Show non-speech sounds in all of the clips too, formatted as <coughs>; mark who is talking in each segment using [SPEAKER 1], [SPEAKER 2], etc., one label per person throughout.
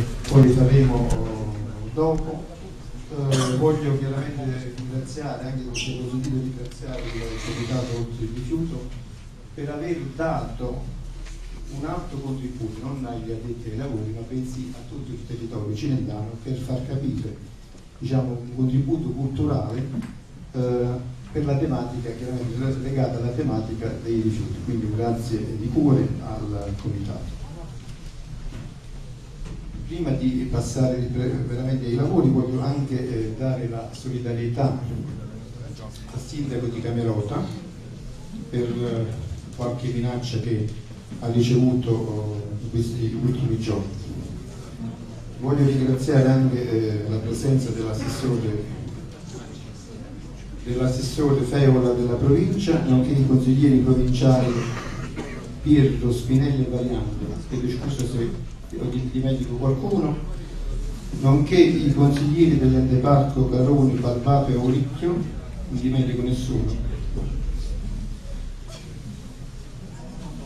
[SPEAKER 1] poi li faremo dopo. Eh, voglio chiaramente ringraziare, anche se positivo ringraziare il Comitato il Rifiuto per aver dato un alto contributo, non agli addetti ai lavori, ma bensì a tutto il territorio cinellano per far capire diciamo, un contributo culturale eh, per la tematica chiaramente legata alla tematica dei rifiuti. Quindi grazie di cuore al Comitato prima di passare veramente ai lavori voglio anche eh, dare la solidarietà al sindaco di Camerota per eh, qualche minaccia che ha ricevuto eh, in questi ultimi giorni. Voglio ringraziare anche eh, la presenza dell'assessore dell'assessore Feola della provincia, nonché i consiglieri provinciali Pirlo, Spinelli e Variante. Chiedo scusa se dimentico qualcuno, nonché i consiglieri dell'ente parco Caroni, Barbato e Aulicchio, non dimentico nessuno.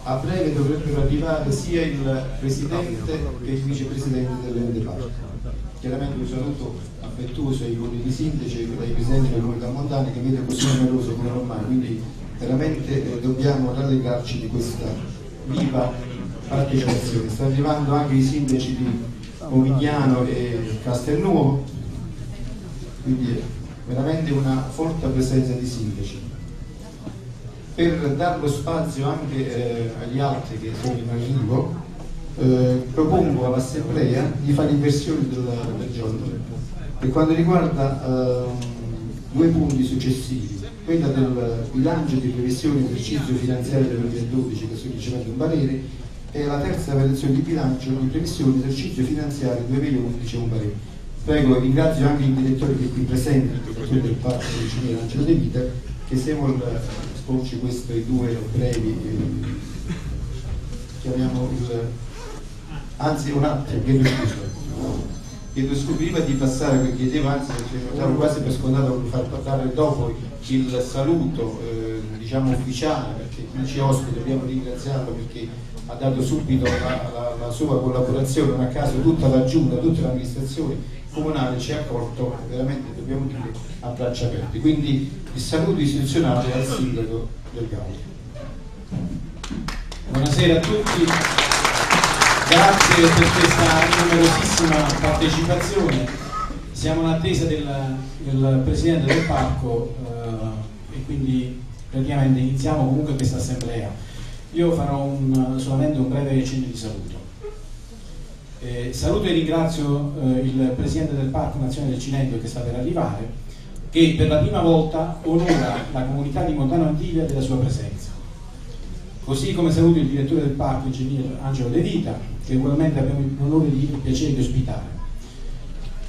[SPEAKER 1] A breve dovrebbero arrivare sia il presidente che il vicepresidente dell'ente parco. Chiaramente un saluto affettuoso ai colleghi sindaci e ai presidenti delle comunità montane che vedo così numeroso come ormai, quindi veramente eh, dobbiamo rallegrarci di questa viva partecipazione. Sta arrivando anche i sindaci di Pomigliano e Castelnuovo, quindi veramente una forte presenza di sindaci. Per dare lo spazio anche eh, agli altri che sono in arrivo, eh, propongo all'Assemblea di fare inversione del, del giorno. Per quanto riguarda eh, due punti successivi, quella del bilancio di previsione esercizio finanziario del 2012 che sto ricevendo un parere e la terza variazione di bilancio di previsione di esercizio finanziario 2011 un parere. Prego, ringrazio anche il direttore che è qui presente, il direttore del Parco di Cinera Angelo De Vita, che se vuol sporci questi due brevi, eh, chiamiamo il, anzi un attimo, chiedo scusa. Chiedo scusa, prima di passare, perché chiedevo anzi, davo quasi per scontato di far parlare dopo il saluto eh, diciamo ufficiale, perché qui ci ospita, dobbiamo ringraziarlo perché ha dato subito la, la, la sua collaborazione, non a caso tutta la giunta, tutta l'amministrazione comunale ci ha accolto veramente dobbiamo dire a braccia aperte. Quindi il saluto istituzionale al sindaco del Gallo.
[SPEAKER 2] Buonasera a tutti, grazie per questa numerosissima partecipazione. Siamo in attesa del, del Presidente del Parco eh, e quindi praticamente iniziamo comunque questa assemblea. Io farò un, solamente un breve cenno di saluto. Eh, saluto e ringrazio eh, il Presidente del Parco Nazionale del Cilento che sta per arrivare, che per la prima volta onora la comunità di Montano Antiglia della sua presenza. Così come saluto il direttore del parco, ingegner Angelo De Vita, che ugualmente abbiamo l'onore di il piacere di ospitare.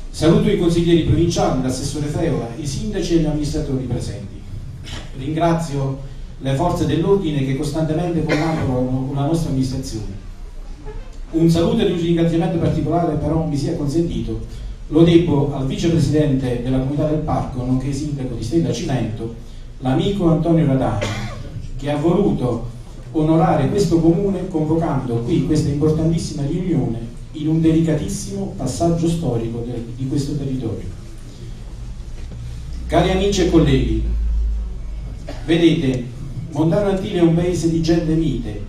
[SPEAKER 2] Saluto i consiglieri provinciali, l'assessore Feola, i sindaci e gli amministratori presenti. Ringrazio le forze dell'ordine che costantemente combattono la nostra amministrazione. Un saluto e un ringraziamento particolare però mi sia consentito, lo debbo al vicepresidente della comunità del parco, nonché sindaco di Stella Cilento, l'amico Antonio Radani, che ha voluto onorare questo comune convocando qui questa importantissima riunione in un delicatissimo passaggio storico di questo territorio. Cari amici e colleghi, vedete, Montano Antile è un paese di gente mite,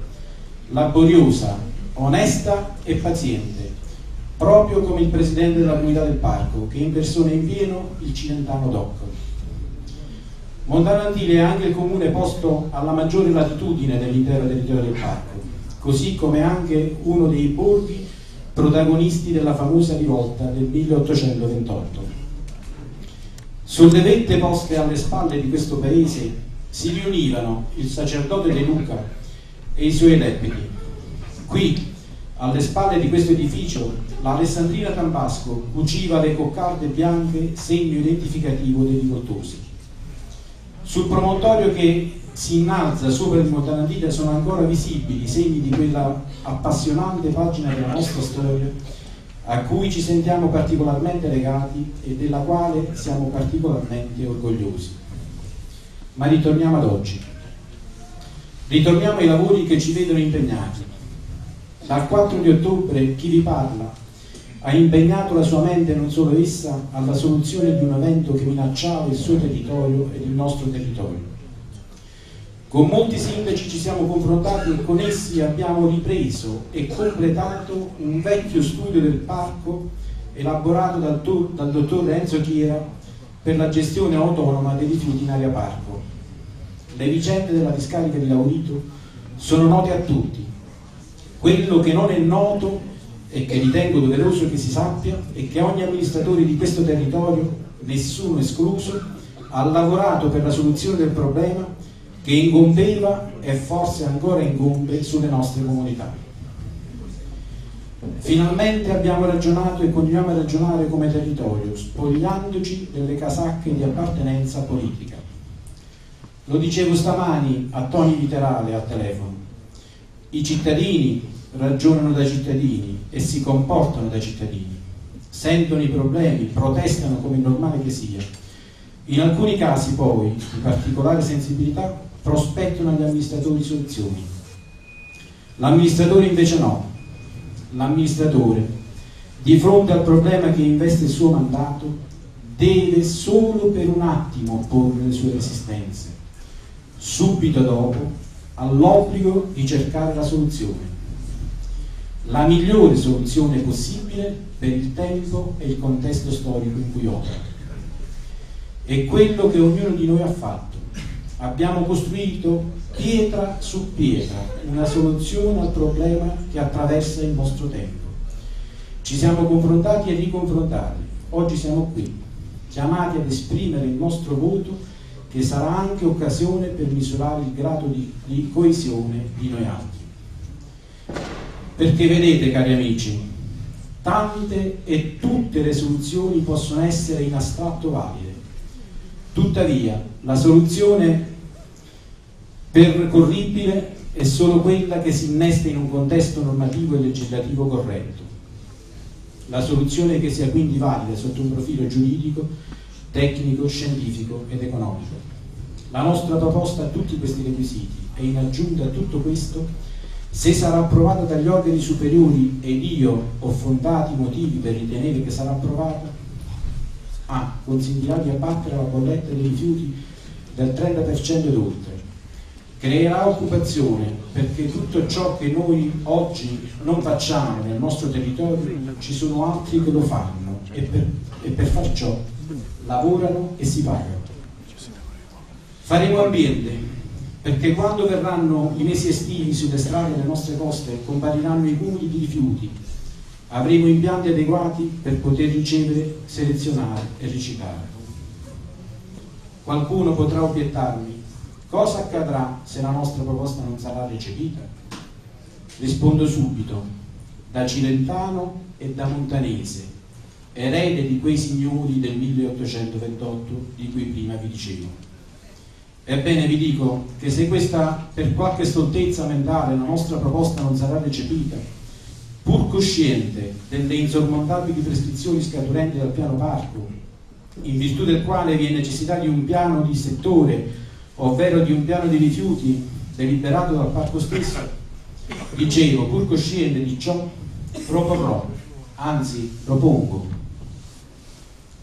[SPEAKER 2] laboriosa, onesta e paziente, proprio come il presidente della comunità del parco, che in persona in pieno il Cilentano Doc. Montano Antile è anche il comune posto alla maggiore latitudine dell'intero territorio del parco, così come anche uno dei borghi protagonisti della famosa rivolta del 1828. Sulle vette poste alle spalle di questo paese si riunivano il sacerdote De Luca e i suoi lepidi. Qui, alle spalle di questo edificio, l'Alessandrina Tampasco cuciva le coccarde bianche, segno identificativo dei rivoltosi. Sul promontorio che si innalza sopra il Montanadita sono ancora visibili i segni di quella appassionante pagina della nostra storia a cui ci sentiamo particolarmente legati e della quale siamo particolarmente orgogliosi. Ma ritorniamo ad oggi. Ritorniamo ai lavori che ci vedono impegnati. Dal 4 di ottobre chi vi parla ha impegnato la sua mente non solo essa alla soluzione di un evento che minacciava il suo territorio ed il nostro territorio. Con molti sindaci ci siamo confrontati e con essi abbiamo ripreso e completato un vecchio studio del parco elaborato dal, dal dottor Renzo Chiera per la gestione autonoma dei rifiuti in area parco. Le vicende della discarica di Laurito sono note a tutti. Quello che non è noto e che ritengo doveroso che si sappia è che ogni amministratore di questo territorio, nessuno escluso, ha lavorato per la soluzione del problema che ingombeva e forse ancora ingombe sulle nostre comunità. Finalmente abbiamo ragionato e continuiamo a ragionare come territorio, spogliandoci delle casacche di appartenenza politica. Lo dicevo stamani a Tony Literale al telefono. I cittadini ragionano da cittadini e si comportano da cittadini, sentono i problemi, protestano come è normale che sia. In alcuni casi poi, di particolare sensibilità, prospettano agli amministratori soluzioni. L'amministratore invece no. L'amministratore, di fronte al problema che investe il suo mandato, deve solo per un attimo porre le sue resistenze. Subito dopo ha l'obbligo di cercare la soluzione la migliore soluzione possibile per il tempo e il contesto storico in cui opera. È quello che ognuno di noi ha fatto. Abbiamo costruito pietra su pietra una soluzione al problema che attraversa il nostro tempo. Ci siamo confrontati e riconfrontati. Oggi siamo qui, chiamati ad esprimere il nostro voto che sarà anche occasione per misurare il grado di, di coesione di noi altri. Perché vedete, cari amici, tante e tutte le soluzioni possono essere in astratto valide. Tuttavia, la soluzione percorribile è solo quella che si innesta in un contesto normativo e legislativo corretto. La soluzione che sia quindi valida sotto un profilo giuridico, tecnico, scientifico ed economico. La nostra proposta ha tutti questi requisiti e in aggiunta a tutto questo se sarà approvata dagli organi superiori ed io ho fondati motivi per ritenere che sarà approvata, A. Consentirà di abbattere la bolletta dei rifiuti del 30% ed oltre. Creerà occupazione perché tutto ciò che noi oggi non facciamo nel nostro territorio ci sono altri che lo fanno e per, e per far ciò lavorano e si pagano. Faremo ambiente perché quando verranno i mesi estivi sulle strade delle nostre coste compariranno i cumuli di rifiuti, avremo impianti adeguati per poter ricevere, selezionare e riciclare. Qualcuno potrà obiettarmi, cosa accadrà se la nostra proposta non sarà recepita? Rispondo subito, da cilentano e da montanese, erede di quei signori del 1828 di cui prima vi dicevo. Ebbene vi dico che se questa per qualche stoltezza mentale la nostra proposta non sarà recepita, pur cosciente delle insormontabili prescrizioni scaturenti dal piano parco, in virtù del quale vi è necessità di un piano di settore, ovvero di un piano di rifiuti deliberato dal parco stesso, dicevo, pur cosciente di ciò, proporrò, anzi propongo,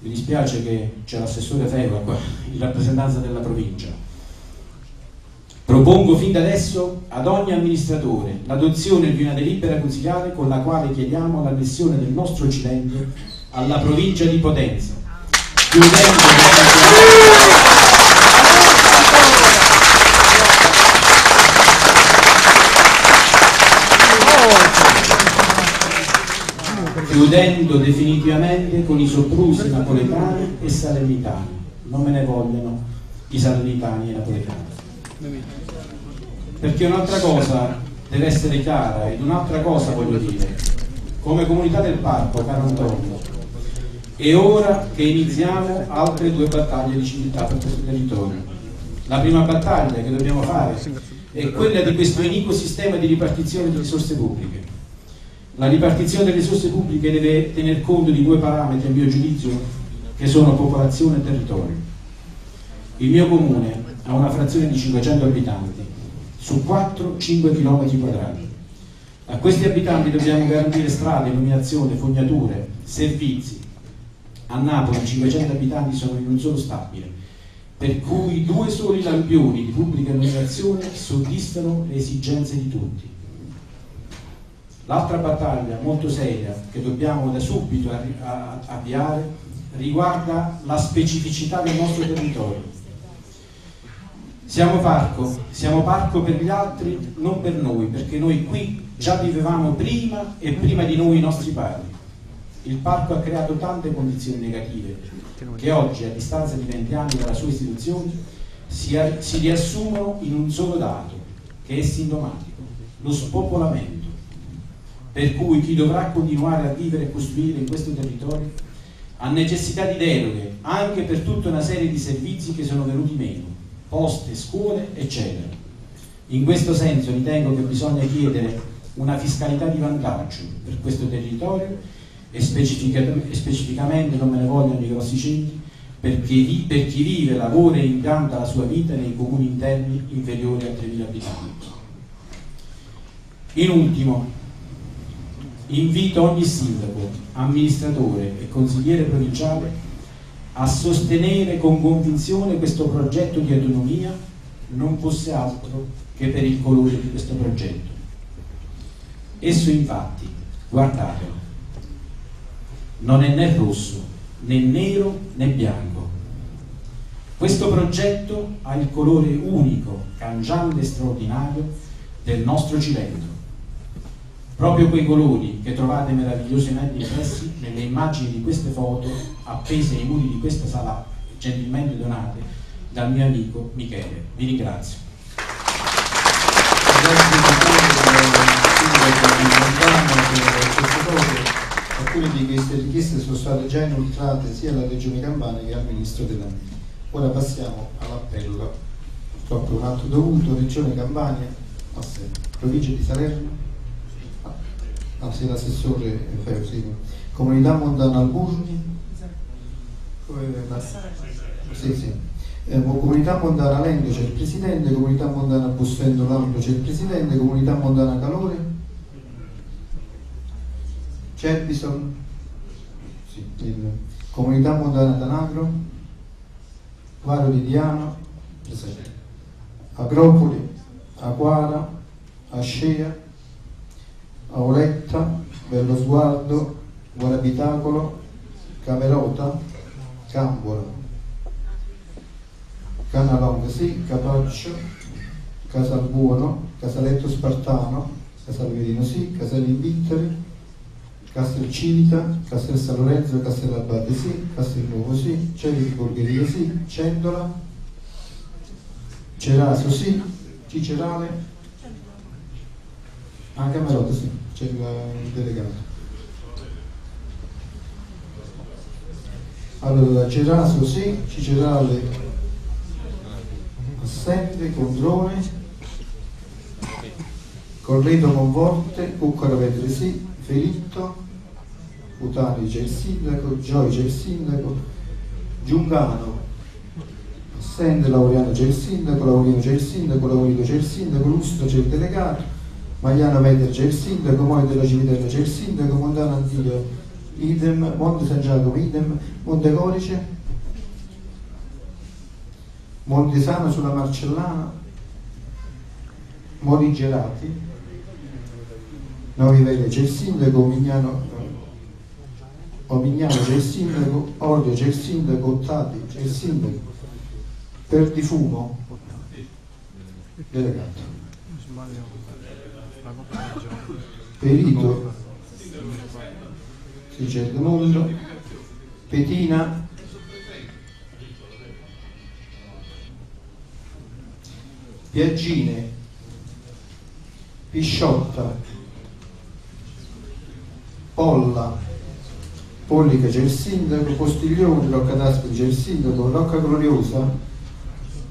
[SPEAKER 2] mi dispiace che c'è l'assessore Feva qua in rappresentanza della provincia, Propongo fin da adesso ad ogni amministratore l'adozione di una delibera consigliare con la quale chiediamo l'annessione del nostro Occidente alla provincia di Potenza, chiudendo chiudendo definitivamente con i soprusi napoletani e salernitani. Non me ne vogliono i salernitani e i napoletani. Perché un'altra cosa deve essere chiara ed un'altra cosa voglio dire. Come comunità del parco, caro Antonio, è ora che iniziamo altre due battaglie di civiltà per questo territorio. La prima battaglia che dobbiamo fare è quella di questo iniquo sistema di ripartizione di risorse pubbliche. La ripartizione delle risorse pubbliche deve tener conto di due parametri, a mio giudizio, che sono popolazione e territorio. Il mio comune ha una frazione di 500 abitanti su 4-5 km quadrati. A questi abitanti dobbiamo garantire strade, illuminazione, fognature, servizi. A Napoli 500 abitanti sono in un solo stabile, per cui due soli lampioni di pubblica illuminazione soddisfano le esigenze di tutti. L'altra battaglia molto seria che dobbiamo da subito avviare riguarda la specificità del nostro territorio. Siamo parco, siamo parco per gli altri, non per noi, perché noi qui già vivevamo prima e prima di noi i nostri padri. Il parco ha creato tante condizioni negative che oggi, a distanza di 20 anni dalla sua istituzione, si, si riassumono in un solo dato, che è sintomatico, lo spopolamento. Per cui chi dovrà continuare a vivere e costruire in questo territorio ha necessità di deroghe anche per tutta una serie di servizi che sono venuti meno, poste, scuole, eccetera. In questo senso ritengo che bisogna chiedere una fiscalità di vantaggio per questo territorio e, specificamente, e specificamente non me ne vogliono i grossi centri per chi, per chi vive, lavora e impianta la sua vita nei comuni interni inferiori a 3.000 abitanti. In ultimo, invito ogni sindaco, amministratore e consigliere provinciale a sostenere con convinzione questo progetto di autonomia non fosse altro che per il colore di questo progetto. Esso infatti, guardatelo, non è né rosso, né nero, né bianco. Questo progetto ha il colore unico, cangiante e straordinario del nostro Cilento. Proprio quei colori che trovate meravigliosamente impressi nelle immagini di queste foto appese ai muri di questa sala gentilmente donate dal mio amico Michele. Vi ringrazio
[SPEAKER 1] alcune di queste richieste sono state già inoltrate sia alla Regione Campania che al Ministro dell'Ambiente. Ora passiamo all'appello. Purtroppo un altro dovuto, Regione Campania, provincia di Salerno, ah, sì, l'assessore Feo, sì. Comunità Montana Alburni, sì, sì. Eh, comunità Montana Lendo c'è il presidente, Comunità Montana Bustendo Lando c'è il presidente, Comunità Montana Calore, Cerbison, sì, il, Comunità Montana Tanagro, Varo di Diano, presente. Agropoli, Aquara, Ascea, Auletta, Bello Sguardo, Guarabitacolo, Camerota, Cambola. Canalong sì, Capaccio, Casalbuono, Casaletto Spartano, Casalverino sì, Caselli Vitteri, Castel Civita, Castel San Lorenzo, Castellabate sì, Castelnuovo sì, Cevi di Borgheria sì, Cendola, Ceraso sì, Cicerale, ah Camerota sì, c'è il delegato. Allora, Ceraso sì, Cicerale assente, Condrone, Corredo Conforte, Cuccaro Vedresi, Felitto, Putani c'è il sindaco, Gioi c'è il sindaco, Giungano, assente, Laureano c'è il sindaco, Laurino c'è il sindaco, Laurino c'è il sindaco, Lustro c'è il delegato, Magliano Veder c'è il sindaco, Moio della Civitella il sindaco, Montano Antiglio idem, Monte San Giacomo idem, Monte Corice Montesano sulla Marcellana, Morigerati, Novi Vele c'è il sindaco, Mignano, Omignano c'è il sindaco, Ordio c'è il sindaco, Ottati c'è il sindaco, Perdifumo, delegato. Perito, si c'è il mondo, Petina, Piaggine, Pisciotta, Polla, Pollica c'è il sindaco, Postiglione, Rocca d'Aspri c'è il sindaco, Rocca Gloriosa,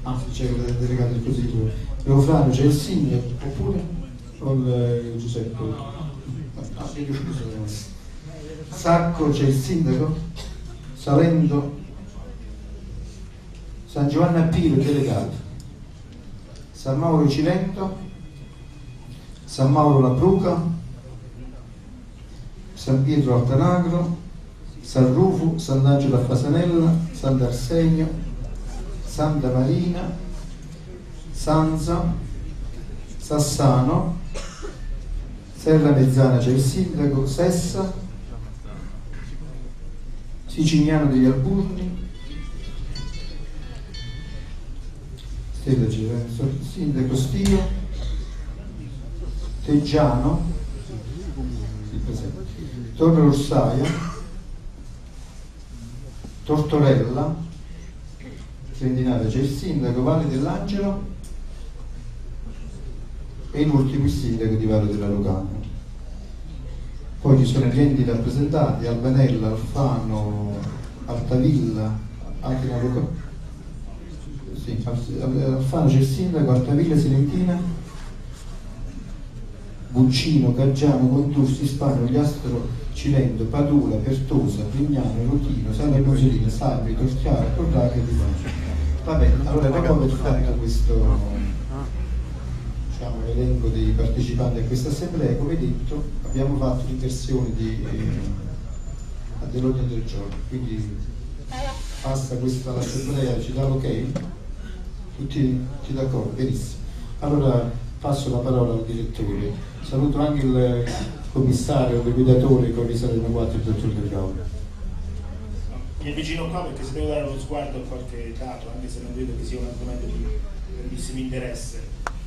[SPEAKER 1] ah c'è il delegato del positivo, Leofrano c'è il sindaco, oppure con eh, Giuseppe, Sacco c'è il sindaco, Salento, San Giovanni Appiro delegato. San Mauro Cilento, San Mauro La Bruca, San Pietro Altanagro, San Rufo, Sant'Angelo a Fasanella, Sant'Arsenio, Santa Marina, Sanza, Sassano, Serra Mezzana c'è il sindaco, Sessa, Siciliano degli Alburni, sindaco Stio, Teggiano, Torre Orsaia, Tortorella, Trendinata c'è il sindaco, Valle dell'Angelo e in ultimo il sindaco di Valle della Lucania. Poi ci sono gli enti rappresentati, Albanella, Alfano, Altavilla, anche la Lucania. Sì, Alfano c'è il sindaco, Altavilla, Silentina, Buccino, Caggiano, Contursi, Spagno, Gliastro, Cilento, Padula, Pertosa, Prignano, Rotino, Sala Nocerina, Salvi, Torchiara, Cordaca e Di Va bene, allora dopo aver fatto questo diciamo, elenco dei partecipanti a questa assemblea, come detto abbiamo fatto l'inversione eh, dell'ordine del giorno, quindi passa questa l'assemblea, ci dà l'ok? Tutti, tutti d'accordo? Benissimo. Allora passo la parola al direttore. Saluto anche il commissario, il guidatore, il commissario 4, il dottor Del Gaudio
[SPEAKER 3] mi avvicino qua perché se devo dare uno sguardo a qualche dato, anche se non vedo che sia un argomento di grandissimo interesse,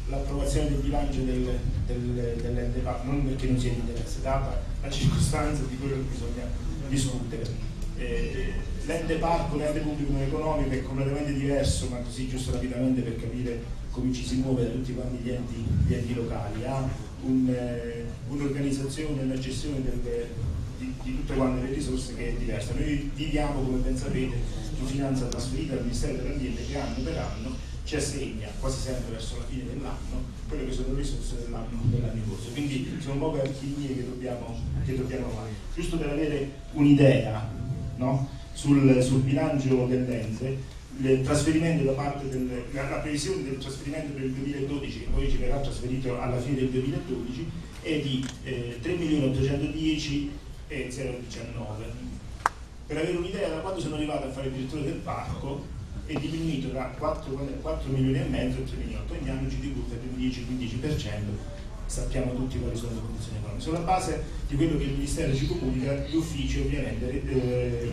[SPEAKER 3] l'approvazione del bilancio del, del, dell'ente PAC, non perché non sia di interesse, data la circostanza di quello che bisogna discutere. Eh, l'ente parco, l'ente pubblico non economico è completamente diverso, ma così giusto rapidamente per capire come ci si muove da tutti quanti gli enti, gli enti locali. Ha un, eh, un'organizzazione, una gestione del, di, di, tutte quante le risorse che è diversa. Noi viviamo, come ben sapete, in finanza trasferita al Ministero dell'Ambiente che anno per anno ci assegna quasi sempre verso la fine dell'anno quelle che sono le risorse dell'anno, in corso. Quindi sono poche alchimie che dobbiamo, che dobbiamo fare. Giusto per avere un'idea no? sul, sul, bilancio dell'ente, del, la, previsione del trasferimento per il 2012, che poi ci verrà trasferito alla fine del 2012, è di eh, 3.810 e 019. Per avere un'idea da quando sono arrivato a fare il direttore del parco, è diminuito da 4, 4 milioni e mezzo a 3 milioni, ogni anno ci divulga più 10-15%, sappiamo tutti quali sono le condizioni economiche. Sulla base di quello che il Ministero ci comunica, gli uffici ovviamente eh,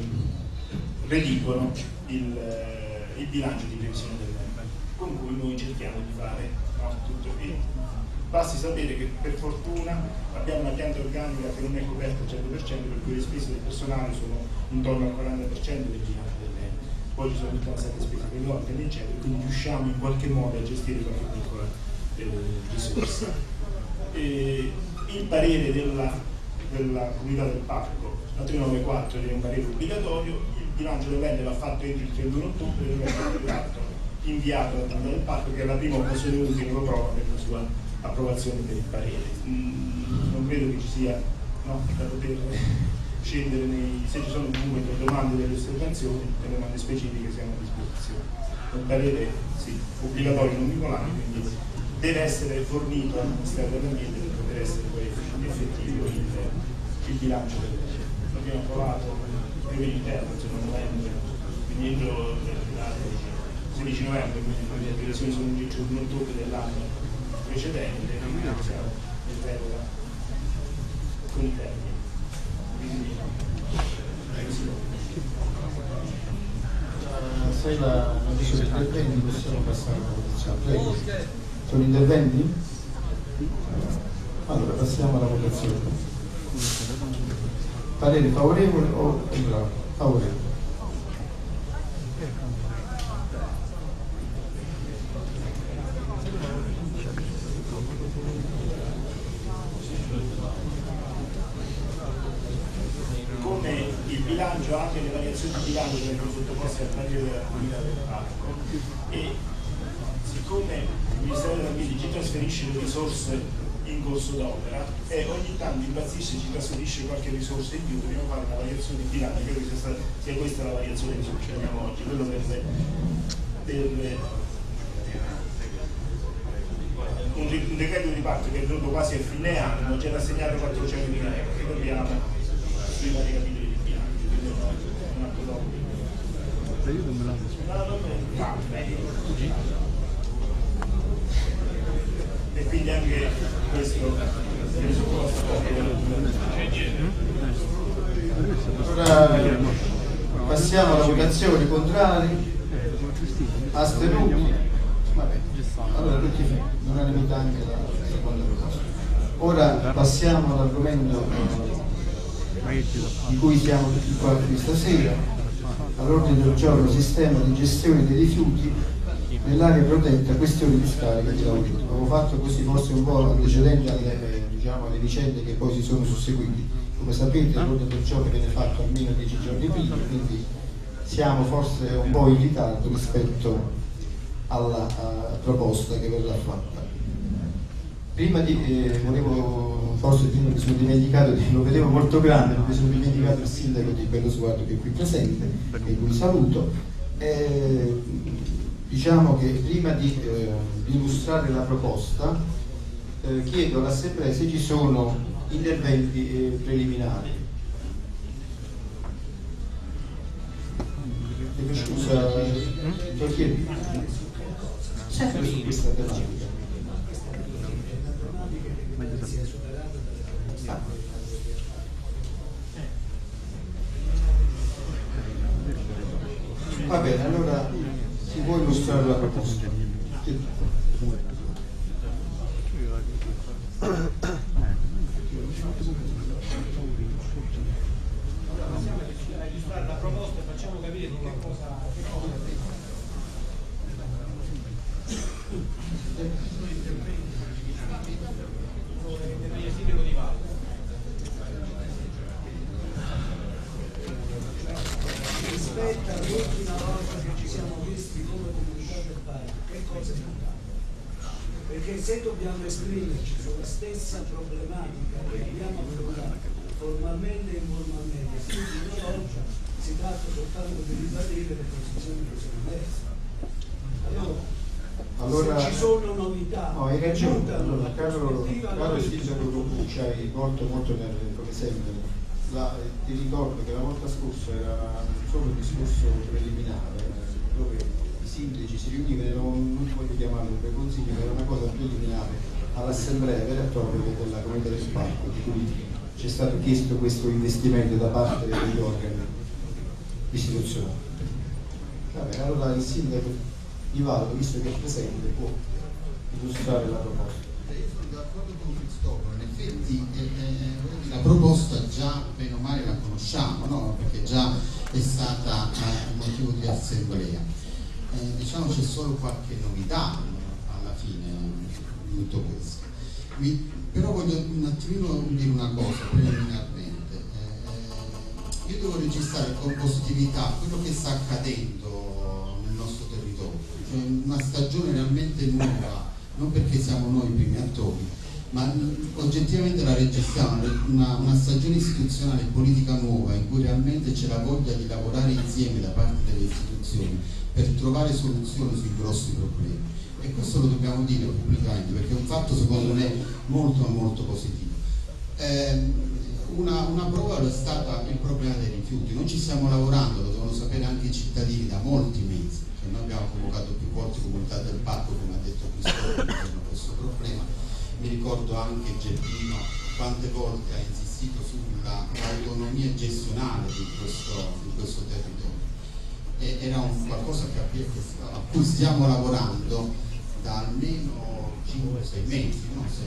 [SPEAKER 3] redigono il, eh, il, bilancio di previsione dell'EMA, con cui noi cerchiamo di fare no, tutto qui. Basti sapere che per fortuna abbiamo una pianta organica che non è coperta al 100%, per cui le spese del personale sono intorno al 40% del bilancio poi ci sono tutta una serie di spese che organi eccetera, quindi riusciamo in qualche modo a gestire qualche piccola eh, risorsa. E il parere della, della comunità del parco, la 394 è un parere obbligatorio, il bilancio dell'ente va fatto entro il 31 ottobre, deve essere inviato alla comunità del parco che è la prima occasione utile lo trova per la sua approvazione per il parere. Mm, non credo che ci sia no, da poter scendere nei, se ci sono comunque domande delle osservazioni, delle domande specifiche siamo a disposizione. Un parere sì, obbligatorio non vincolante, quindi deve essere fornito al Ministero dell'Ambiente per poter essere poi effettivo il, il bilancio del L'abbiamo approvato più in interno, cioè novembre, quindi entro il 16 novembre, quindi le operazioni sono il giorno ottobre dell'anno precedente, quindi siamo in regola con i termini.
[SPEAKER 1] Sei la noticia interventi, possiamo passare alla votazione. Sono interventi? Allora passiamo alla votazione. Parere favorevole o contrario? Favorevole.
[SPEAKER 3] bilancio anche le bilancio vengono sottoposte al parere della comunità del parco. E siccome il Ministero dell'Ambiente ci trasferisce le risorse in corso d'opera e ogni tanto impazzisce e ci trasferisce qualche risorsa in più, dobbiamo fare una variazione di bilancio, credo che sia, stata, sia questa la variazione che succediamo oggi, quello per, per un, decreto di riparto che è venuto quasi a fine anno, ci ha assegnato 400 mila euro che dobbiamo sui vari capitoli E quindi anche questo presupposto.
[SPEAKER 1] Passiamo alla votazione contrari, astenuti. Allora tutti unanimità anche la seconda. Ora passiamo all'argomento di cui siamo tutti qua qui stasera, all'ordine del giorno sistema di gestione dei rifiuti nell'area protetta questione di scarica di Laurito. Avevo fatto così forse un po' antecedente alle, diciamo, alle vicende che poi si sono susseguite. Come sapete l'ordine del giorno viene fatto almeno dieci giorni prima, quindi siamo forse un po' in ritardo rispetto alla proposta che verrà fatta. Prima di, eh, volevo, forse mi sono dimenticato, di, <laughs> lo vedevo molto grande, mi sono dimenticato il sindaco di Bello Sguardo che è qui presente, e cui saluto. Eh, diciamo che prima di eh, illustrare la proposta eh, chiedo all'Assemblea se ci sono interventi eh, preliminari. Scusa, lo chiedo. Sempre su questa tematica. Va bene, allora si può illustrare la proposta.
[SPEAKER 2] la proposta e facciamo capire di che cosa sindaco di Valle.
[SPEAKER 4] rispetto all'ultima volta che ci siamo visti come comunità del parco, che cosa è mutato? Perché se dobbiamo esprimerci sulla stessa problematica che abbiamo affrontato formalmente e informalmente, quindi una volta si tratta soltanto di ribadire le posizioni che sono messe. Allora,
[SPEAKER 1] Allora,
[SPEAKER 4] se ci sono novità,
[SPEAKER 1] no, hai ragione,
[SPEAKER 4] mutano
[SPEAKER 1] allora,
[SPEAKER 4] la
[SPEAKER 1] caro,
[SPEAKER 4] prospettiva,
[SPEAKER 1] caro
[SPEAKER 4] allora
[SPEAKER 1] sindaco Rubu, ci hai molto molto nel, come sempre. La- ti ricordo che la volta scorsa era solo un discorso preliminare, dove i sindaci si riunivano, non voglio chiamarlo per consiglio, era una cosa preliminare all'assemblea vera e propria della comunità del parco, di cui ci è stato chiesto questo investimento da parte degli organi istituzionali. Vabbè, allora il sindaco di Vallo, visto che è presente, può illustrare la proposta.
[SPEAKER 5] Sono d'accordo con Cristoforo, in effetti eh, eh, la proposta già bene o male la conosciamo, no? perché già è stata eh, motivo di assemblea. Eh, diciamo c'è solo qualche novità alla fine di tutto questo. Mi- però voglio un attimino dire una cosa preliminarmente. Eh, io devo registrare con positività quello che sta accadendo nel nostro territorio, cioè una stagione realmente nuova, non perché siamo noi i primi attori, ma oggettivamente la registriamo, una, una stagione istituzionale e politica nuova in cui realmente c'è la voglia di lavorare insieme da parte delle istituzioni per trovare soluzioni sui grossi problemi. E questo lo dobbiamo dire pubblicamente perché è un fatto secondo me molto molto positivo. Ehm, una, una prova è stata il problema dei rifiuti, noi ci stiamo lavorando, lo devono sapere anche i cittadini da molti mesi, cioè noi abbiamo convocato più volte comunità del parco come ha detto Cristoforo mi ricordo anche Geppino quante volte ha insistito sull'autonomia gestionale di questo, di questo territorio. E era un qualcosa che a, cui stiamo lavorando da almeno 5-6 mesi, no? se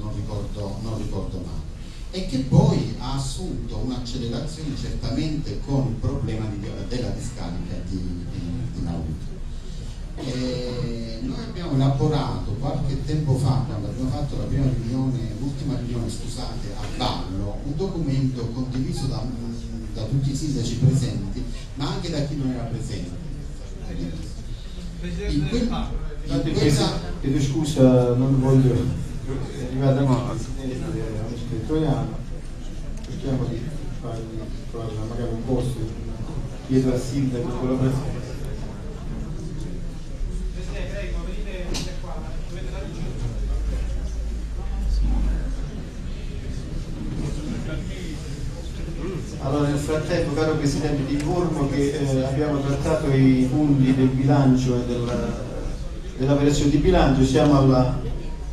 [SPEAKER 5] non ricordo, non ricordo male e che poi ha assunto un'accelerazione certamente con il problema di- della discarica di, di, di Nauru. E noi abbiamo elaborato qualche tempo fa, quando abbiamo fatto la prima riunione, l'ultima riunione, scusate, a Ballo, un documento condiviso da, da tutti i sindaci presenti, ma anche da chi non era presente. In, quel- in
[SPEAKER 1] Tanto
[SPEAKER 5] quella,
[SPEAKER 1] chiedo scusa, non voglio, è arrivata il presidente Amico Troiano, cerchiamo di fargli trovare magari un posto, chiedo al sindaco con la presenza.
[SPEAKER 2] Presidente, prego, venite qua, dovete dare il giro.
[SPEAKER 1] Sì, Allora, nel frattempo, caro Presidente, ti informo che eh, abbiamo trattato i punti del bilancio e della, della versione di bilancio, siamo alla,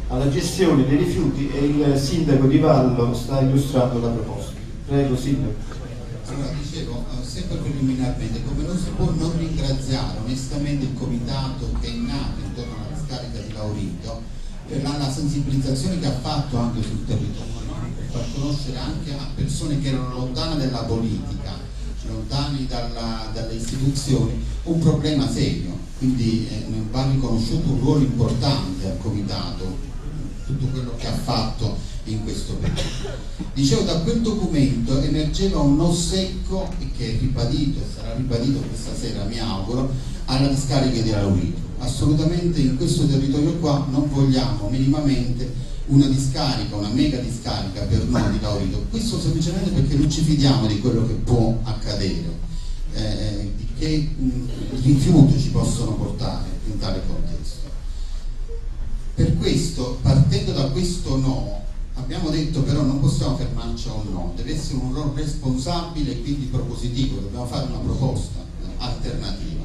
[SPEAKER 1] alla, gestione dei rifiuti e il Sindaco di Vallo sta illustrando la proposta. Prego, Sindaco.
[SPEAKER 5] Allora, dicevo, eh, sempre preliminarmente, come non si può non ringraziare onestamente il comitato che è nato intorno alla discarica di Laurito per la, la sensibilizzazione che ha fatto anche sul territorio far conoscere anche a persone che erano lontane dalla politica, lontani dalla, dalle istituzioni, un problema serio. Quindi eh, va riconosciuto un ruolo importante al Comitato, tutto quello che ha fatto in questo periodo. Dicevo, da quel documento emergeva un no secco che è ribadito, sarà ribadito questa sera, mi auguro, alla discarica di Laurito. Assolutamente in questo territorio qua non vogliamo minimamente una discarica, una mega discarica per noi di Laurito, questo semplicemente perché non ci fidiamo di quello che può accadere, eh, che mh, rifiuti ci possono portare in tale contesto. Per questo, partendo da questo no, abbiamo detto però non possiamo fermarci a un no, deve essere un no responsabile e quindi propositivo, dobbiamo fare una proposta alternativa.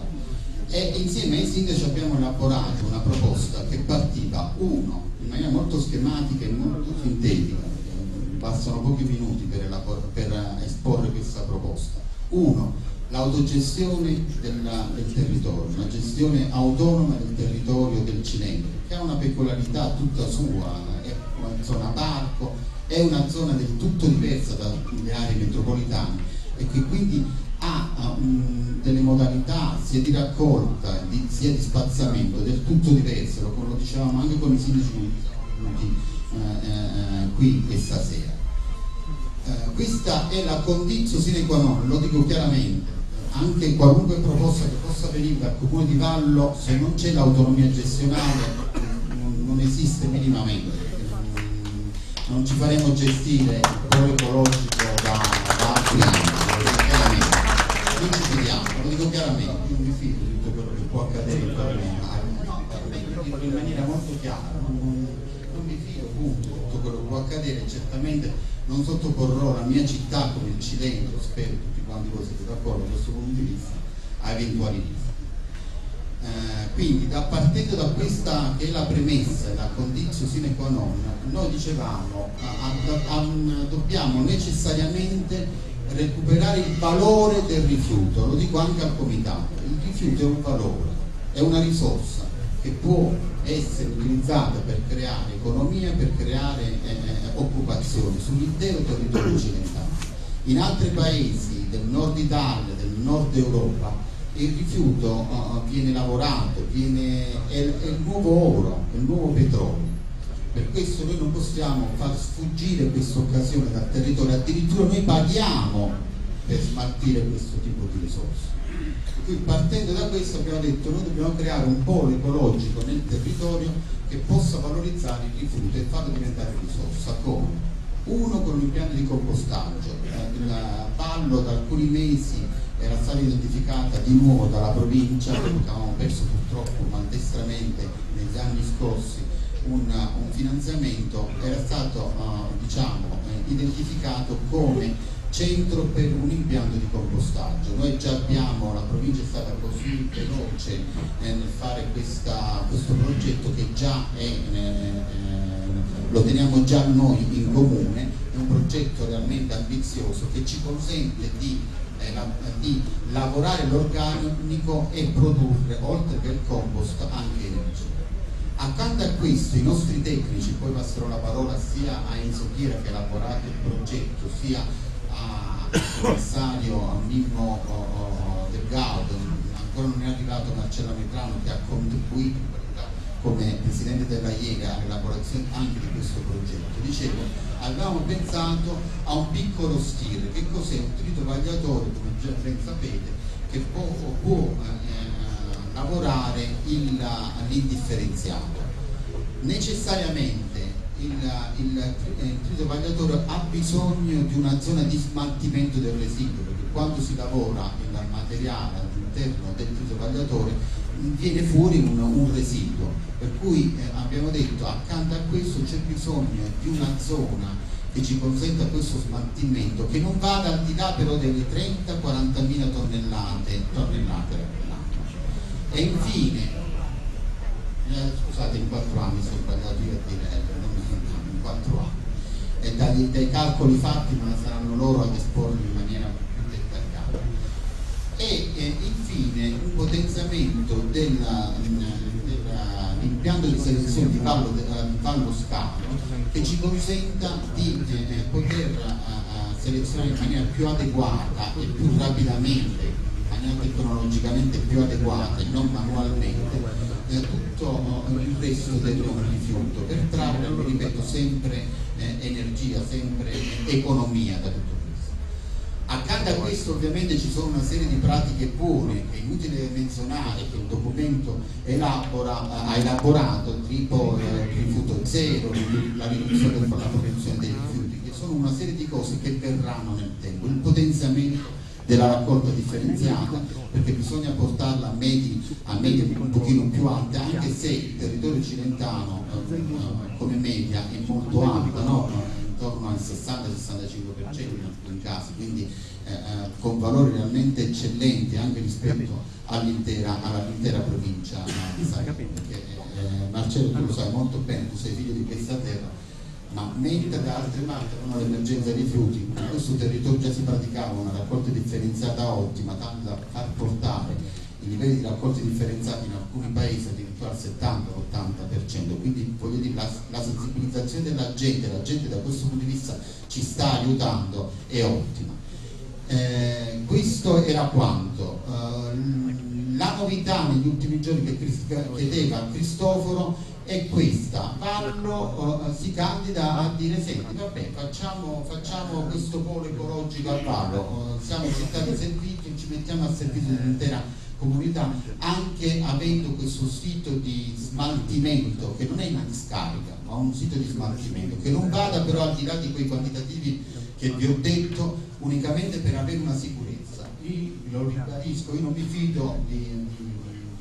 [SPEAKER 5] E insieme ai sindaci abbiamo elaborato una proposta che partiva, uno, maniera molto schematica e molto sintetica, bastano pochi minuti per, per esporre questa proposta. Uno, l'autogestione del territorio, una gestione autonoma del territorio del Cilento, che ha una peculiarità tutta sua, è una zona parco, è una zona del tutto diversa dalle aree metropolitane e che quindi ha um, delle modalità sia di raccolta di, sia di spaziamento del tutto diverse, lo, lo dicevamo anche con i sindaci eh, eh, qui questa sera. Eh, questa è la condizione sine qua non, lo dico chiaramente, anche qualunque proposta che possa venire dal comune di Vallo, se non c'è l'autonomia gestionale non, non esiste minimamente, non, ci faremo gestire il polo ecologico da, da altri anni non ci fidiamo, lo dico chiaramente, non mi fido di tutto quello che può accadere in Parlamento, in maniera molto chiara, non, mi fido appunto di tutto quello che può accadere, certamente non sottoporrò la mia città come il Cilento, spero tutti quanti voi siete d'accordo da questo punto di vista, a eventuali rischi. Quindi da, partendo da questa che è la premessa, la condizione sine qua non, noi dicevamo a, a, a, dobbiamo necessariamente recuperare il valore del rifiuto, lo dico anche al comitato, il rifiuto è un valore, è una risorsa che può essere utilizzata per creare economia, per creare eh, eh occupazione sull'intero territorio occidentale. In altri paesi del nord Italia, del nord Europa, il rifiuto uh, viene lavorato, viene, è, è il nuovo oro, è il nuovo petrolio per questo noi non possiamo far sfuggire questa occasione dal territorio, addirittura noi paghiamo per smaltire questo tipo di risorse. Quindi partendo da questo abbiamo detto noi dobbiamo creare un polo ecologico nel territorio che possa valorizzare il rifiuto e farlo diventare risorsa. Come? Uno con l'impianto di compostaggio, eh, il ballo da alcuni mesi era stata identificata di nuovo dalla provincia, che avevamo perso purtroppo maldestramente negli anni scorsi un, un finanziamento era stato uh, diciamo, eh, identificato come centro per un impianto di compostaggio. Noi già abbiamo, la provincia è stata così veloce eh, nel fare questa, questo progetto che già è, eh, lo teniamo già noi in comune, è un progetto realmente ambizioso che ci consente di, di lavorare l'organico e produrre oltre che il compost anche energia. Accanto a questo i nostri tecnici, poi passerò la parola sia a Enzo Chiera che ha elaborato il progetto, sia al commissario a Mimmo Delgado, ancora non è arrivato Marcello Metrano che ha contribuito come presidente della IEGA all'elaborazione anche di questo progetto. Dicevo, avevamo pensato a un piccolo stile, che cos'è? Un trito vagliatore, come già ben sapete, che può, può eh, lavorare l'indifferenziato. Necessariamente il, il, il trito vagliatore ha bisogno di una zona di smaltimento del residuo, perché quando si lavora il materiale all'interno del trito vagliatore viene fuori un, un residuo, per cui eh, abbiamo detto accanto a questo c'è bisogno di una zona che ci consenta questo smaltimento che non vada al di là però delle 30-40 mila tonnellate, tonnellate. E infine, eh, scusate in quattro anni sono sbagliato io a dire eh, non in quattro anni, e dai, dai calcoli fatti non saranno loro ad esporli in maniera più dettagliata. E eh, infine un potenziamento dell'impianto di selezione di vallo, di vallo scalo che ci consenta di eh, poter uh, selezionare in maniera più adeguata e più rapidamente, in maniera tecnologicamente più adeguata e non manualmente, eh, tutto uh, il resto del rifiuto. Per trarre, ripeto, sempre eh, energia, sempre economia da tutto Accanto a questo ovviamente ci sono una serie di pratiche buone, è inutile menzionare che il documento elabora, ha elaborato tipo eh, rifiuto zero, la riduzione della produzione dei rifiuti, che sono una serie di cose che verranno nel tempo, il potenziamento della raccolta differenziata, perché bisogna portarla a medie, a medie un pochino più alte, anche se il territorio cilentano eh, come media è molto alto, no? intorno al 60-65% in alcuni casi, quindi eh, eh, con valori realmente eccellenti anche rispetto all'intera, all'intera provincia di. Perché, eh, Marcello tu lo sai molto bene, tu sei figlio di questa terra, ma mentre da altre parti avevano l'emergenza rifiuti, in questo territorio già si praticava una raccolta differenziata ottima, tanto da far portare i livelli di raccolti differenziati in alcuni paesi addirittura al 70-80%, quindi voglio dire la, la, sensibilizzazione della gente, la gente da questo punto di vista ci sta aiutando, è ottima. Eh, questo era quanto. Eh, la novità negli ultimi giorni che chiedeva Cristoforo è questa, Vallo eh, si candida a dire senti vabbè facciamo, facciamo questo polo ecologico a Vallo, eh, siamo città di servizio, ci mettiamo a servizio dell'intera comunità anche avendo questo sito di smaltimento che non è una discarica ma un sito di smaltimento che non vada però al di là di quei quantitativi che vi ho detto unicamente per avere una sicurezza. Io lo ribadisco io non mi fido di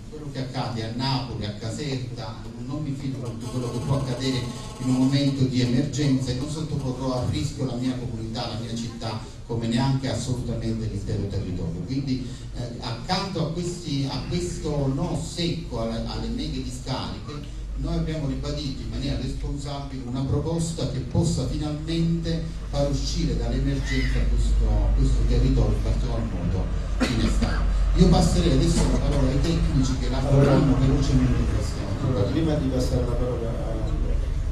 [SPEAKER 5] quello che accade a Napoli, a Caserta non mi fido di tutto quello che può accadere in un momento di emergenza e non sottoporrò a rischio la mia comunità, la mia città come neanche assolutamente l'intero territorio. Quindi eh, accanto a, questi, a, questo no secco alle, alle meghe discariche, noi abbiamo ribadito in maniera responsabile una proposta che possa finalmente far uscire dall'emergenza questo, questo territorio in particolar modo in estate. Io passerei adesso la parola ai tecnici che lavoreranno velocemente.
[SPEAKER 1] Allora, prima di passare la parola al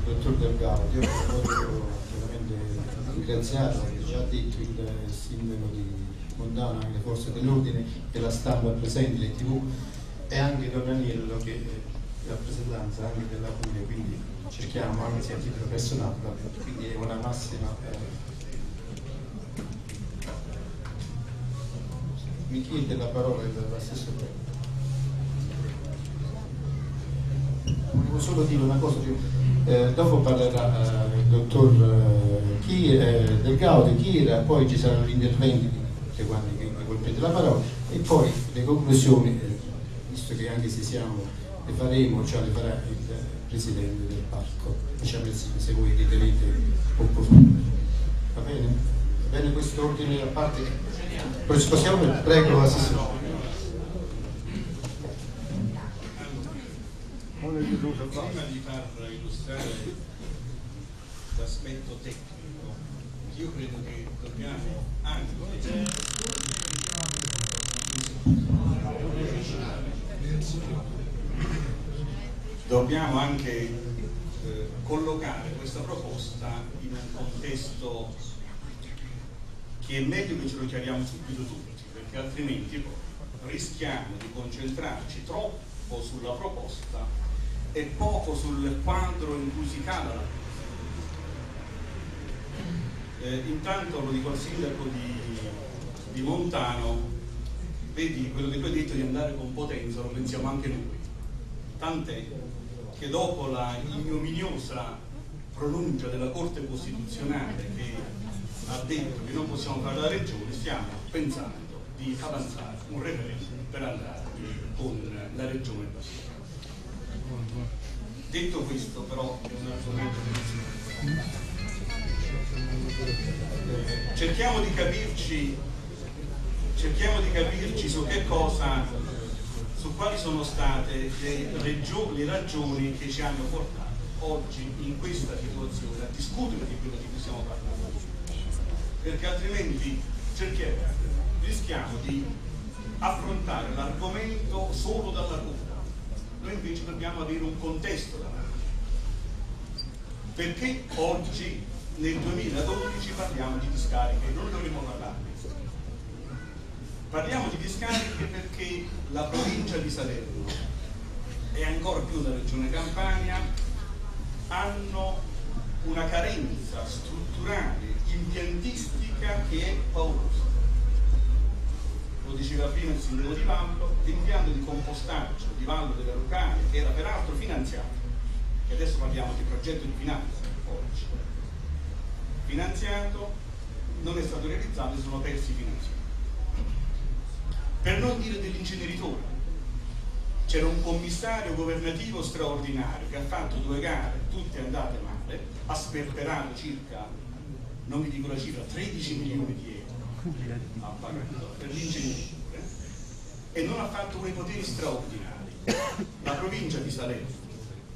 [SPEAKER 1] dottor Delgado, io voglio chiaramente ringraziare già detto il sindaco di Mondano, anche le forze dell'ordine e la stampa presente, le tv e anche Don Aniello che è rappresentanza anche della Puglia, quindi cerchiamo anzi a titolo personale, quindi è una massima eh, mi chiede la parola l'assessore. Volevo solo dire una cosa, eh, dopo parlerà eh, il dottor eh, Chi, eh, Del Gaudi, Chira, poi ci saranno gli interventi di tutti quanti che mi colpite la parola e poi le conclusioni, eh, visto che anche se siamo, le faremo, cioè le farà il Presidente del Parco, diciamo se voi ritenete opportuno. Va bene? Va bene questo ordine a parte? Poi spostiamo, prego, Assessore.
[SPEAKER 6] Prima di far illustrare l'aspetto tecnico, io credo che dobbiamo anche dobbiamo anche eh, collocare questa proposta in un contesto che è meglio che ce lo chiariamo subito tutti, perché altrimenti rischiamo di concentrarci troppo sulla proposta e poco sul quadro in cui si cala eh, intanto lo dico al sindaco di, di, Montano, vedi quello che tu hai detto di andare con potenza, lo pensiamo anche noi. Tant'è che dopo la ignominiosa pronuncia della Corte Costituzionale che ha detto che non possiamo fare la regione, stiamo pensando di avanzare un referendum per andare con la regione. Detto questo però è un argomento che cerchiamo di capirci cerchiamo di capirci su che cosa su quali sono state le, le ragioni che ci hanno portato oggi in questa situazione a discutere di quello di cui stiamo parlando perché altrimenti rischiamo di affrontare l'argomento solo dalla coda noi invece dobbiamo avere un contesto davanti. Perché oggi nel 2012 parliamo di discariche non dovremmo parlarne? Parliamo di discariche perché la provincia di Salerno e ancora più la regione Campania hanno una carenza strutturale impiantistica che è paurosa. Lo diceva prima il sindaco di Vallo l'impianto di compostaggio di Vallo della Lucania era peraltro finanziato e adesso parliamo di progetto di finanza oggi finanziato non è stato realizzato e sono persi finanziati per non dire dell'inceneritore c'era un commissario governativo straordinario che ha fatto due gare tutte andate male ha sperperato circa non vi dico la cifra 13 milioni di euro ha pagato per l'inceneritore e non ha fatto quei poteri straordinari la provincia di Salerno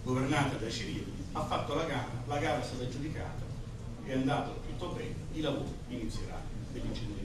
[SPEAKER 6] governata da Cirilli, ha fatto la gara, la gara è stata aggiudicata, è andato tutto bene, i lavori inizieranno per l'incendio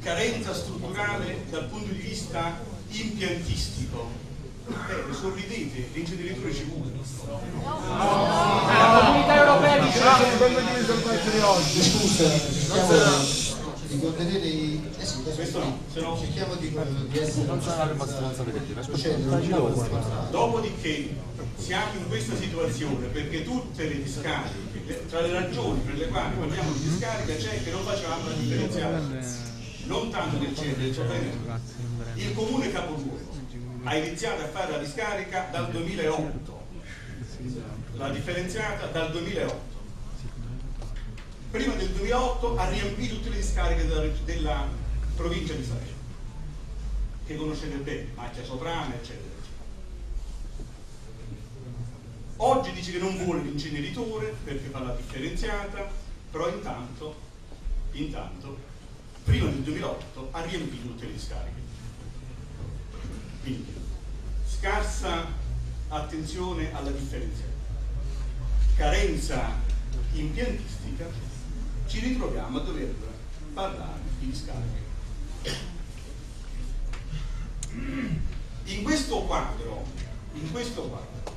[SPEAKER 6] Carenza strutturale dal punto di vista impiantistico. Bene, sorridete, l'inceneritore ci vuole.
[SPEAKER 7] La comunità europea dice che
[SPEAKER 1] oggi. Scusa, di contenere i... Eh sì,
[SPEAKER 6] questo no, se no...
[SPEAKER 1] cerchiamo di, di essere non sarà abbastanza
[SPEAKER 6] dopodiché siamo in questa situazione perché tutte le discariche tra le ragioni per le quali parliamo di discarica c'è che non facevamo la differenziata. Non tanto del centro del il comune capoluogo ha iniziato a fare la discarica dal 2008 la differenziata dal 2008 prima del 2008 ha riempito tutte le discariche della, della provincia di Salerno che conoscete bene, Macchia Soprana eccetera, oggi dice che non vuole l'inceneritore perché fa la differenziata però intanto, intanto prima del 2008 ha riempito tutte le discariche quindi scarsa attenzione alla differenziata carenza impiantistica. Ci ritroviamo a dover parlare di discariche. In questo quadro, in questo quadro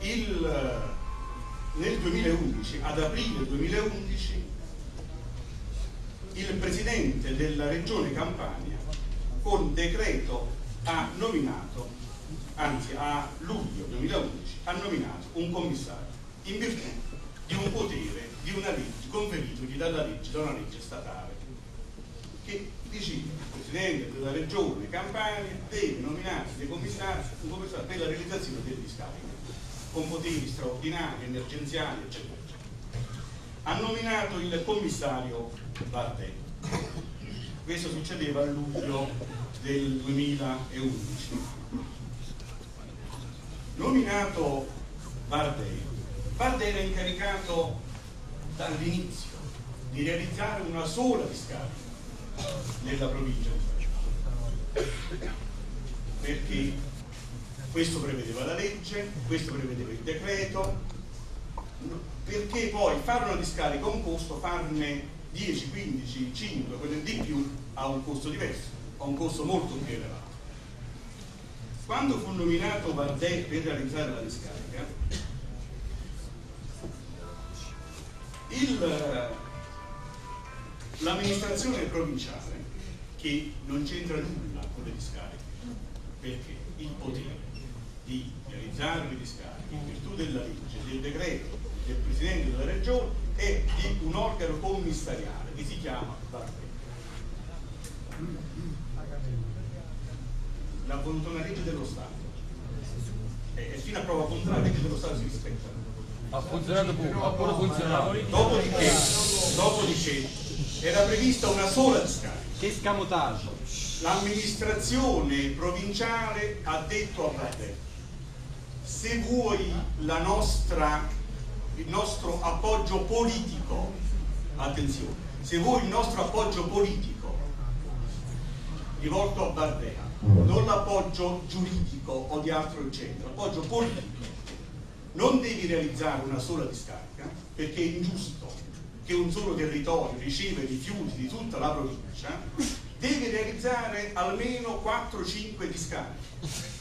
[SPEAKER 6] il, nel 2011, ad aprile 2011, il presidente della regione Campania con decreto ha nominato, anzi a luglio 2011, ha nominato un commissario in virtù di un potere di una legge, conferitogli dalla legge, da una legge statale, che diceva il Presidente della Regione Campania deve nominare dei commissari, un commissario per la realizzazione delle discariche, con poteri straordinari, emergenziali, eccetera, eccetera. Ha nominato il commissario Vardè. Questo succedeva a luglio del 2011. Nominato Vardè, Vardè era incaricato dall'inizio di realizzare una sola discarica nella provincia di Salerno perché questo prevedeva la legge, questo prevedeva il decreto. Perché poi fare una discarica ha un costo, farne 10, 15, 5, quelle di più ha un costo diverso, ha un costo molto più elevato. Quando fu nominato Vardè per realizzare la discarica, l'amministrazione provinciale che non c'entra nulla con le discariche perché il potere di realizzare le discariche in virtù della legge, del decreto del Presidente della Regione è di un organo commissariale che si chiama Barbe. L'ha voluto una legge dello Stato e fino a prova contraria la legge dello Stato si rispetta
[SPEAKER 7] ha funzionato pure, ha pure funzionato.
[SPEAKER 6] Dopodiché, dopodiché era prevista una sola discarica.
[SPEAKER 7] Che scamotaggio!
[SPEAKER 6] L'amministrazione provinciale ha detto a Vardè se vuoi la nostra, il nostro appoggio politico, attenzione, se vuoi il nostro appoggio politico rivolto a Bardea, non l'appoggio giuridico o di altro genere, l'appoggio politico, non devi realizzare una sola discarica perché è ingiusto che un solo territorio riceva i rifiuti di tutta la provincia, devi realizzare almeno 4-5 discariche.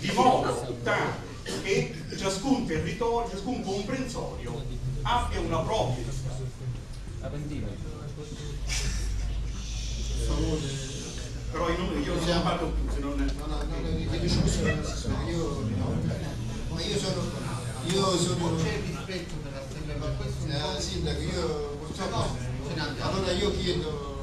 [SPEAKER 6] Di modo tale che ciascun territorio, ciascun comprensorio abbia una propria discarica. Però i non parlo più, se non è...
[SPEAKER 1] No, no, no, no, mi chiedo scusa, io, ma io sono, io sono,
[SPEAKER 5] C'è rispetto per la Assemblea, ma questo?
[SPEAKER 1] Eh, sindaco, io purtroppo, allora io chiedo,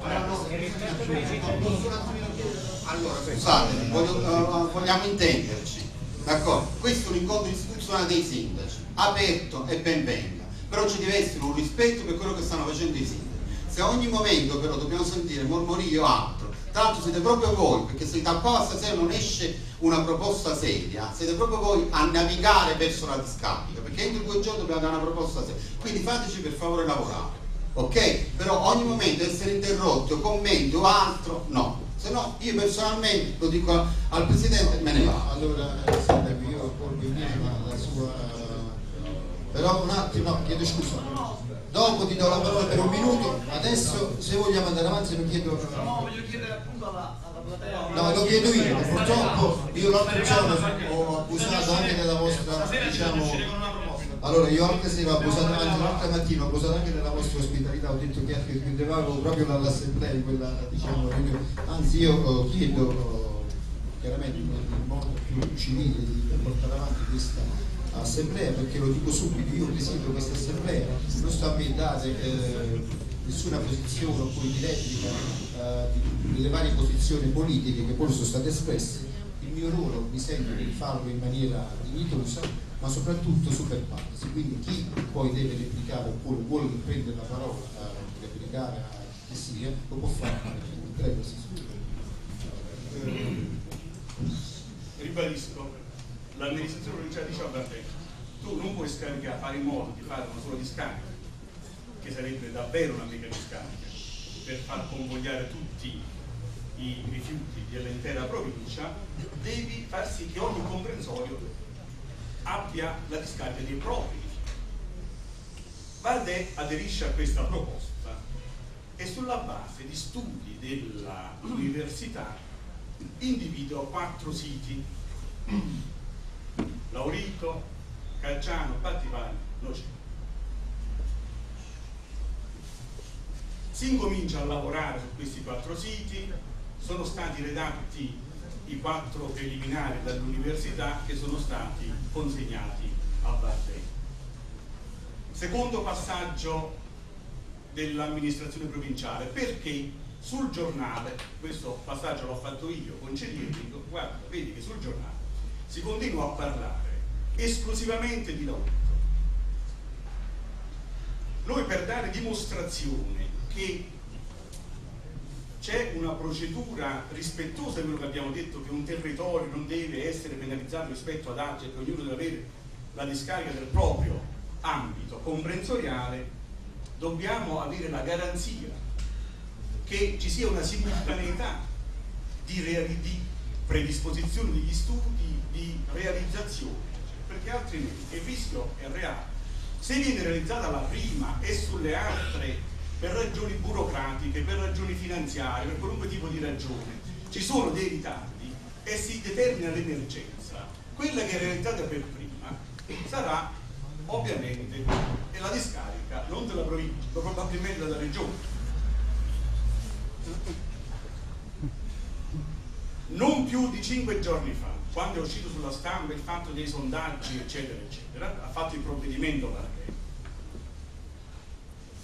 [SPEAKER 5] Allora, scusate, voglio- eh, vogliamo intenderci, d'accordo? Questo è un incontro istituzionale dei sindaci, aperto e ben venga, però ci deve essere un rispetto per quello che stanno facendo i sindaci. Se a ogni momento però dobbiamo sentire mormorio o altro, tra l'altro siete proprio voi, perché se da qua stasera non esce una proposta seria, siete proprio voi a navigare verso la discarica, perché entro due giorni dobbiamo dare una proposta seria. Quindi fateci per favore lavorare, ok? Però ogni momento essere interrotti o commenti o altro, no. Se no io personalmente, lo dico al- Presidente, me ne vado.
[SPEAKER 1] allora, eh, sindaco, io colgo in la sua, però un attimo, no, chiedo scusa, dopo ti do la parola per un minuto, adesso se vogliamo andare avanti lo chiedo,
[SPEAKER 8] voglio chiedere appunto alla, alla platea.
[SPEAKER 1] no, lo chiedo io, purtroppo io l'altro giorno ho abusato anche della vostra, diciamo, Allora io anche se ho abusato anche l'altra mattina, ho abusato anche della vostra ospitalità, ho detto che anche chiudevamo proprio dall'assemblea in quella diciamo. Anzi io eh, chiedo eh, chiaramente in modo più civile di portare avanti questa assemblea perché lo dico subito, io presiedo questa assemblea, non sto a dare eh, nessuna posizione oppure di replica eh, delle varie posizioni politiche che poi sono state espresse. Il mio ruolo mi sento di farlo in maniera dignitosa, ma soprattutto super partes. Quindi chi poi deve replicare oppure vuole prendere la parola, eh, replicare a chi sia, lo può fare. Prego, sì.
[SPEAKER 6] ribadisco, l'amministrazione provinciale dice a Bartè, tu non puoi scaricare, fare in modo di fare una sola discarica, che sarebbe davvero una mega discarica, per far convogliare tutti i rifiuti dell'intera provincia, devi far sì che ogni comprensorio abbia la discarica dei propri. Valdè aderisce a questa proposta e sulla base di studi dell'università individua quattro siti Laurito, Calciano, Battivani, Nocera si incomincia a lavorare su questi quattro siti sono stati redatti i quattro preliminari dall'università che sono stati consegnati a Bartei secondo passaggio dell'amministrazione provinciale perché sul giornale, questo passaggio l'ho fatto io con Celieri, guarda, vedi che sul giornale si continua a parlare esclusivamente di lavoro. Noi per dare dimostrazione che c'è una procedura rispettosa di quello che abbiamo detto, che un territorio non deve essere penalizzato rispetto ad altri che ognuno deve avere la discarica del proprio ambito comprensoriale, dobbiamo avere la garanzia che ci sia una simultaneità di, di predisposizione degli studi, di realizzazione, perché altrimenti il rischio è reale. Se viene realizzata la prima e sulle altre per ragioni burocratiche, per ragioni finanziarie, per qualunque tipo di ragione, ci sono dei ritardi e si determina l'emergenza, quella che è realizzata per prima sarà ovviamente la discarica non della provincia, ma probabilmente della regione. Non più di cinque giorni fa, quando è uscito sulla stampa il fatto dei sondaggi, eccetera, eccetera, ha fatto il provvedimento Vardè.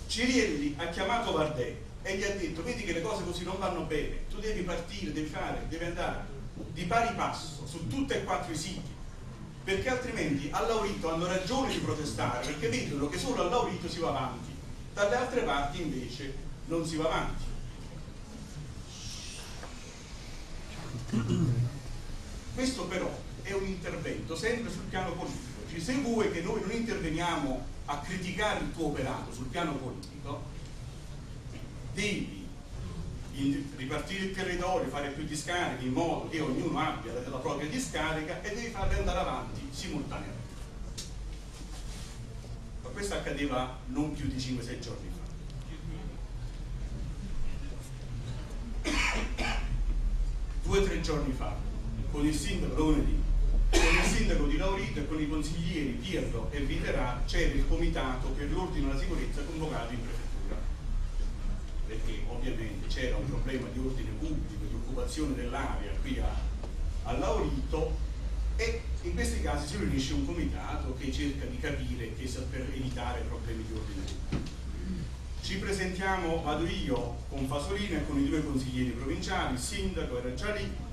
[SPEAKER 6] Cirielli ha chiamato Vardè e gli ha detto: Vedi che le cose così non vanno bene, tu devi partire, devi fare, devi andare di pari passo su tutti e quattro i siti, perché altrimenti a Laurito hanno ragione di protestare, perché vedono che solo a Laurito si va avanti, dalle altre parti invece non si va avanti. <clears throat> Questo però è un intervento sempre sul piano politico. Cioè, se vuoi che noi non interveniamo a criticare il tuo operato sul piano politico, devi ripartire il territorio, fare più discariche in modo che ognuno abbia la propria discarica e devi farle andare avanti simultaneamente. Ma questo accadeva non più di 5-6 giorni fa. Due o tre giorni fa, con il sindaco lunedì, con il sindaco di Laurito e con i consiglieri Pierro e Viterà c'era il comitato per l'ordine e la sicurezza convocato in prefettura. Perché ovviamente c'era un problema di ordine pubblico, di occupazione dell'area qui a, a Laurito e in questi casi si riunisce un comitato che cerca di capire per evitare problemi di ordine pubblico. Ci presentiamo, vado io con Fasolina e con i due consiglieri provinciali, il sindaco era già lì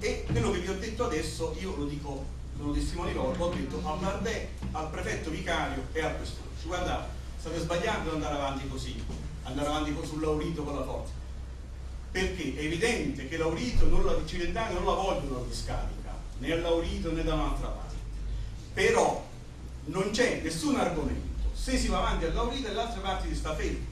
[SPEAKER 6] e quello che vi ho detto adesso io lo dico, sono testimoni loro, ho detto a Mardè, al prefetto vicario e al questore. Guardate, state sbagliando ad andare avanti così, andare avanti sul Laurito con la forza. Perché è evidente che Laurito non la, Cilentani non la vogliono la discarica, né a Laurito né da un'altra parte. Però non c'è nessun argomento se si va avanti a Laurito e l'altra parte si sta fermo.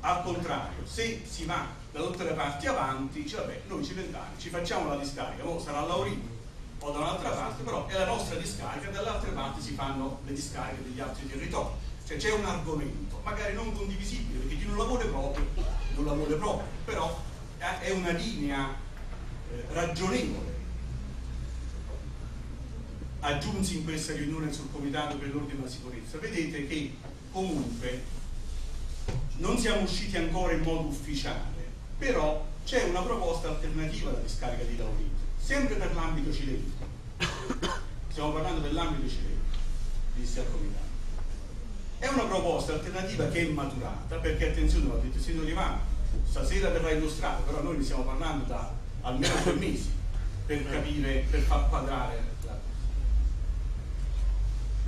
[SPEAKER 6] Al contrario, se si va da tutte le parti avanti, dice vabbè, noi cilentani ci facciamo la discarica, o sarà a Laurito o da un'altra parte, però è la nostra discarica, dall'altra parte si fanno le discariche degli altri territori. Cioè c'è un argomento, magari non condivisibile, perché chi non la vuole proprio, non la vuole proprio, però è una linea eh, ragionevole. Aggiunsi in questa riunione sul Comitato per l'Ordine e la Sicurezza, vedete che comunque non siamo usciti ancora in modo ufficiale, però c'è una proposta alternativa alla discarica di Laurito, sempre per l'ambito cilento. Stiamo parlando dell'ambito cilento, disse al Comitato. È una proposta alternativa che è maturata, perché attenzione, l'ha detto il sindaco Ivano, stasera verrà illustrata, però noi ne stiamo parlando da almeno due mesi per capire, per far quadrare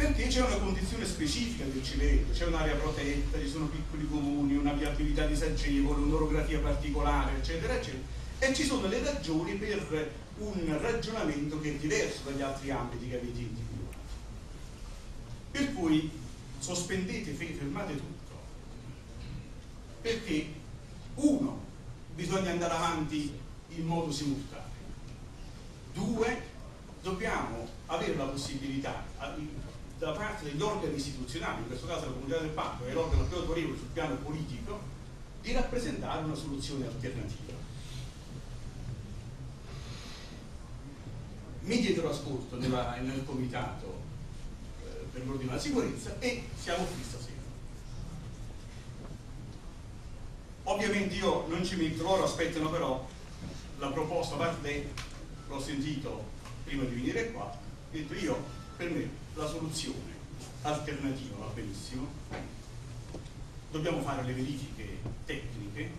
[SPEAKER 6] perché c'è una condizione specifica del Cilento, c'è un'area protetta, ci sono piccoli comuni, una viabilità disagevole, un'orografia particolare, eccetera, eccetera, e ci sono le ragioni per un ragionamento che è diverso dagli altri ambiti che avete individuato. Per cui sospendete, fermate tutto, perché uno, bisogna andare avanti in modo simultaneo, due, dobbiamo avere la possibilità da parte degli organi istituzionali, in questo caso la comunità del parco, è l'organo più autorevole sul piano politico, di rappresentare una soluzione alternativa. Mi diedero ascolto nella, nel comitato eh, per l'ordine e la sicurezza e siamo qui stasera. Ovviamente io non ci metto, loro aspettano però la proposta da parte, l'ho sentito prima di venire qua, ho detto io, per me la soluzione alternativa va benissimo, dobbiamo fare le verifiche tecniche,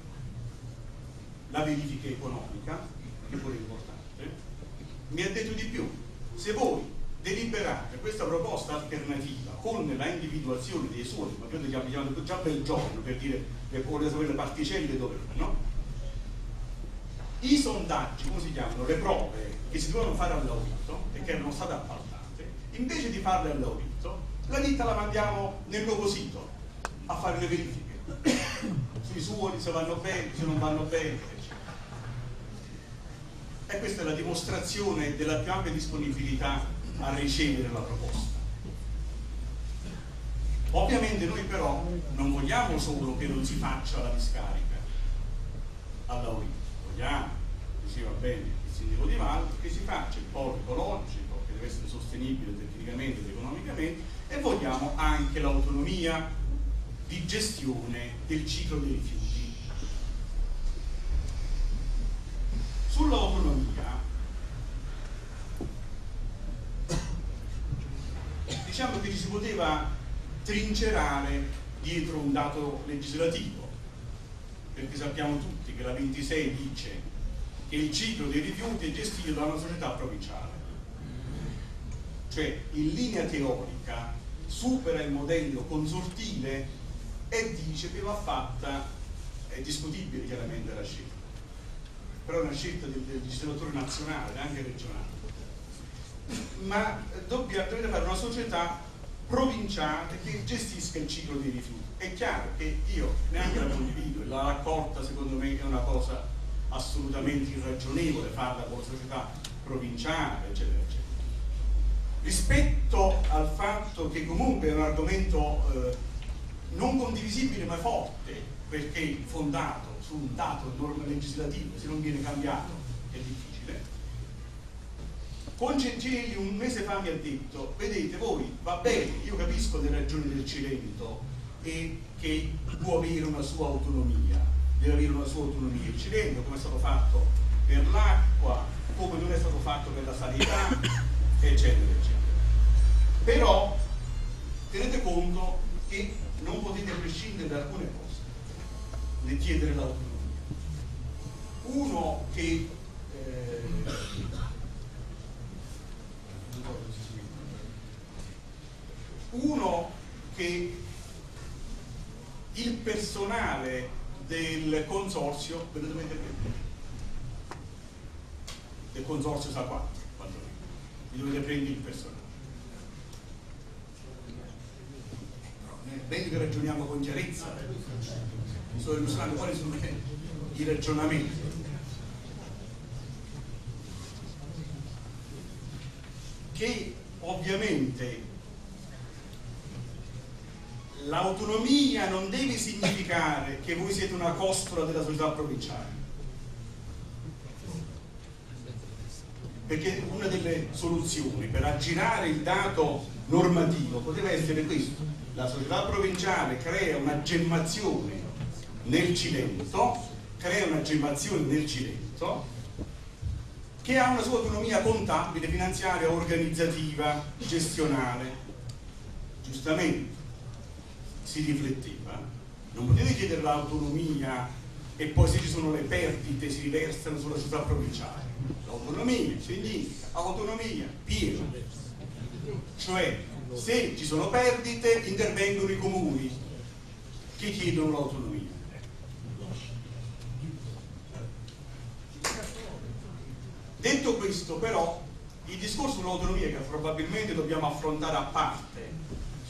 [SPEAKER 6] la verifica economica, che pure è importante, mi ha detto di più, se voi deliberate questa proposta alternativa con la individuazione dei suoli, ma che abbiamo già per giorno per dire che vuole sapere le particelle dove no? I sondaggi, come si chiamano? Le prove che si dovevano fare all'audito e che erano state appaltate invece di farle all'audito, la ditta la mandiamo nel nuovo sito a fare le verifiche <coughs> sui suoli, se vanno bene, se non vanno bene, eccetera. E questa è la dimostrazione della più ampia disponibilità a ricevere la proposta. Ovviamente noi però non vogliamo solo che non si faccia la discarica all'audito, vogliamo, diceva bene il sindaco di Valle, che si faccia il polo ecologico, deve essere sostenibile tecnicamente ed economicamente e vogliamo anche l'autonomia di gestione del ciclo dei rifiuti. Sull'autonomia diciamo che ci si poteva trincerare dietro un dato legislativo, perché sappiamo tutti che la 26 dice che il ciclo dei rifiuti è gestito da una società provinciale cioè in linea teorica supera il modello consortile e dice che va fatta, è discutibile chiaramente la scelta, però è una scelta del, del legislatore nazionale, anche regionale. Ma dobbia, dovete fare una società provinciale che gestisca il ciclo dei rifiuti. È chiaro che io neanche la condivido, la raccolta secondo me è una cosa assolutamente irragionevole farla con la società provinciale, eccetera, eccetera. Rispetto al fatto che comunque è un argomento eh, non condivisibile ma forte, perché fondato su un dato norma legislativo, se non viene cambiato è difficile. Concettieri un mese fa mi ha detto, vedete voi, va bene, io capisco le ragioni del Cilento e che può avere una sua autonomia, deve avere una sua autonomia. Il Cilento come è stato fatto per l'acqua, come non è stato fatto per la sanità, eccetera, eccetera. Però tenete conto che non potete prescindere da alcune cose nel chiedere l'autonomia. Uno che eh, uno che il personale del consorzio ve lo dovete prendere del consorzio sa quanto vi dovete prendere il personale Però è meglio che ragioniamo con chiarezza. Mi sto illustrando quali sono i ragionamenti. Che ovviamente l'autonomia non deve significare che voi siete una costola della società provinciale. Perché una delle soluzioni per aggirare il dato normativo poteva essere questo. La società provinciale crea una gemmazione nel Cilento, crea una gemmazione nel Cilento che ha una sua autonomia contabile, finanziaria, organizzativa, gestionale. Giustamente si rifletteva, non potete chiedere l'autonomia e poi se ci sono le perdite si riversano sulla società provinciale. L'autonomia significa autonomia piena, cioè se ci sono perdite intervengono i comuni che chiedono l'autonomia. Detto questo però, il discorso sull'autonomia che probabilmente dobbiamo affrontare a parte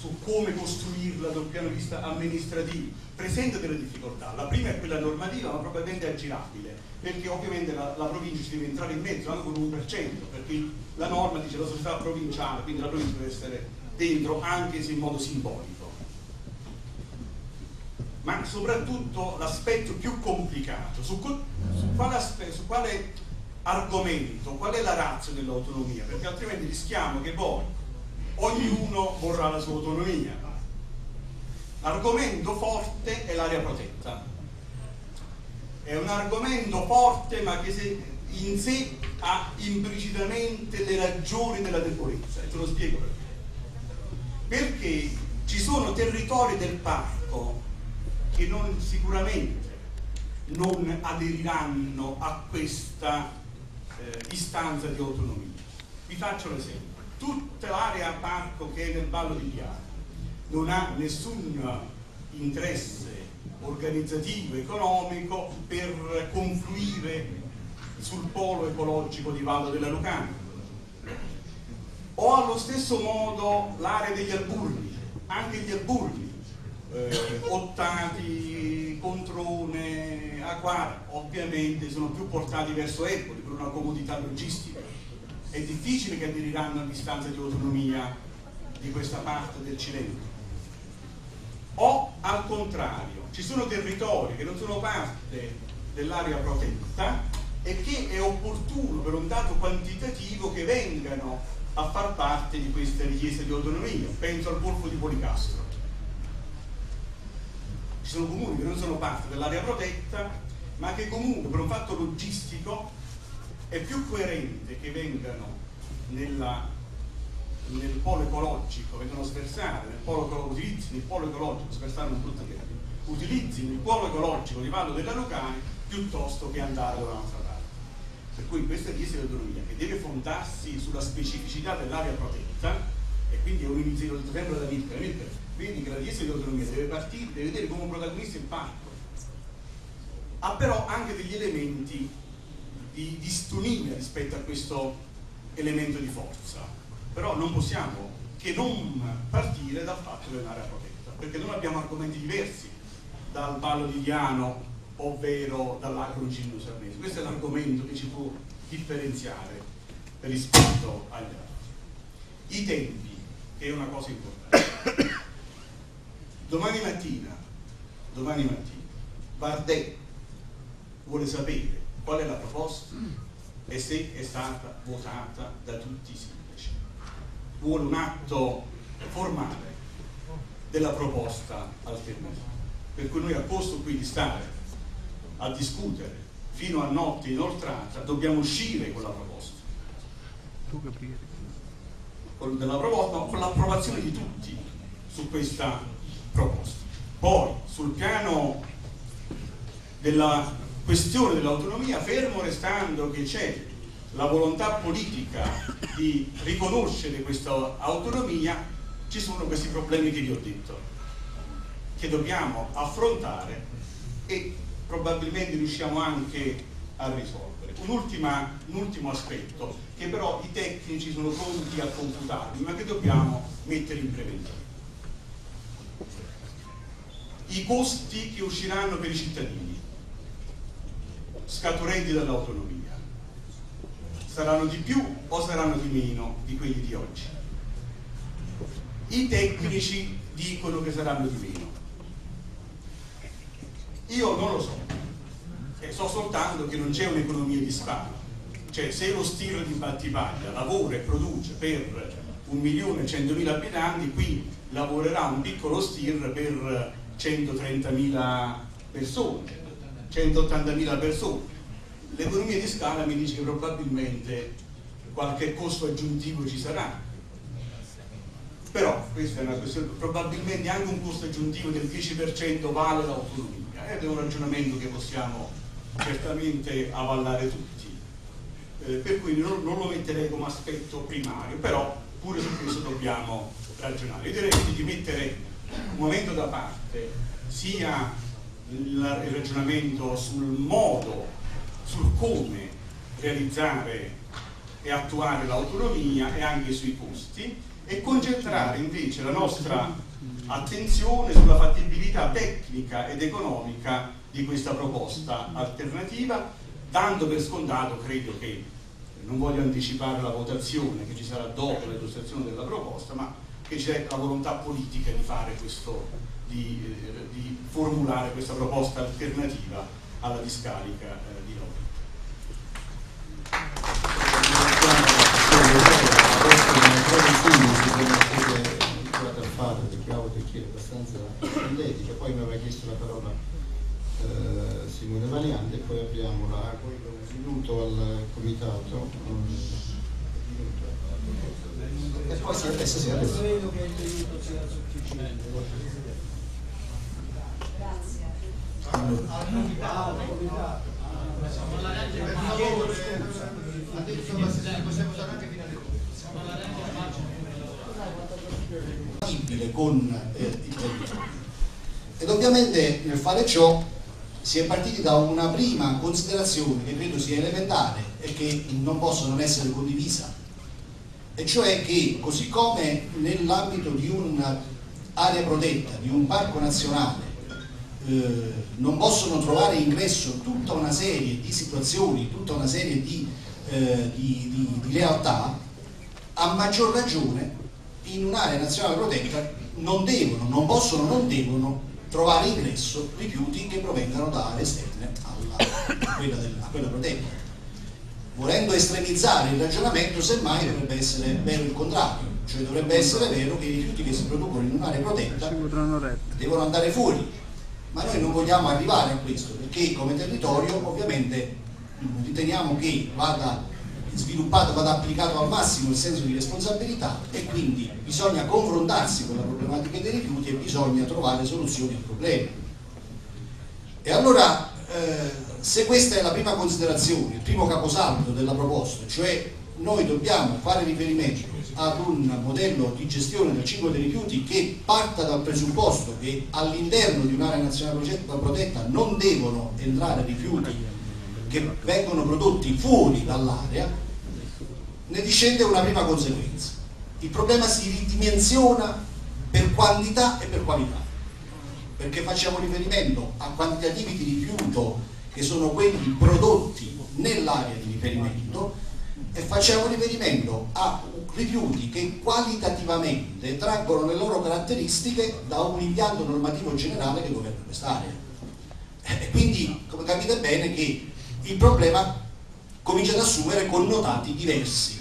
[SPEAKER 6] su come costruirla dal piano di vista amministrativo presenta delle difficoltà. La prima è quella normativa, ma probabilmente aggirabile, perché ovviamente la, la provincia ci deve entrare in mezzo anche con un per cento, perché la norma dice la società provinciale, quindi la provincia deve essere dentro anche se in modo simbolico. Ma soprattutto l'aspetto più complicato, su, su, quale su quale argomento, qual è la razza dell'autonomia, perché altrimenti rischiamo che poi ognuno vorrà la sua autonomia. L'argomento forte è l'area protetta. È un argomento forte ma che in sé ha implicitamente le ragioni della debolezza e te lo spiego perché. Perché ci sono territori del parco che non, sicuramente non aderiranno a questa eh, istanza di autonomia. Vi faccio l'esempio. Tutta l'area parco che è nel Vallo di Chiara non ha nessun interesse organizzativo, economico per confluire sul polo ecologico di Vallo della Lucania. O allo stesso modo l'area degli alburni, anche gli alburni, eh, Ottati, Controne, Aquara, ovviamente sono più portati verso Empoli per una comodità logistica. È difficile che aderiranno all'istanza di autonomia di questa parte del Cilento. O al contrario, ci sono territori che non sono parte dell'area protetta e che è opportuno per un dato quantitativo che vengano a far parte di queste richieste di autonomia. Penso al Golfo di Policastro ci sono comuni che non sono parte dell'area protetta, ma che comunque per un fatto logistico è più coerente che vengano nella, nel polo ecologico, vengono sversate nel polo utilizzino il polo ecologico, sversare un brutto termine, utilizzino il polo ecologico di Vallo della Lucani piuttosto che andare da un'altra parte. Per cui questa richiesta di autonomia che deve fondarsi sulla specificità dell'area protetta, e quindi è un'iniziativa sempre da Mirka, Mirka vedi che la richiesta di autonomia deve partire, deve vedere come protagonista il parco. Ha però anche degli elementi di distonia rispetto a questo elemento di forza, però non possiamo che non partire dal fatto che è un'area protetta, perché noi abbiamo argomenti diversi dal ballo di Diano ovvero dall'acro Gino Sarnese. Questo è l'argomento che ci può differenziare rispetto agli altri. I tempi, che è una cosa importante. Domani mattina, domani mattina, Bardet vuole sapere qual è la proposta e se è stata votata da tutti i sindaci. Vuole un atto formale della proposta alternativa. Per cui noi a posto qui di stare a discutere fino a notte inoltrata dobbiamo uscire con la proposta. Con, della proposta no, con l'approvazione di tutti su questa proposta. Poi sul piano della questione dell'autonomia, fermo restando che c'è la volontà politica di riconoscere questa autonomia, ci sono questi problemi che vi ho detto, che dobbiamo affrontare e probabilmente riusciamo anche a risolvere. Un, un ultimo aspetto, che però i tecnici sono pronti a confutarli, ma che dobbiamo mettere in prevenzione. I costi che usciranno per i cittadini scaturenti dall'autonomia saranno di più o saranno di meno di quelli di oggi? I tecnici dicono che saranno di meno. Io non lo so, e so soltanto che non c'è un'economia di scala. Cioè se lo stir di Battipaglia lavora e produce per un milione e centomila abitanti, qui lavorerà un piccolo stir per 130.000 persone 180.000 persone. L'economia di scala mi dice che probabilmente qualche costo aggiuntivo ci sarà. Però questa è una questione, probabilmente anche un costo aggiuntivo del 10% vale l'autonomia ed è un ragionamento che possiamo certamente avallare tutti. Eh, per cui non, non, lo metterei come aspetto primario, però pure su questo dobbiamo ragionare. Io direi di mettere un momento da parte sia il ragionamento sul modo, sul come realizzare e attuare l'autonomia e anche sui costi e concentrare invece la nostra attenzione sulla fattibilità tecnica ed economica di questa proposta alternativa, dando per scontato, credo che, non voglio anticipare la votazione che ci sarà dopo l'illustrazione della proposta, ma che c'è la volontà politica di fare questo di, eh, di formulare questa proposta alternativa alla discarica eh, di Lodi.
[SPEAKER 1] abbastanza atletica, poi mi aveva chiesto la parola eh, Simone Valiante e poi abbiamo la, minuto al comitato. E poi si adesso si adesso.
[SPEAKER 4] Credo che il minuto sia sufficiente.
[SPEAKER 9] Con eh, il territorio. Ed ovviamente nel fare ciò si è partiti da una prima considerazione che credo sia elementare e che non possa non essere condivisa, e cioè che così come nell'ambito di un'area protetta, di un parco nazionale, eh, non possono trovare ingresso tutta una serie di situazioni, tutta una serie di, eh, di, di, di realtà, a maggior ragione in un'area nazionale protetta non devono, non possono, non devono trovare ingresso rifiuti che provengano da aree esterne alla, a, <coughs> quella del, a quella protetta. Volendo estremizzare il ragionamento, semmai dovrebbe essere vero il contrario, cioè dovrebbe essere vero che i rifiuti che si producono in un'area protetta devono andare fuori ma noi non vogliamo arrivare a questo perché come territorio ovviamente riteniamo che vada sviluppato, vada applicato al massimo il senso di responsabilità e quindi bisogna confrontarsi con la problematica dei rifiuti e bisogna trovare soluzioni al problema. E allora eh, se questa è la prima considerazione, il primo caposaldo della proposta, cioè noi dobbiamo fare riferimento ad un modello di gestione del ciclo dei rifiuti che parta dal presupposto che all'interno di un'area nazionale protetta non devono entrare rifiuti che vengono prodotti fuori dall'area, ne discende una prima conseguenza. Il problema si ridimensiona per quantità e per qualità, perché facciamo riferimento a quantitativi di rifiuto che sono quelli prodotti nell'area di riferimento e facciamo riferimento a rifiuti che qualitativamente traggono le loro caratteristiche da un impianto normativo generale che governa quest'area. E quindi, come capite bene, che il problema comincia ad assumere connotati diversi,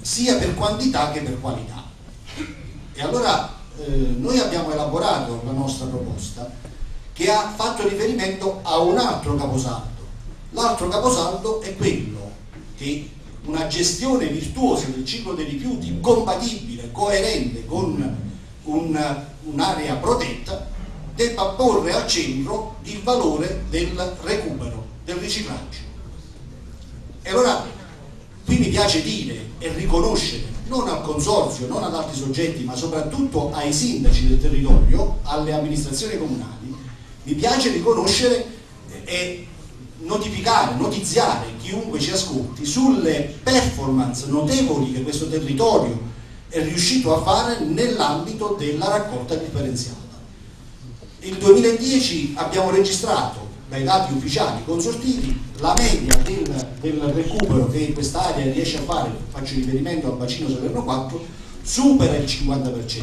[SPEAKER 9] sia per quantità che per qualità. E allora eh, noi abbiamo elaborato la nostra proposta che ha fatto riferimento a un altro caposaldo. L'altro caposaldo è quello che una gestione virtuosa del ciclo dei rifiuti compatibile, coerente con un, un'area protetta, debba porre al centro il valore del recupero, del riciclaggio. E allora qui mi piace dire e riconoscere non al consorzio, non ad altri soggetti, ma soprattutto ai sindaci del territorio, alle amministrazioni comunali, mi piace riconoscere e notificare, notiziare chiunque ci ascolti sulle performance notevoli che questo territorio è riuscito a fare nell'ambito della raccolta differenziata. Il 2010 abbiamo registrato dai dati ufficiali consortiti la media del, del recupero che quest'area riesce a fare, faccio riferimento al bacino Salerno 4, supera il 50%.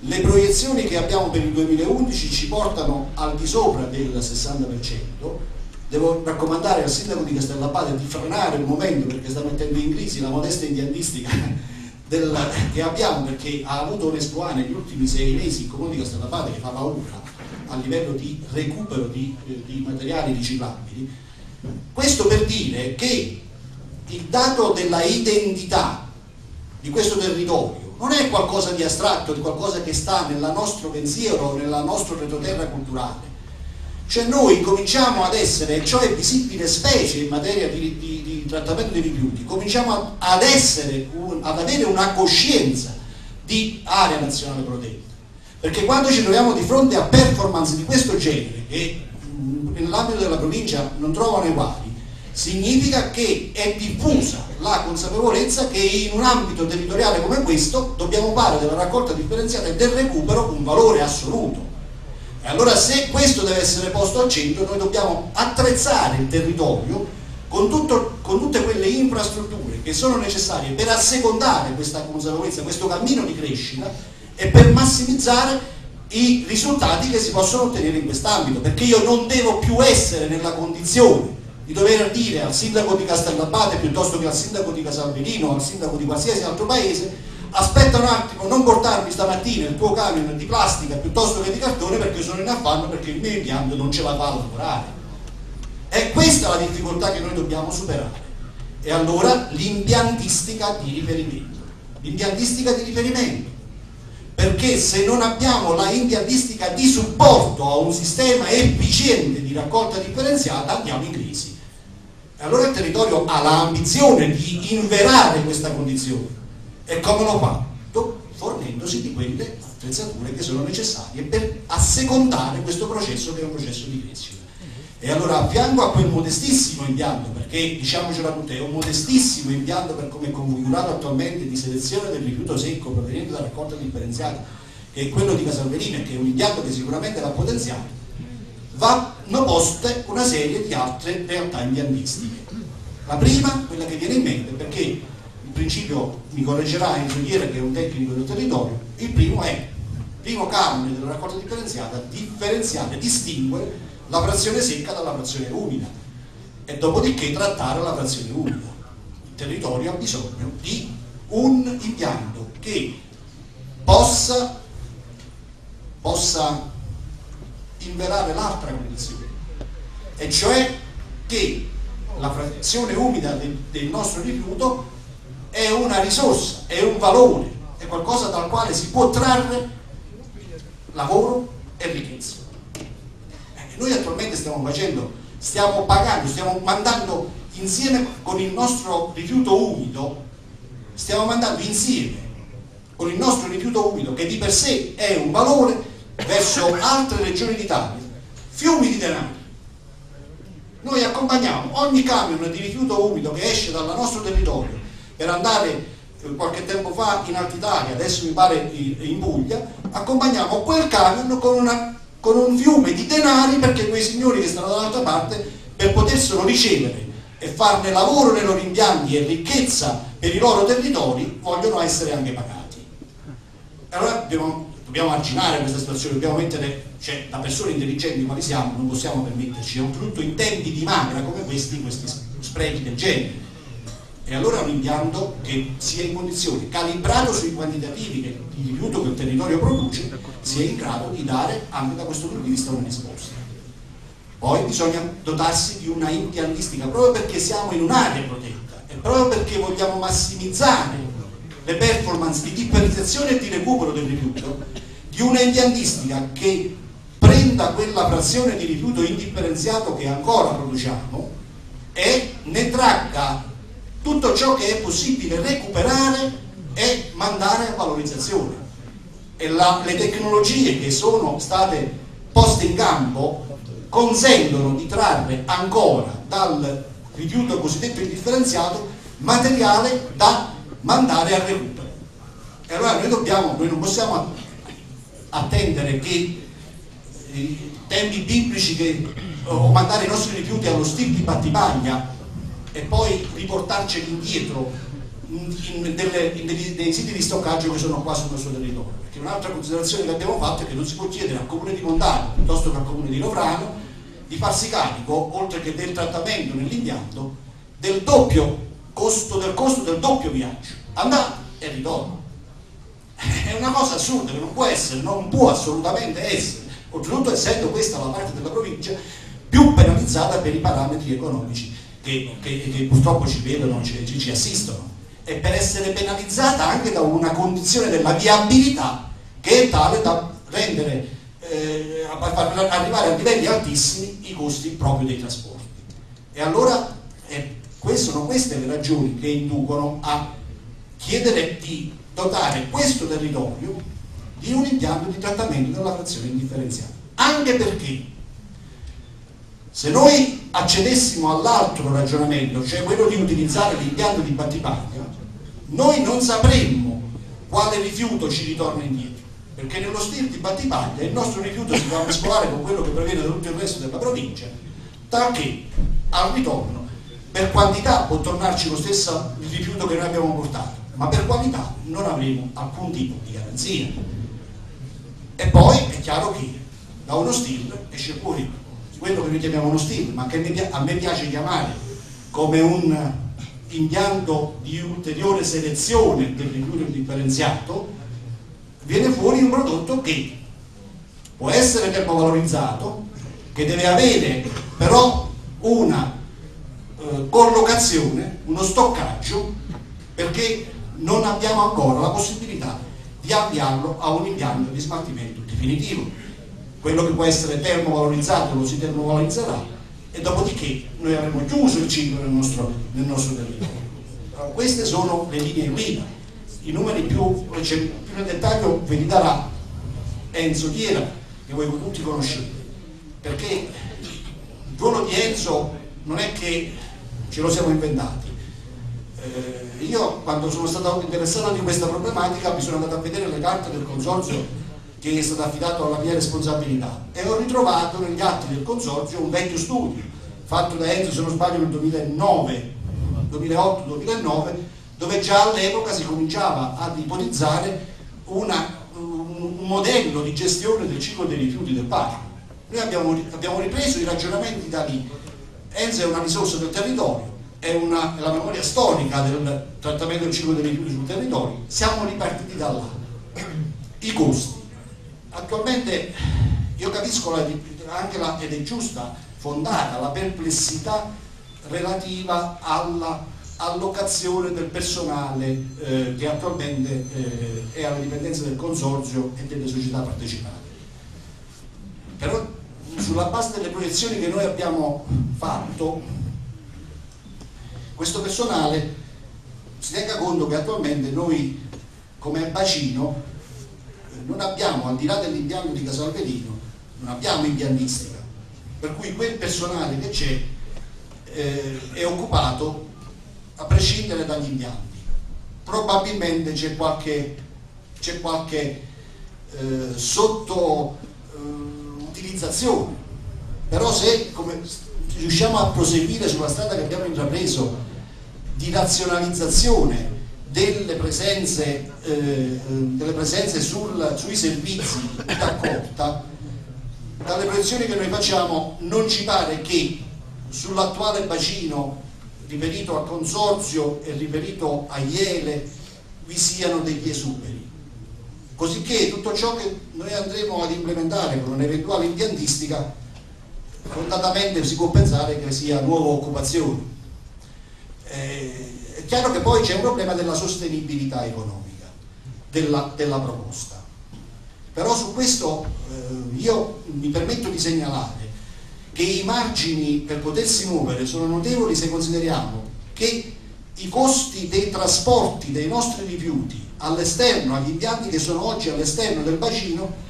[SPEAKER 9] Le proiezioni che abbiamo per il 2011 ci portano al di sopra del 60%, devo raccomandare al sindaco di Castellabate di frenare un momento perché sta mettendo in crisi la modesta indianistica <laughs> del, che abbiamo perché ha avuto un'esploa negli ultimi sei mesi il comune di Castellabate che fa paura a livello di recupero di, di materiali riciclabili. Questo per dire che il dato della identità di questo territorio non è qualcosa di astratto, di qualcosa che sta nel nostro pensiero, nel nostro retroterra culturale cioè noi cominciamo ad essere, ciò è visibile specie in materia di, di, di trattamento dei rifiuti, cominciamo ad, essere, ad avere una coscienza di area nazionale protetta. Perché quando ci troviamo di fronte a performance di questo genere, che nell'ambito della provincia non trovano uguali, significa che è diffusa la consapevolezza che in un ambito territoriale come questo dobbiamo fare della raccolta differenziata e del recupero un valore assoluto e allora se questo deve essere posto al centro, noi dobbiamo attrezzare il territorio con, tutto, con tutte quelle infrastrutture che sono necessarie per assecondare questa consapevolezza, questo cammino di crescita e per massimizzare i risultati che si possono ottenere in quest'ambito, perché io non devo più essere nella condizione di dover dire al sindaco di Castellabate piuttosto che al sindaco di Casalverino al sindaco di qualsiasi altro paese aspetta un attimo, non portarmi stamattina il tuo camion di plastica piuttosto che di cartone perché sono in affanno perché il mio impianto non ce la fa a lavorare. È questa la difficoltà che noi dobbiamo superare. E allora l'impiantistica di riferimento. L'impiantistica di riferimento. Perché se non abbiamo la impiantistica di supporto a un sistema efficiente di raccolta differenziata andiamo in crisi. E allora il territorio ha l'ambizione di inverare questa condizione e come lo fa? Fornendosi di quelle attrezzature che sono necessarie per assecondare questo processo che è un processo di crescita. E allora a fianco a quel modestissimo impianto, perché diciamocela tutta, è un modestissimo impianto per come è configurato attualmente di selezione del rifiuto secco proveniente da raccolta differenziata, che è quello di Casalverino, che è un impianto che sicuramente va potenziato, vanno poste una serie di altre realtà impiantistiche. La prima, quella che viene in mente, perché principio mi correggerà il Giuliere che è un tecnico del territorio, il primo è, primo canone della raccolta differenziata, differenziare, distinguere la frazione secca dalla frazione umida e dopodiché trattare la frazione umida. Il territorio ha bisogno di un impianto che possa, possa inverare l'altra condizione, e cioè che la frazione umida del, del nostro rifiuto è una risorsa, è un valore, è qualcosa dal quale si può trarre lavoro e ricchezza. Noi attualmente stiamo facendo, stiamo pagando, stiamo mandando insieme con il nostro rifiuto umido, stiamo mandando insieme con il nostro rifiuto umido, che di per sé è un valore, verso altre regioni d'Italia, fiumi di denaro Noi accompagniamo ogni camion di rifiuto umido che esce dal nostro territorio per andare eh, qualche tempo fa in Alta Italia, adesso mi pare in Puglia, accompagniamo quel camion con, una, con un fiume di denari perché quei signori che stanno dall'altra parte per poterselo ricevere e farne lavoro nei loro impianti e ricchezza per i loro territori vogliono essere anche pagati. Allora dobbiamo, dobbiamo arginare questa situazione, dobbiamo mettere, cioè da persone intelligenti quali siamo, non possiamo permetterci, soprattutto in tempi di magra come questi, questi sprechi del genere. E allora un impianto che sia in condizione, calibrato sui quantitativi che, di rifiuto che il territorio produce, sia in grado di dare anche da questo punto di vista una risposta. Poi bisogna dotarsi di una impiantistica, proprio perché siamo in un'area protetta e proprio perché vogliamo massimizzare le performance di tipperizzazione e di recupero del rifiuto, di una impiantistica che prenda quella frazione di rifiuto indifferenziato che ancora produciamo e ne tragga tutto ciò che è possibile recuperare e mandare a valorizzazione. E la, le tecnologie che sono state poste in campo consentono di trarre ancora dal rifiuto cosiddetto indifferenziato materiale da mandare al recupero. E allora noi, dobbiamo, noi non possiamo attendere che i tempi biblici che, o mandare i nostri rifiuti allo stile di battipaglia e poi riportarceli indietro in, in delle, in dei, dei siti di stoccaggio che sono qua sul nostro territorio. Perché un'altra considerazione che abbiamo fatto è che non si può chiedere al comune di Montano piuttosto che al comune di Lovrano di farsi carico, oltre che del trattamento nell'impianto, del doppio costo del costo del doppio viaggio, andata e ritorno. È una cosa assurda che non può essere, non può assolutamente essere, oltretutto essendo questa la parte della provincia più penalizzata per i parametri economici che, che, che purtroppo ci vedono, ci, ci assistono, e per essere penalizzata anche da una condizione della viabilità che è tale da rendere eh, a arrivare a livelli altissimi i costi proprio dei trasporti. E allora eh, sono queste le ragioni che inducono a chiedere di dotare questo territorio di un impianto di trattamento della frazione indifferenziata. Anche perché se noi accedessimo all'altro ragionamento, cioè quello di utilizzare l'impianto di battipaglia, noi non sapremmo quale rifiuto ci ritorna indietro perché nello stile di battipaglia il nostro rifiuto si va a mescolare con quello che proviene da tutto il resto della provincia, talché al ritorno per quantità può tornarci lo stesso rifiuto che noi abbiamo portato, ma per qualità non avremo alcun tipo di garanzia. E poi è chiaro che da uno stile esce fuori quello che noi chiamiamo uno stile, ma che a me piace chiamare come un impianto di ulteriore selezione del rifiuto differenziato, viene fuori un prodotto che può essere termovalorizzato, che deve avere però una eh, collocazione, uno stoccaggio, perché non abbiamo ancora la possibilità di avviarlo a un impianto di smaltimento definitivo. Quello che può essere termovalorizzato lo si termovalorizzerà e dopodiché noi avremo chiuso il ciclo nel nostro, nel nostro territorio. Queste sono le linee guida i numeri più, cioè, più nel dettaglio ve li darà Enzo Chiera, che voi tutti conoscete, perché il ruolo di Enzo non è che ce lo siamo inventati. Eh, io quando sono stato interessato di questa problematica mi sono andato a vedere le carte del consorzio che è stato affidato alla mia responsabilità e ho ritrovato negli atti del consorzio un vecchio studio fatto da Enzo se non sbaglio nel 2009 2008-2009 dove già all'epoca si cominciava ad ipotizzare una, un, modello di gestione del ciclo dei rifiuti del parco. Noi abbiamo, abbiamo ripreso i ragionamenti da lì. Enza è una risorsa del territorio, è, una, è, la memoria storica del trattamento del ciclo dei rifiuti sul territorio, siamo ripartiti da là. I costi. Attualmente io capisco la, anche la, ed è giusta, fondata, la perplessità relativa alla allocazione del personale eh, che attualmente eh, è alla dipendenza del consorzio e delle società partecipate. Però sulla base delle proiezioni che noi abbiamo fatto, questo personale si tenga conto che attualmente noi come bacino non abbiamo, al di là dell'impianto di Casalverino, non abbiamo impiantistica, per cui quel personale che c'è eh, è occupato a prescindere dagli impianti. Probabilmente c'è qualche, qualche eh, sottoutilizzazione, però se come, riusciamo a proseguire sulla strada che abbiamo intrapreso di razionalizzazione delle presenze, eh, delle presenze sul, sui servizi di raccolta, dalle proiezioni che noi facciamo non ci pare che sull'attuale bacino riferito al consorzio e riferito a Iele vi siano degli esuberi. Cosicché tutto ciò che noi andremo ad implementare con un'eventuale impiantistica fondatamente si può pensare che sia nuova occupazione. Eh, chiaro che poi c'è un problema della sostenibilità economica della, della proposta. Però su questo eh, io mi permetto di segnalare che i margini per potersi muovere sono notevoli se consideriamo che i costi dei trasporti dei nostri rifiuti all'esterno, agli impianti che sono oggi all'esterno del bacino,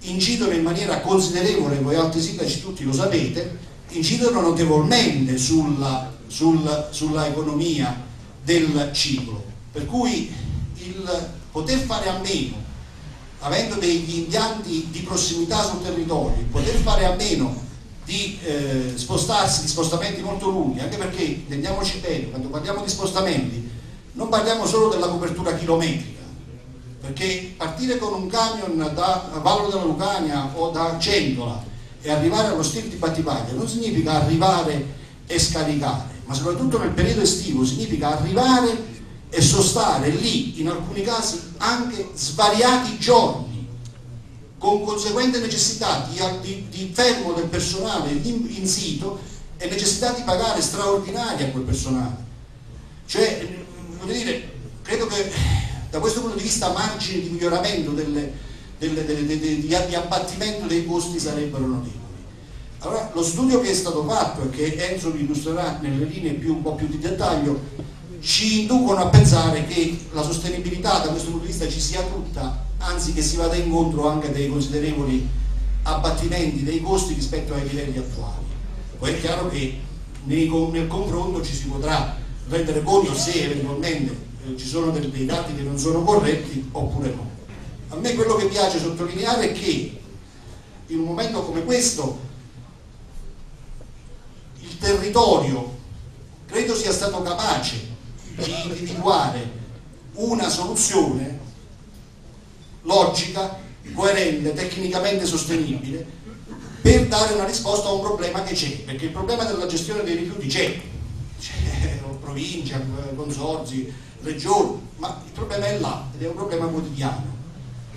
[SPEAKER 9] incidono in maniera considerevole, voi altri sindaci tutti lo sapete, incidono notevolmente sulla, sul, sulla economia del ciclo. Per cui il poter fare a meno, avendo degli impianti di prossimità sul territorio, poter fare a meno di eh, spostarsi, di spostamenti molto lunghi, anche perché, intendiamoci bene, quando parliamo di spostamenti, non parliamo solo della copertura chilometrica, perché partire con un camion da Vallo della Lucania o da Cendola e arrivare allo stile di Battipaglia non significa arrivare e scaricare, ma soprattutto nel periodo estivo significa arrivare e sostare lì, in alcuni casi anche svariati giorni, con conseguente necessità di, di, di fermo del personale in, in sito e necessità di pagare straordinari a quel personale. Cioè, voglio dire, credo che da questo punto di vista margini di miglioramento delle, delle, delle, di, di abbattimento dei costi sarebbero notevoli. Allora, lo studio che è stato fatto e che Enzo vi illustrerà nelle linee più, un po' più di dettaglio ci inducono a pensare che la sostenibilità da questo punto di vista ci sia tutta, anzi che si vada incontro anche dei considerevoli abbattimenti dei costi rispetto ai livelli attuali. Poi è chiaro che nei, nel confronto ci si potrà rendere conto se eventualmente eh, ci sono dei, dei dati che non sono corretti oppure no. A me quello che piace sottolineare è che in un momento come questo territorio credo sia stato capace di individuare una soluzione logica, coerente, tecnicamente sostenibile per dare una risposta a un problema che c'è, perché il problema della gestione dei rifiuti c'è, c'è <laughs> provincia, consorzi, regioni, ma il problema è là ed è un problema quotidiano.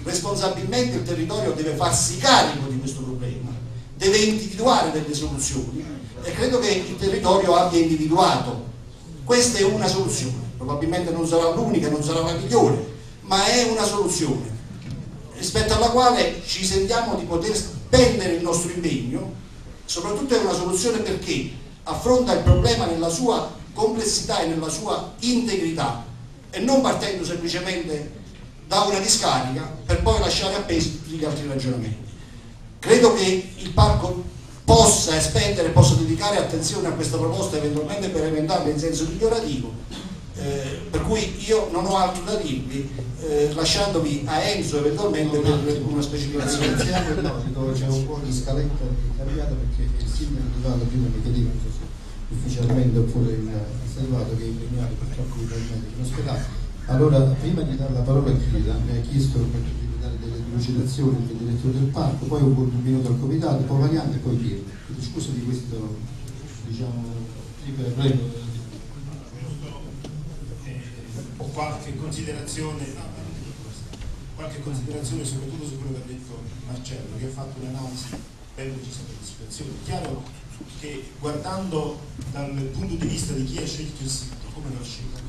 [SPEAKER 9] Responsabilmente il territorio deve farsi carico di questo problema, deve individuare delle soluzioni e credo che il territorio abbia individuato. Questa è una soluzione, probabilmente non sarà l'unica, non sarà la migliore, ma è una soluzione rispetto alla quale ci sentiamo di poter spendere il nostro impegno, soprattutto è una soluzione perché affronta il problema nella sua complessità e nella sua integrità e non partendo semplicemente da una discarica per poi lasciare appesi tutti gli altri ragionamenti. Credo che il parco possa spendere, possa dedicare attenzione a questa proposta eventualmente per emendarla in senso migliorativo, eh, per cui io non ho altro da dirvi, eh, lasciandovi a Enzo eventualmente per una specificazione.
[SPEAKER 1] dove c'è un po' di scaletta cambiata perché il sindaco di Valle prima mi chiedeva, non so se ufficialmente oppure in salvato che è impegnato purtroppo in ospedale. Allora, prima di dare la parola a Grida, mi ha chiesto delucidazioni al direttore del parco, poi un minuto al comitato, poi Variante e poi Piero. Scusa di questo, diciamo, prego.
[SPEAKER 3] Ho qualche considerazione, qualche considerazione soprattutto su quello che ha detto Marcello, che ha fatto un'analisi ben precisa della situazione. È chiaro che guardando dal punto di vista di chi ha scelto il sito, come l'ha scelto,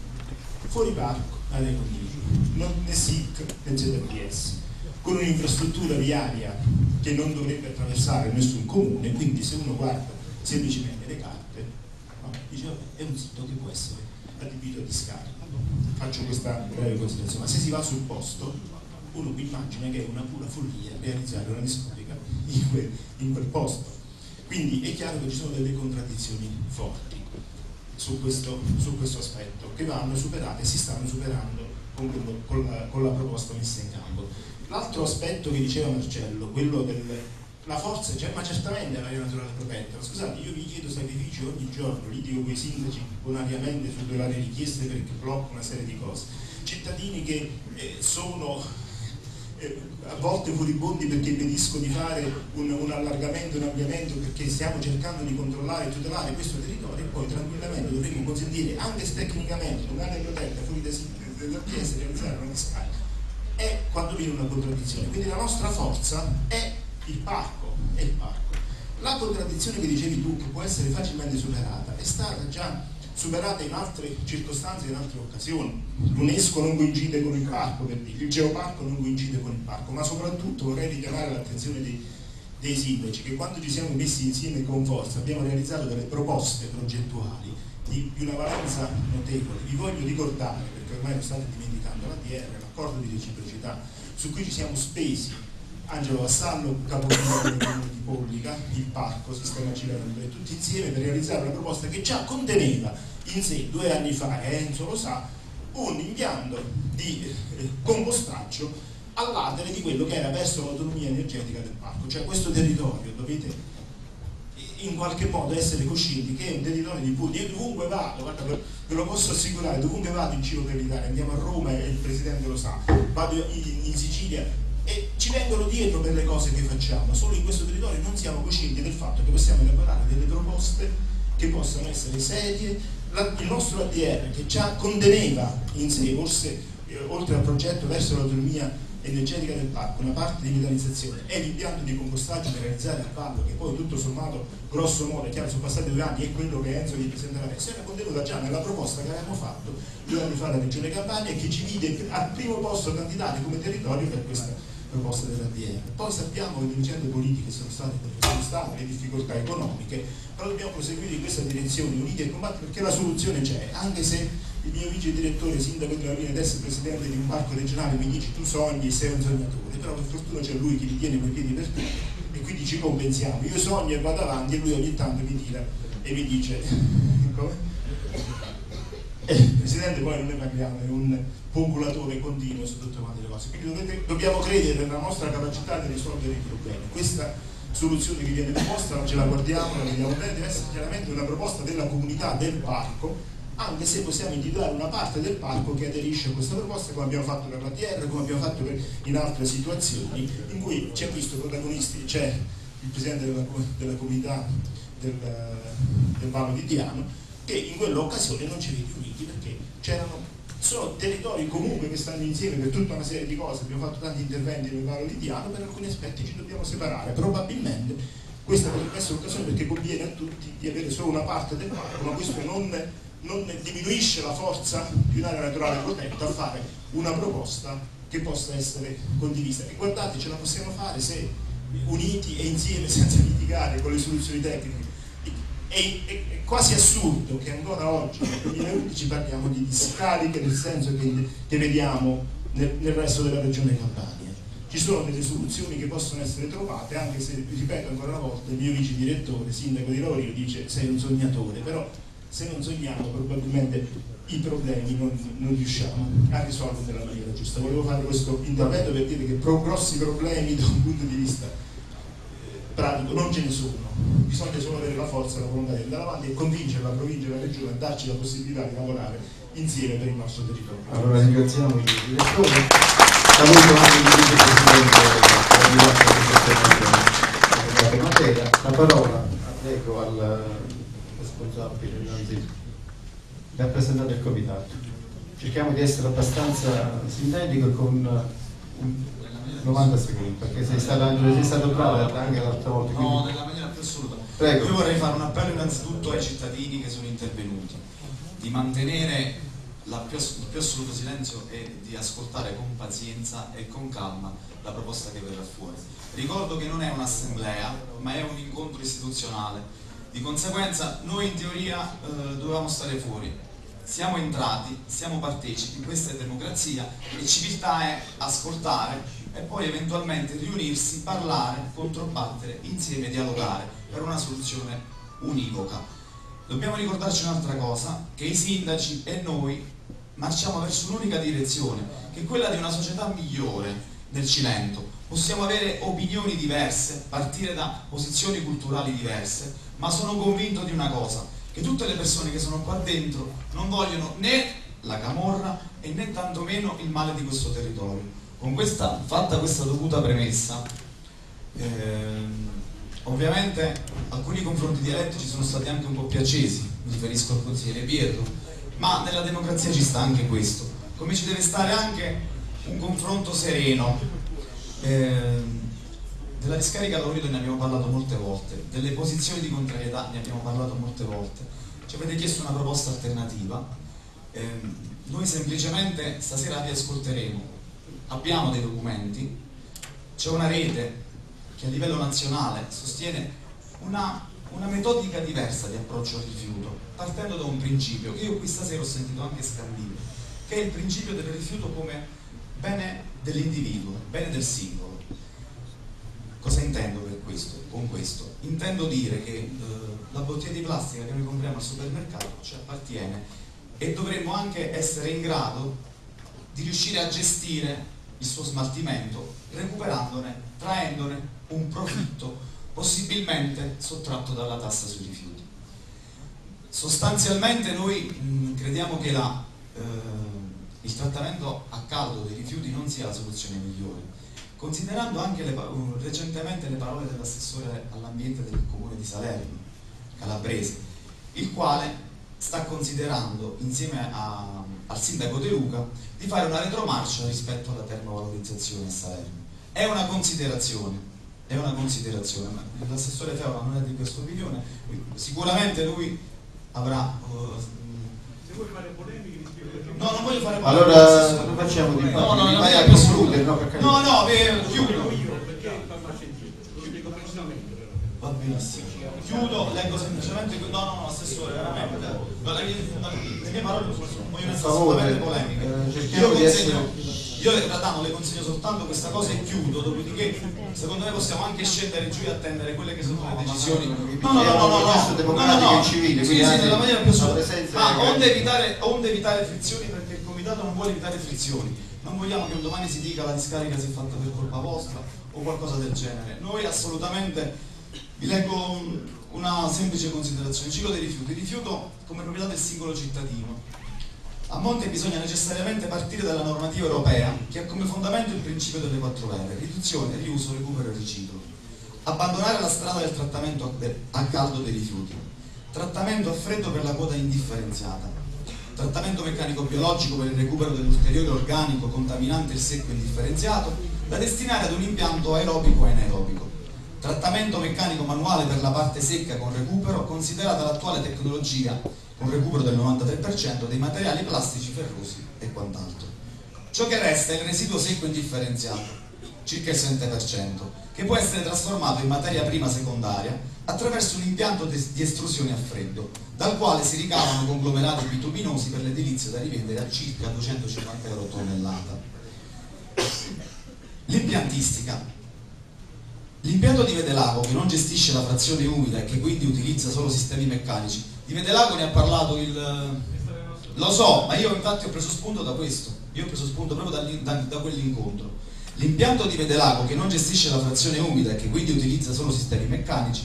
[SPEAKER 3] fuori parco, aree condivise, non né SIC né ZPS, con un'infrastruttura viaria che non dovrebbe attraversare nessun comune, quindi se uno guarda semplicemente le carte, no, dice è un sito che può essere adibito a discarica. Faccio questa breve considerazione, ma se si va sul posto, uno immagina che è una pura follia realizzare una discarica in quel, in quel posto Quindi è chiaro che ci sono delle contraddizioni forti su questo, su questo aspetto che vanno superate e si stanno superando con, con, la, con la proposta messa in campo. L'altro aspetto che diceva Marcello, quello della forza, cioè, ma certamente è l'area naturale protetta. Scusate, io vi chiedo sacrifici ogni giorno, litigo con i sindaci bonariamente sulle varie richieste perché blocco una serie di cose. Cittadini che eh, sono eh, a volte furibondi perché impedisco di fare un, un, allargamento, un ampliamento perché stiamo cercando di controllare e tutelare questo territorio e poi tranquillamente dovremo consentire anche tecnicamente un'area protetta fuori dalla chiesa realizzare una è quando viene una contraddizione quindi la nostra forza è il parco, è il parco la contraddizione che dicevi tu che può essere facilmente superata è stata già superata in altre circostanze in altre occasioni. L'UNESCO non coincide con il parco, per dire, il geoparco non coincide con il parco, ma soprattutto vorrei richiamare l'attenzione dei, dei sindaci che quando ci siamo messi insieme con forza abbiamo realizzato delle proposte progettuali di una valenza notevole. Vi voglio ricordare, perché ormai lo state dimenticando, l'ADR, l'accordo di reciprocità, su cui ci siamo spesi. Angelo Vassallo, capogruppo di Pollica, il parco, sistema civile, tutti insieme per realizzare una proposta che già conteneva in sé due anni fa, e Enzo lo sa, un impianto di eh, compostaggio all'atere di quello che era verso l'autonomia energetica del parco, cioè questo territorio dovete in qualche modo essere coscienti che è un territorio di Puglia, io dovunque vado, guarda, ve lo posso assicurare, dovunque vado in giro per l'Italia, andiamo a Roma e il Presidente lo sa, vado in, in Sicilia, e ci vengono dietro per le cose che facciamo, solo in questo territorio non siamo coscienti del fatto che possiamo elaborare delle proposte che possano essere serie, La, il nostro ADR che già conteneva in sé, forse eh, oltre al progetto verso l'autonomia energetica del parco, una parte di metanizzazione e l'impianto di compostaggio per realizzare il parco, che poi tutto sommato, grosso modo, è chiaro, sono passati due anni, è quello che Enzo vi presenterà adesso, era contenuta già nella proposta che avevamo fatto due anni fa alla Regione Campania e che ci vide al primo posto candidati come territorio per questa proposta dell'ADM. Poi sappiamo che le vicende politiche sono state, sono state le difficoltà economiche, però dobbiamo proseguire in questa direzione, uniti e combattere perché la soluzione c'è, anche se il mio vice direttore, sindaco di Lavina ed essere presidente di un parco regionale mi dice tu sogni sei un sognatore, però per fortuna c'è lui che mi tiene quei piedi per terra e quindi ci compensiamo. Io sogno e vado avanti e lui ogni tanto mi tira e mi dice <laughs> come? Il presidente poi non ne parliamo, è un popolatore continuo su tutte quante le cose. Quindi dovete, dobbiamo credere nella nostra capacità di risolvere i problemi. Questa soluzione che viene proposta non ce la guardiamo, la vediamo bene, deve essere chiaramente una proposta della comunità del parco anche se possiamo individuare una parte del parco che aderisce a questa proposta come abbiamo fatto per la TR, come abbiamo fatto per, in altre situazioni in cui c'è visto protagonisti, c'è il presidente della, della comunità del, del Vallo di Diano che in quell'occasione non ci vedi uniti perché c'erano sono territori comunque che stanno insieme per tutta una serie di cose, abbiamo fatto tanti interventi nel Vallo di Diano, per alcuni aspetti ci dobbiamo separare, probabilmente questa potrebbe essere l'occasione perché conviene a tutti di avere solo una parte del parco, ma questo non non diminuisce la forza di un'area naturale protetta a fare una proposta che possa essere condivisa. E guardate, ce la possiamo fare se uniti e insieme, <laughs> senza litigare con le soluzioni tecniche. È, è, è quasi assurdo che ancora oggi, nel 2011, parliamo di discariche nel senso che, che vediamo nel, nel resto della regione Campania ci sono delle soluzioni che possono essere trovate, anche se, ripeto ancora una volta, il mio vice direttore, sindaco di Lavorio, dice sei un sognatore, però se non sogniamo probabilmente i problemi non, non, riusciamo a risolverli nella maniera giusta. Volevo fare questo intervento per dire che pro, grossi problemi da un punto di vista eh, pratico non ce ne sono, bisogna solo avere la forza e la volontà di andare avanti e convincere la provincia e la regione a darci la possibilità di lavorare insieme per il nostro territorio.
[SPEAKER 1] Allora ringraziamo il direttore, saluto anche il vicepresidente della Matera, la parola prego al responsabile, anzi rappresentante del comitato. Cerchiamo di essere abbastanza sintetico con 90 secondi, perché sei stato, sei stato bravo anche l'altra volta.
[SPEAKER 10] Quindi... No, nella maniera più assoluta. Prego. Io vorrei fare un appello innanzitutto ai cittadini che sono intervenuti, di mantenere più, il più assoluto silenzio e di ascoltare con pazienza e con calma la proposta che verrà fuori. Ricordo che non è un'assemblea, ma è un incontro istituzionale di conseguenza noi in teoria eh, dovevamo stare fuori. Siamo entrati, siamo partecipi, questa è democrazia e civiltà è ascoltare e poi eventualmente riunirsi, parlare, controbattere, insieme dialogare. per una soluzione univoca. Dobbiamo ricordarci un'altra cosa, che i sindaci e noi marciamo verso un'unica direzione, che è quella di una società migliore nel Cilento. Possiamo avere opinioni diverse, partire da posizioni culturali diverse, ma sono convinto di una cosa, che tutte le persone che sono qua dentro non vogliono né la camorra e né tantomeno il male di questo territorio. Con questa, fatta questa dovuta premessa, ehm, ovviamente alcuni confronti dialettici sono stati anche un po' più accesi, mi riferisco al consigliere Pietro, ma nella democrazia ci sta anche questo, come ci deve stare anche un confronto sereno. Ehm, della discarica d'Orito ne abbiamo parlato molte volte, delle posizioni di contrarietà ne abbiamo parlato molte volte, ci avete chiesto una proposta alternativa, ehm, noi semplicemente stasera vi ascolteremo, abbiamo dei documenti, c'è una rete che a livello nazionale sostiene una, una, metodica diversa di approccio al rifiuto, partendo da un principio che io qui stasera ho sentito anche scandire, che è il principio del rifiuto come bene dell'individuo, bene del singolo. Cosa intendo questo, con questo? Intendo dire che eh, la bottiglia di plastica che noi compriamo al supermercato ci appartiene e dovremmo anche essere in grado di riuscire a gestire il suo smaltimento recuperandone, traendone un profitto possibilmente sottratto dalla tassa sui rifiuti. Sostanzialmente noi mh, crediamo che la, eh, il trattamento a caldo dei rifiuti non sia la soluzione migliore considerando anche le, recentemente le parole dell'assessore all'ambiente del comune di Salerno, Calabrese, il quale sta considerando, insieme a, al sindaco De Luca, di fare una retromarcia rispetto alla termovalorizzazione a Salerno. È una considerazione, è una considerazione, ma l'assessore Feola non è di questa opinione, sicuramente lui avrà... Uh,
[SPEAKER 6] se vuoi fare polemiche
[SPEAKER 10] No, non voglio fare
[SPEAKER 1] polemiche. Allora lo facciamo di
[SPEAKER 10] no, no,
[SPEAKER 1] no,
[SPEAKER 10] no,
[SPEAKER 1] vai a concludere, no, per
[SPEAKER 10] no, no, eh, chiudo. Va benissimo. Chiudo, leggo semplicemente. No, no, no, assessore, veramente. No, le, mie, le mie parole vogliono essere assolutamente polemiche.
[SPEAKER 1] Eh,
[SPEAKER 10] io consegno, io Radano le consiglio soltanto questa cosa e chiudo, dopodiché secondo me possiamo anche scendere giù e attendere quelle che sono le decisioni. No, no, no, no, no, no, no, no, no no
[SPEAKER 1] civile,
[SPEAKER 10] sì, sì, nella maniera più assoluta. Ah, onde evitare, onde evitare frizioni perché il comitato non vuole evitare frizioni. Non vogliamo che un domani si dica la discarica si è fatta per colpa vostra o qualcosa del genere. Noi assolutamente, vi leggo una semplice considerazione, il ciclo dei rifiuti. Il rifiuto come proprietà del singolo cittadino a monte bisogna necessariamente partire dalla normativa europea che ha come fondamento il principio delle quattro R, riduzione, riuso, recupero e riciclo. Abbandonare la strada del trattamento a caldo dei rifiuti, trattamento a freddo per la quota indifferenziata, trattamento meccanico biologico per il recupero dell'ulteriore organico contaminante il secco indifferenziato da destinare ad un impianto aerobico e anaerobico, trattamento meccanico manuale per la parte secca con recupero considerata l'attuale tecnologia un recupero del 93% dei materiali plastici ferrosi e quant'altro. Ciò che resta è il residuo secco indifferenziato, circa il 7%, che può essere trasformato in materia prima secondaria attraverso un impianto di estrusione a freddo, dal quale si ricavano conglomerati bituminosi per l'edilizia da rivendere a circa 250 euro tonnellata. L'impiantistica L'impianto di Vedelago, che non gestisce la frazione umida e che quindi utilizza solo sistemi meccanici, di Vedelago ne ha parlato il... Lo so, ma io infatti ho preso spunto da questo, io ho preso spunto proprio da, da quell'incontro. L'impianto di Vedelago, che non gestisce la frazione umida e che quindi utilizza solo sistemi meccanici,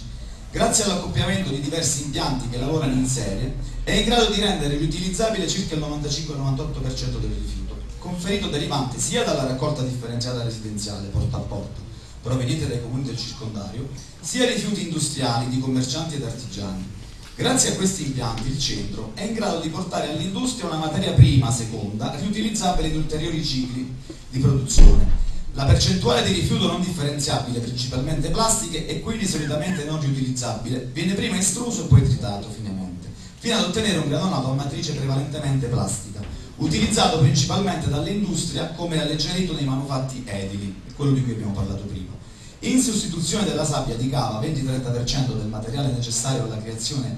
[SPEAKER 10] grazie all'accoppiamento di diversi impianti che lavorano in serie, è in grado di rendere riutilizzabile circa il 95-98% del rifiuto, conferito derivante sia dalla raccolta differenziata residenziale porta a porta, proveniente dai comuni del circondario, sia rifiuti industriali di commercianti ed artigiani. Grazie a questi impianti il centro è in grado di portare all'industria una materia prima, seconda, riutilizzabile in ulteriori cicli di produzione. La percentuale di rifiuto non differenziabile, principalmente plastiche, e quindi solitamente non riutilizzabile, viene prima estruso e poi tritato finemente, fino ad ottenere un granulato a matrice prevalentemente plastica, utilizzato principalmente dall'industria come alleggerito nei manufatti edili, quello di cui abbiamo parlato prima. In sostituzione della sabbia di cava 20-30% del materiale necessario alla creazione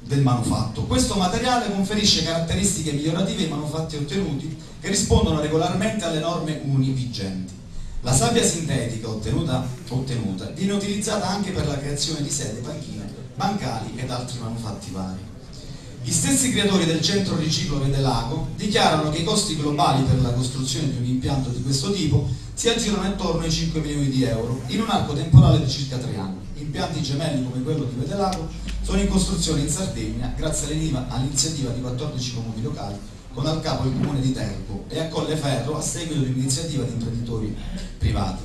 [SPEAKER 10] del manufatto. Questo materiale conferisce caratteristiche migliorative ai manufatti ottenuti che rispondono regolarmente alle norme uni vigenti. La sabbia sintetica ottenuta, ottenuta viene utilizzata anche per la creazione di sede, panchine, bancali ed altri manufatti vari. Gli stessi creatori del centro riciclo Vedelago dichiarano che i costi globali per la costruzione di un impianto di questo tipo si aggirano intorno ai 5 milioni di euro in un arco temporale di circa 3 anni. Impianti gemelli come quello di Vedelago sono in costruzione in Sardegna grazie all'iniziativa di 14 comuni locali con al capo il comune di Terbo e a Colleferro a seguito di un'iniziativa di imprenditori privati.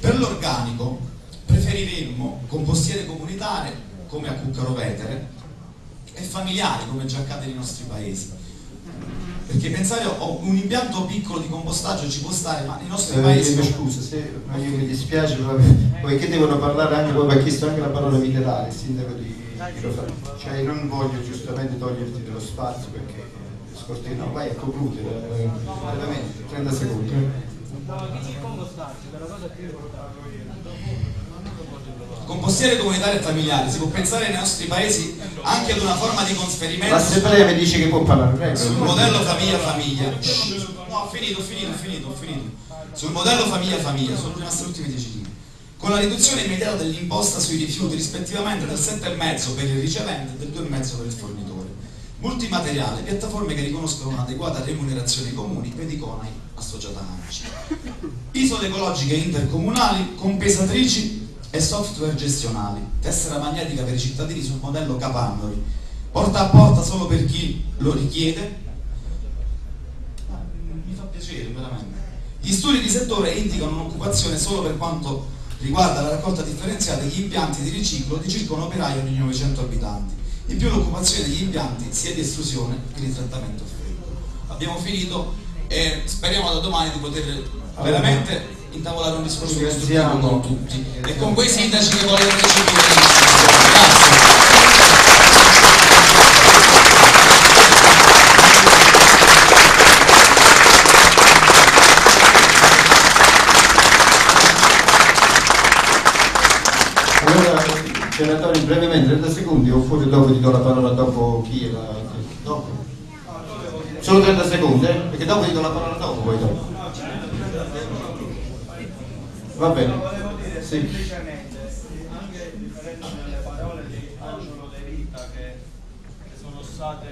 [SPEAKER 10] Per l'organico preferiremmo compostiere comunitarie come a Cuccaro Vetere e familiari come già accade nei nostri paesi. Perché pensare a un impianto piccolo di compostaggio ci può stare ma nei nostri
[SPEAKER 1] eh,
[SPEAKER 10] paesi
[SPEAKER 1] mi scusa se, ma io mi dispiace perché devono parlare anche poi mi ha chiesto anche la parola minerale il sindaco di, di Rosario cioè non voglio giustamente toglierti dello spazio perché scortino no, vai a concludere veramente 30 secondi.
[SPEAKER 8] Il compostaggio, è la cosa più importante
[SPEAKER 10] compostiere comunitarie e familiari si può pensare nei nostri paesi anche ad una forma di conferimento.
[SPEAKER 1] L'assemblea mi dice che può parlare prego.
[SPEAKER 10] sul modello famiglia-famiglia no ho finito, ho finito, ho finito, ho finito. Sul modello famiglia-famiglia sono rimaste le ultime 10 linee con la riduzione immediata dell'imposta sui rifiuti rispettivamente del 7,5 per il ricevente e del 2,5 per il fornitore. Multimateriale, piattaforme che riconoscono un'adeguata remunerazione ai comuni, vedi CONAI associata a ANCI. Isole ecologiche intercomunali compensatrici e software gestionali, tessera magnetica per i cittadini sul modello Capannori, porta a porta solo per chi lo richiede. Ah, mi fa piacere, veramente. Gli studi di settore indicano un'occupazione solo per quanto riguarda la raccolta differenziata degli impianti di riciclo di circa un operaio ogni 900 abitanti. In più l'occupazione degli impianti sia di estrusione che di trattamento freddo. Abbiamo finito e speriamo da domani di poter veramente intavolare un discorso costruttivo con tutti e con quei sindaci che vogliono Grazie.
[SPEAKER 1] Allora, senatori, brevemente, 30 secondi, oppure dopo ti do la parola dopo chi era? Dopo? Solo 30 secondi, eh? Perché dopo ti do la parola dopo, poi dopo. Va bene.
[SPEAKER 11] volevo dire
[SPEAKER 1] Sì.
[SPEAKER 11] semplicemente, anche riferendomi alle parole di Angelo De Rita che, che sono state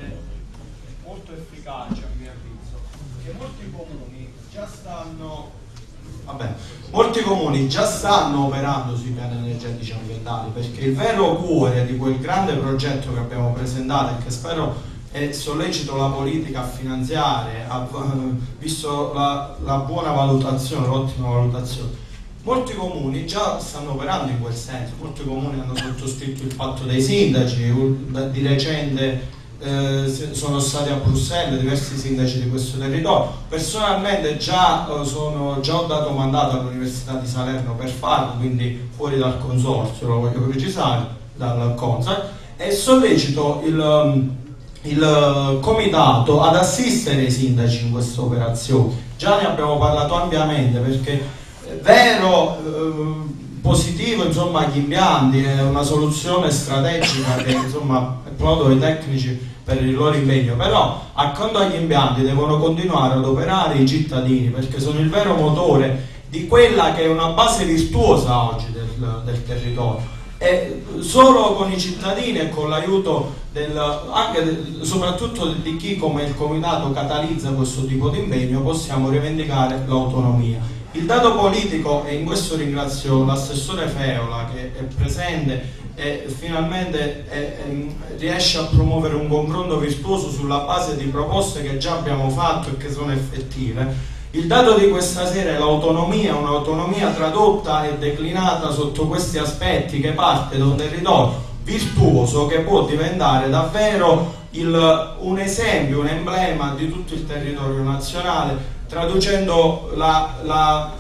[SPEAKER 11] molto efficaci a mio avviso, che molti comuni già stanno
[SPEAKER 12] Vabbè, molti comuni già stanno operando sui piani energetici ambientali perché il vero cuore di quel grande progetto che abbiamo presentato e che spero e sollecito la politica a finanziare, a- visto la, la buona valutazione, l'ottima valutazione. Molti comuni già stanno operando in quel senso, molti comuni hanno sottoscritto il patto dei sindaci, di recente eh, sono stati a Bruxelles diversi sindaci di questo territorio. Personalmente già, eh, sono, già ho dato mandato all'Università di Salerno per farlo, quindi fuori dal consorzio, lo voglio precisare, dal Consal, e sollecito il, il eh, comitato ad assistere i sindaci in questa operazione. Già ne abbiamo parlato ampiamente perché vero, eh, positivo insomma gli impianti, è una soluzione strategica che insomma applaudo ai tecnici per il loro impegno, però accanto agli impianti devono continuare ad operare i cittadini perché sono il vero motore di quella che è una base virtuosa oggi del, del territorio e solo con i cittadini e con l'aiuto soprattutto di chi come il comitato catalizza questo tipo di impegno possiamo rivendicare l'autonomia. Il dato politico, e in questo ringrazio l'assessore Feola che è presente e finalmente è- è- riesce a promuovere un confronto virtuoso sulla base di proposte che già abbiamo fatto e che sono effettive. Il dato di questa sera è l'autonomia, un'autonomia tradotta e declinata sotto questi aspetti che parte da un territorio virtuoso che può diventare davvero il- un esempio, un emblema di tutto il territorio nazionale, traducendo la- la,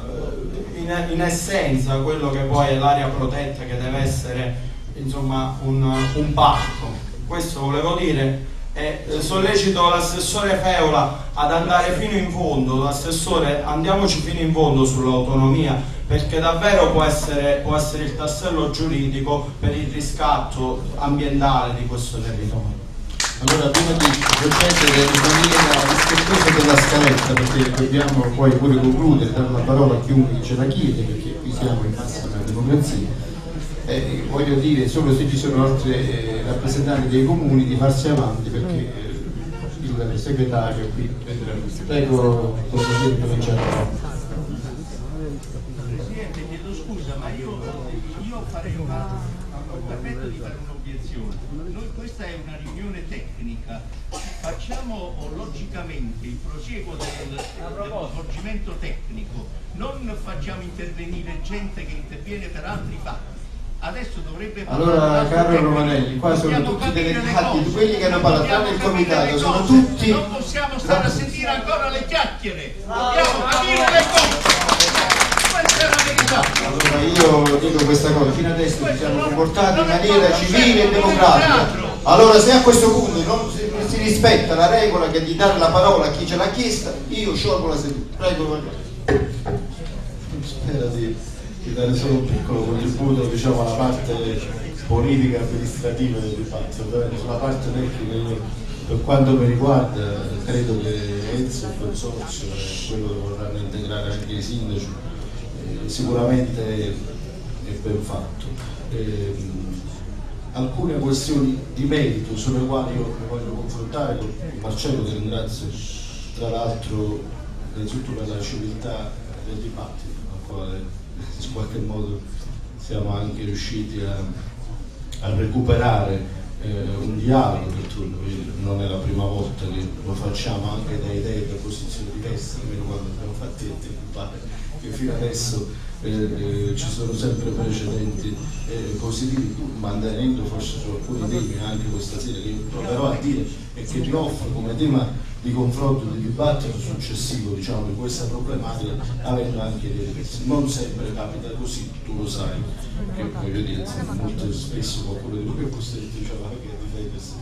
[SPEAKER 12] in, in essenza quello che poi è l'area protetta che deve essere insomma un, un parco. Questo volevo dire e eh, sollecito l'assessore Feola ad andare fino in fondo, l'assessore andiamoci fino in fondo sull'autonomia perché davvero può essere, può essere il tassello giuridico per il riscatto ambientale di questo territorio.
[SPEAKER 1] Allora, prima di procedere in maniera rispettosa della scaletta, perché dobbiamo poi pure concludere, dare la parola a chiunque ce la chiede, perché qui siamo in massima democrazia, eh, voglio dire solo se ci sono altri eh, rappresentanti dei comuni di farsi avanti perché eh, il segretario qui vedrà. Prego, consigliere Provinciale.
[SPEAKER 13] Presidente, chiedo scusa, ma io, io farei una, permetto di fare un'obiezione. Questa è una facciamo logicamente il prosieguo del, dello svolgimento tecnico, non facciamo intervenire gente che interviene per altri fatti. Adesso dovrebbe
[SPEAKER 1] Allora, caro Romanelli, qua sono tutti delegati, quelli che hanno parlato, il comitato, sono tutti...
[SPEAKER 13] Non possiamo stare a sentire ancora le chiacchiere, dobbiamo capire le cose. Questa è la verità.
[SPEAKER 1] Allora io dico questa cosa, fino adesso ci siamo comportati in maniera civile e democratica. Allora se a questo punto non si, non si rispetta la regola che di dare la parola a chi ce l'ha chiesta, io sciolgo la seduta. Prego.
[SPEAKER 9] Spero di, di dare solo un piccolo contributo diciamo, alla parte politica e amministrativa del dibattito. Sulla parte tecnica per quanto mi riguarda credo che Enzo, il consorzio e quello che vorranno integrare anche i sindaci eh, sicuramente è, ben fatto. Ehm, alcune questioni di merito sulle quali io mi voglio confrontare con Marcello che ringrazio tra l'altro innanzitutto per la civiltà del dibattito al quale in qualche modo siamo anche riusciti a, a recuperare eh, un dialogo non è la prima volta che lo facciamo anche da idee da posizioni diverse, almeno quando abbiamo fatto il tempo che fino adesso eh, eh, ci sono sempre precedenti eh, positivi, mantenendo forse su alcuni temi anche questa sera che proverò a dire e che ti offro come tema di confronto, di dibattito successivo diciamo, di questa problematica, avendo anche dei riflessi. Non sempre capita così, tu lo sai, che voglio dire, molto spesso qualcuno di noi è costretto diciamo, anche a difendersi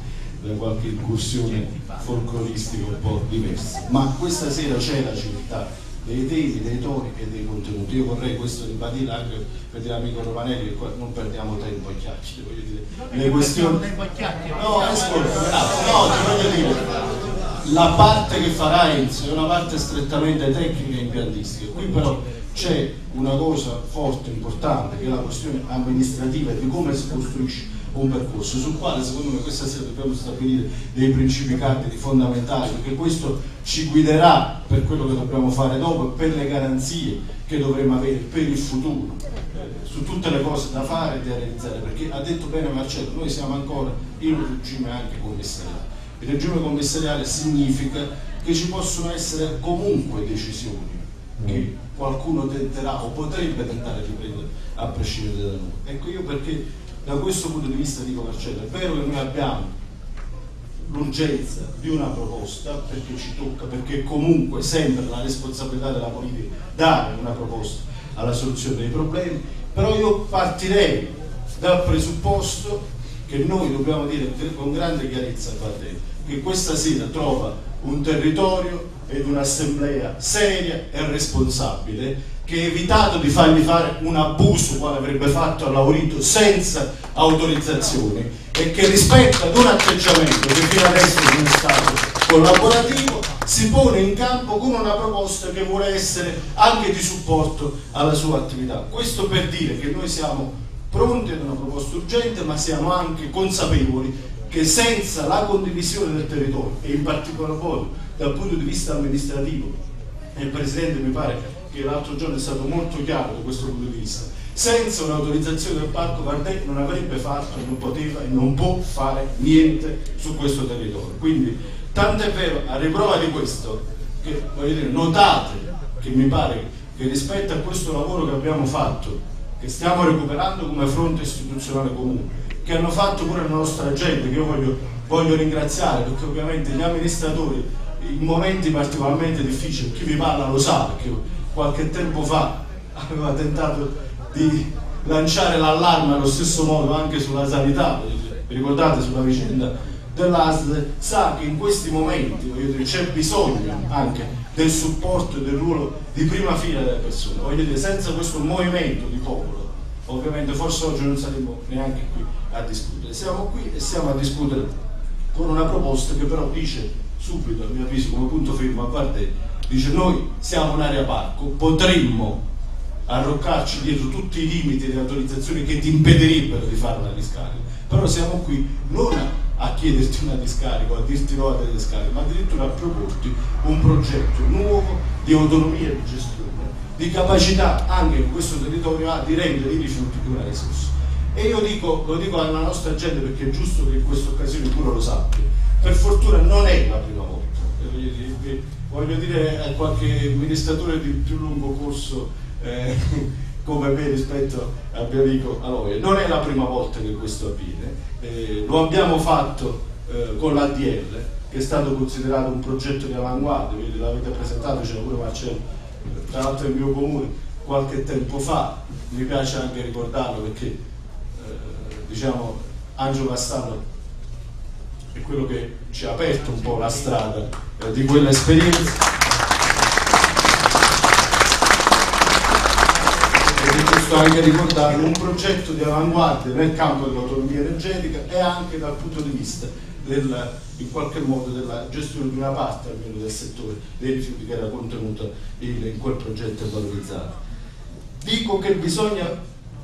[SPEAKER 9] da qualche incursione folcloristica un po' diversa. Ma questa sera c'è la civiltà dei temi, dei toni e dei contenuti. Io vorrei questo ribadire anche per l'amico Romanelli che non perdiamo tempo a chiacchiere, voglio dire. Le questioni. No, ascolta, no, ti voglio dire. La parte che farà Enzo è una parte strettamente tecnica e impiantistica. Qui però c'è una cosa forte, importante, che è la questione amministrativa di come si costruisce un percorso sul quale secondo me questa sera dobbiamo stabilire dei principi cardini fondamentali perché questo ci guiderà per quello che dobbiamo fare dopo per le garanzie che dovremo avere per il futuro. Eh, su tutte le cose da fare e da realizzare perché ha detto bene Marcello noi siamo ancora in un regime anche commissariale. Il regime commissariale significa che ci possono essere comunque decisioni che qualcuno tenterà o potrebbe tentare di prendere a prescindere da noi. Ecco io perché da questo punto di vista dico Marcello, è vero che noi abbiamo l'urgenza di una proposta perché ci tocca, perché comunque sempre la responsabilità della politica dare una proposta alla soluzione dei problemi, però io partirei dal presupposto che noi dobbiamo dire con grande chiarezza qua dentro, che questa sera trova un territorio ed un'assemblea seria e responsabile che ha evitato di fargli fare un abuso quale avrebbe fatto a Laurito senza autorizzazioni e che rispetto ad un atteggiamento che fino adesso non è stato collaborativo si pone in campo con una proposta che vuole essere anche di supporto alla sua attività. Questo per dire che noi siamo pronti ad una proposta urgente ma siamo anche consapevoli che senza la condivisione del territorio e in particolar modo dal punto di vista amministrativo e il Presidente mi pare che l'altro giorno è stato molto chiaro da questo punto di vista. Senza un'autorizzazione del Parco Vardè non avrebbe fatto, non poteva e non può fare niente su questo territorio. Quindi, tanto è vero, a riprova di questo, che dire, notate che mi pare che rispetto a questo lavoro che abbiamo fatto, che stiamo recuperando come fronte istituzionale comune, che hanno fatto pure la nostra gente, che io voglio, voglio ringraziare, perché ovviamente gli amministratori in momenti particolarmente difficili, chi vi parla lo sa, perché qualche tempo fa aveva tentato di lanciare l'allarme allo stesso modo anche sulla sanità, ricordate sulla vicenda dell'ASL, sa che in questi momenti dire, c'è bisogno anche del supporto e del ruolo di prima fila delle persone. Voglio dire, senza questo movimento di popolo, ovviamente forse oggi non saremmo neanche qui a discutere. Siamo qui e siamo a discutere con una proposta che però dice subito, a mio avviso, come punto fermo a parte, dice noi siamo un'area parco, potremmo arroccarci dietro tutti i limiti e le autorizzazioni che ti impedirebbero di fare una discarica, però siamo qui non a chiederti una discarica, a dirti no a delle discariche, ma addirittura a proporti un progetto nuovo di autonomia di gestione, di capacità anche in questo territorio di rendere i rifiuti una risorsa. E io dico, lo dico alla nostra gente perché è giusto che in questa occasione pure lo sappia, per fortuna non è la prima volta, voglio dire a qualche amministratore di più lungo corso eh, <laughs> come me rispetto al mio amico Aloe. Non è la prima volta che questo avviene, eh, lo abbiamo fatto eh, con l'ADL, che è stato considerato un progetto di avanguardia, l'avete presentato, c'era pure Marcello, tra l'altro nel mio comune, qualche tempo fa, mi piace anche ricordarlo perché eh, diciamo Angelo Castano è quello che ci ha aperto un po' la strada eh, di quell'esperienza giusto anche ricordarlo, un progetto di avanguardia nel campo dell'autonomia energetica e anche dal punto di vista del, in qualche modo della gestione di una parte almeno del settore dei rifiuti che era contenuta in, quel progetto valorizzato. Dico che bisogna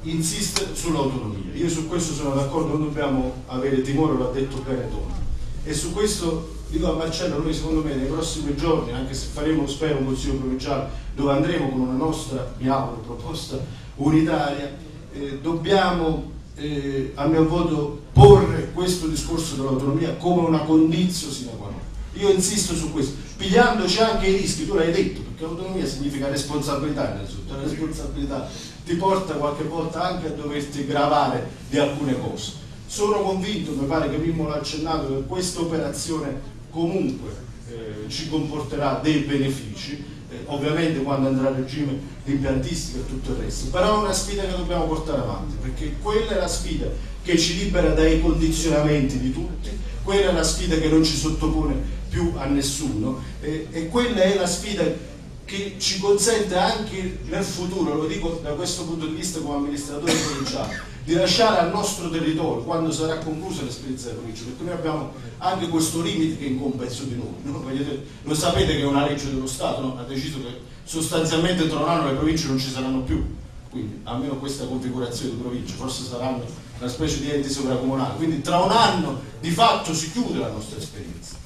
[SPEAKER 9] insistere sull'autonomia, io su questo sono d'accordo, non dobbiamo avere timore, l'ha detto bene Tony. E su questo dico a Marcello, noi secondo me nei prossimi giorni, anche se faremo spero un consiglio provinciale dove andremo con una nostra, mi auguro, proposta unitaria, eh, dobbiamo eh, a mio voto porre questo discorso dell'autonomia come una condizione sine qua non. Io insisto su questo, pigliandoci anche i rischi, tu l'hai detto, perché autonomia significa responsabilità innanzitutto, la responsabilità ti porta qualche volta anche a doverti gravare di alcune cose. Sono convinto, mi pare che Mimmo l'ha accennato, che questa operazione comunque eh, ci comporterà dei benefici, eh, ovviamente quando andrà a regime l'impiantistica e tutto il resto, però è una sfida che dobbiamo portare avanti, perché quella è la sfida che ci libera dai condizionamenti di tutti, quella è la sfida che non ci sottopone più a nessuno e, e quella è la sfida che ci consente anche nel futuro, lo dico da questo punto di vista come amministratore provinciale, di lasciare al nostro territorio, quando sarà conclusa l'esperienza della provincia, perché noi abbiamo anche questo limite che incombe su di noi. No? Lo sapete che è una legge dello Stato no? ha deciso che sostanzialmente tra un anno le province non ci saranno più, quindi almeno questa configurazione di province, forse saranno una specie di enti sovracomunali, quindi tra un anno di fatto si chiude la nostra esperienza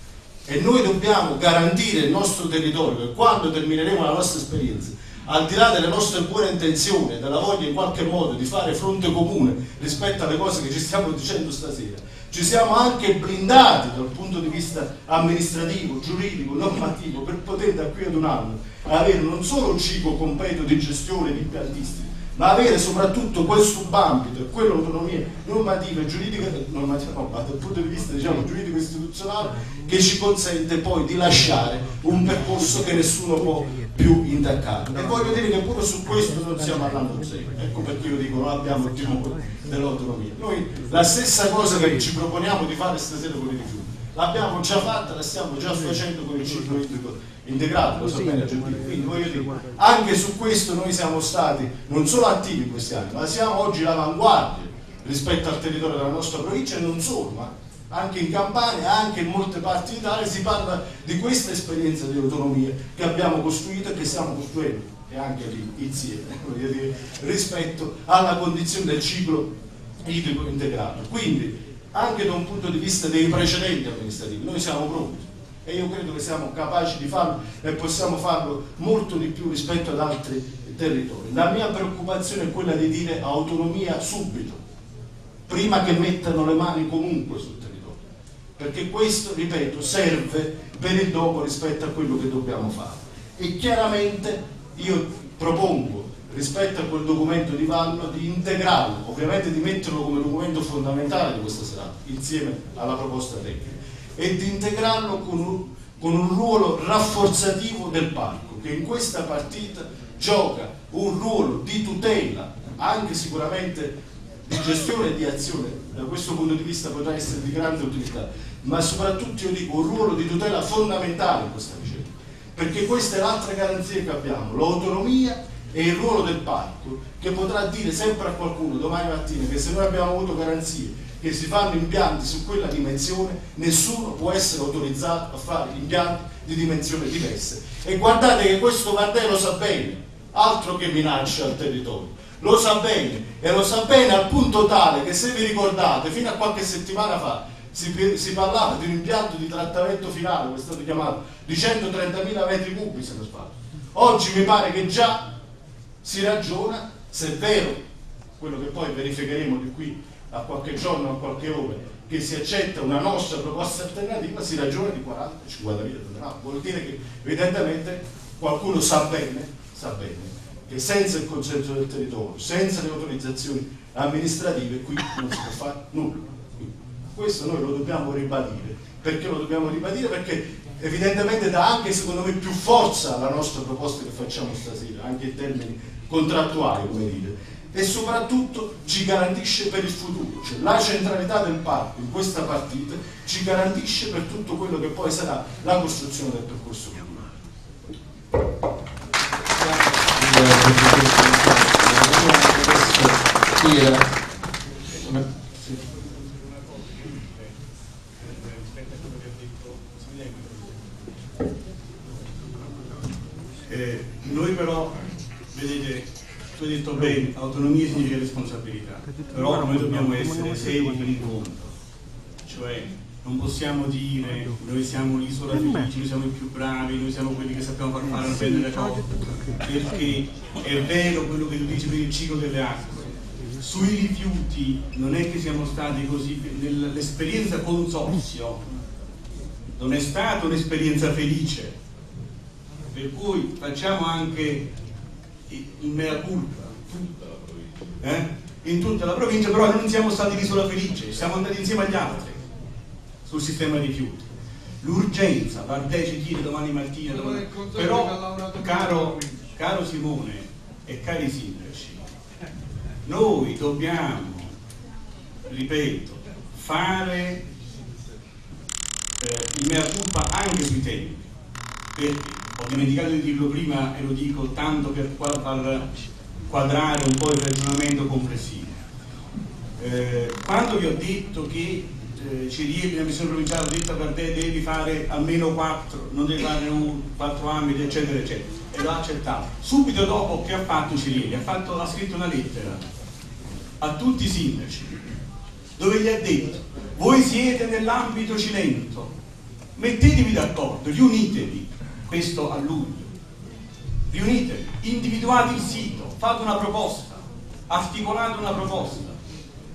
[SPEAKER 9] e noi dobbiamo garantire il nostro territorio che quando termineremo la nostra esperienza al di là delle nostre buone intenzioni, della voglia in qualche modo di fare fronte comune rispetto alle cose che ci stiamo dicendo stasera, ci siamo anche blindati dal punto di vista amministrativo, giuridico, normativo, per poter da qui ad un anno avere non solo un ciclo completo di gestione di impiantistica, ma avere soprattutto quel subambito e quell'autonomia normativa e giuridica, normativa no, dal punto di vista diciamo, giuridico istituzionale che ci consente poi di lasciare un percorso che nessuno può più intaccare. E voglio dire che pure su questo non stiamo andando zero. Ecco perché io dico non abbiamo il timore dell'autonomia. Noi la stessa cosa che ci proponiamo di fare stasera con i rifiuti, l'abbiamo già fatta, la stiamo già facendo con il ciclo idrico integrato, lo so bene Quindi voglio dire, anche su questo noi siamo stati non solo attivi in questi anni, ma siamo oggi l'avanguardia rispetto al territorio della nostra provincia e non solo, ma anche in Campania, anche in molte parti d'Italia si parla di questa esperienza di autonomia che abbiamo costruito e che stiamo costruendo e anche lì insieme <laughs> dire, rispetto alla condizione del ciclo idrico integrato. Quindi anche da un punto di vista dei precedenti amministrativi noi siamo pronti e io credo che siamo capaci di farlo e possiamo farlo molto di più rispetto ad altri territori. La mia preoccupazione è quella di dire autonomia subito, prima che mettano le mani comunque sul territorio, perché questo, ripeto, serve per il dopo rispetto a quello che dobbiamo fare. E chiaramente io propongo rispetto a quel documento di Vallo di integrarlo, ovviamente di metterlo come documento fondamentale di questa serata, insieme alla proposta tecnica e di integrarlo con un, con un ruolo rafforzativo del parco, che in questa partita gioca un ruolo di tutela, anche sicuramente di gestione e di azione, da questo punto di vista potrà essere di grande utilità, ma soprattutto io dico un ruolo di tutela fondamentale in questa vicenda, perché questa è l'altra garanzia che abbiamo, l'autonomia e il ruolo del parco, che potrà dire sempre a qualcuno domani mattina che se noi abbiamo avuto garanzie che si fanno impianti su quella dimensione, nessuno può essere autorizzato a fare impianti di dimensione diverse. E guardate che questo Matteo lo sa bene, altro che minaccia al territorio. Lo sa bene e lo sa bene al punto tale che se vi ricordate, fino a qualche settimana fa si, si parlava di un impianto di trattamento finale, come è stato chiamato, di 130.000 metri cubi se non sbaglio. Oggi mi pare che già si ragiona, se è vero, quello che poi verificheremo di qui a qualche giorno, a qualche ora, che si accetta una nostra proposta alternativa, si ragiona di 40-50 mila tonnellate. Vuol dire che evidentemente qualcuno sa bene, sa bene che senza il consenso del territorio, senza le autorizzazioni amministrative, qui non si può fare nulla. Questo noi lo dobbiamo ribadire. Perché lo dobbiamo ribadire? Perché evidentemente dà anche secondo me più forza alla nostra proposta che facciamo stasera, anche in termini contrattuali, come dire, e soprattutto ci garantisce per il futuro, cioè la centralità del parco in questa partita ci garantisce per tutto quello che poi sarà la costruzione del percorso futuro.
[SPEAKER 6] Eh, noi però, vedete, tu hai detto bene, autonomia significa responsabilità, però noi dobbiamo essere seri per il conto, cioè non possiamo dire noi siamo l'isola felice, noi siamo i più bravi, noi siamo quelli che sappiamo far fare bene le cose, perché è vero quello che tu dici per il ciclo delle acque. Sui rifiuti non è che siamo stati così, l'esperienza consorzio non è stata un'esperienza felice, per cui facciamo anche il mea culpa eh? in tutta la provincia, però non siamo stati l'isola felice, siamo andati insieme agli altri sul sistema rifiuti. L'urgenza, Vardeci chiede domani mattina, domani... però caro, caro Simone e cari sindaci, noi dobbiamo, ripeto, fare eh, il mea culpa anche sui tempi, perché ho dimenticato di dirlo prima e lo dico tanto per far quadrare un po' il ragionamento complessivo. Eh, quando vi ho detto che eh, Cirielli, la missione provinciale, ha detto per te devi fare almeno 4, non devi fare un, 4 ambiti, eccetera, eccetera, e l'ha accettato. Subito dopo che ha fatto Cirielli, ha, fatto, ha scritto una lettera a tutti i sindaci, dove gli ha detto, voi siete nell'ambito Cilento, mettetevi d'accordo, riunitevi, questo a luglio. Riunitevi, individuate il sito, fate una proposta, articolate una proposta.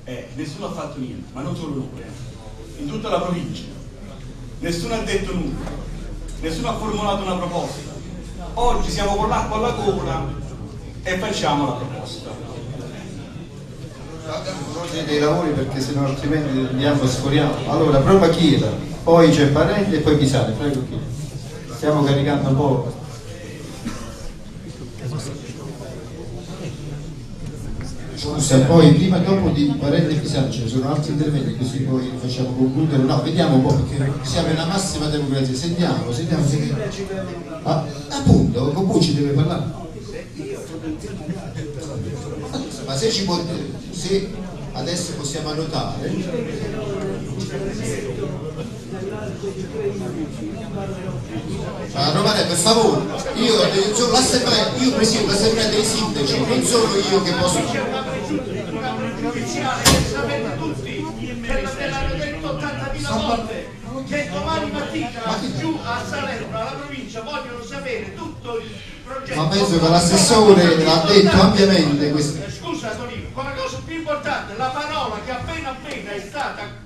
[SPEAKER 6] Eh, nessuno ha fatto niente, ma non solo noi, eh. in tutta la provincia. Nessuno ha detto nulla, nessuno ha formulato una proposta. Oggi siamo con l'acqua alla gola e facciamo la proposta.
[SPEAKER 1] Ordine dei lavori perché sennò altrimenti andiamo e sforiamo. Allora, prova Chiesa, poi c'è Parente e poi Pisane, prego Chiesa stiamo caricando un po'. Scusa, poi prima dopo di Parente Pisano ce ne sono altri interventi così poi facciamo concludere. No, vediamo un po' perché siamo nella massima democrazia. Sentiamo, sentiamo. sentiamo. Ah, appunto, Cobucci deve parlare. Ma se ci può se adesso possiamo annotare Romane, per favore, io l'assemblea, io presiedo l'assemblea dei sindaci, non sono io che posso.
[SPEAKER 13] Sapete tutti, che l'hanno detto 80.000 volte, che domani mattina giù a Salerno, alla provincia, vogliono sapere tutto il progetto.
[SPEAKER 1] Ma penso che l'assessore l'ha detto ampiamente questo.
[SPEAKER 13] Scusa Tonino, ma la cosa più importante, la parola che appena appena è stata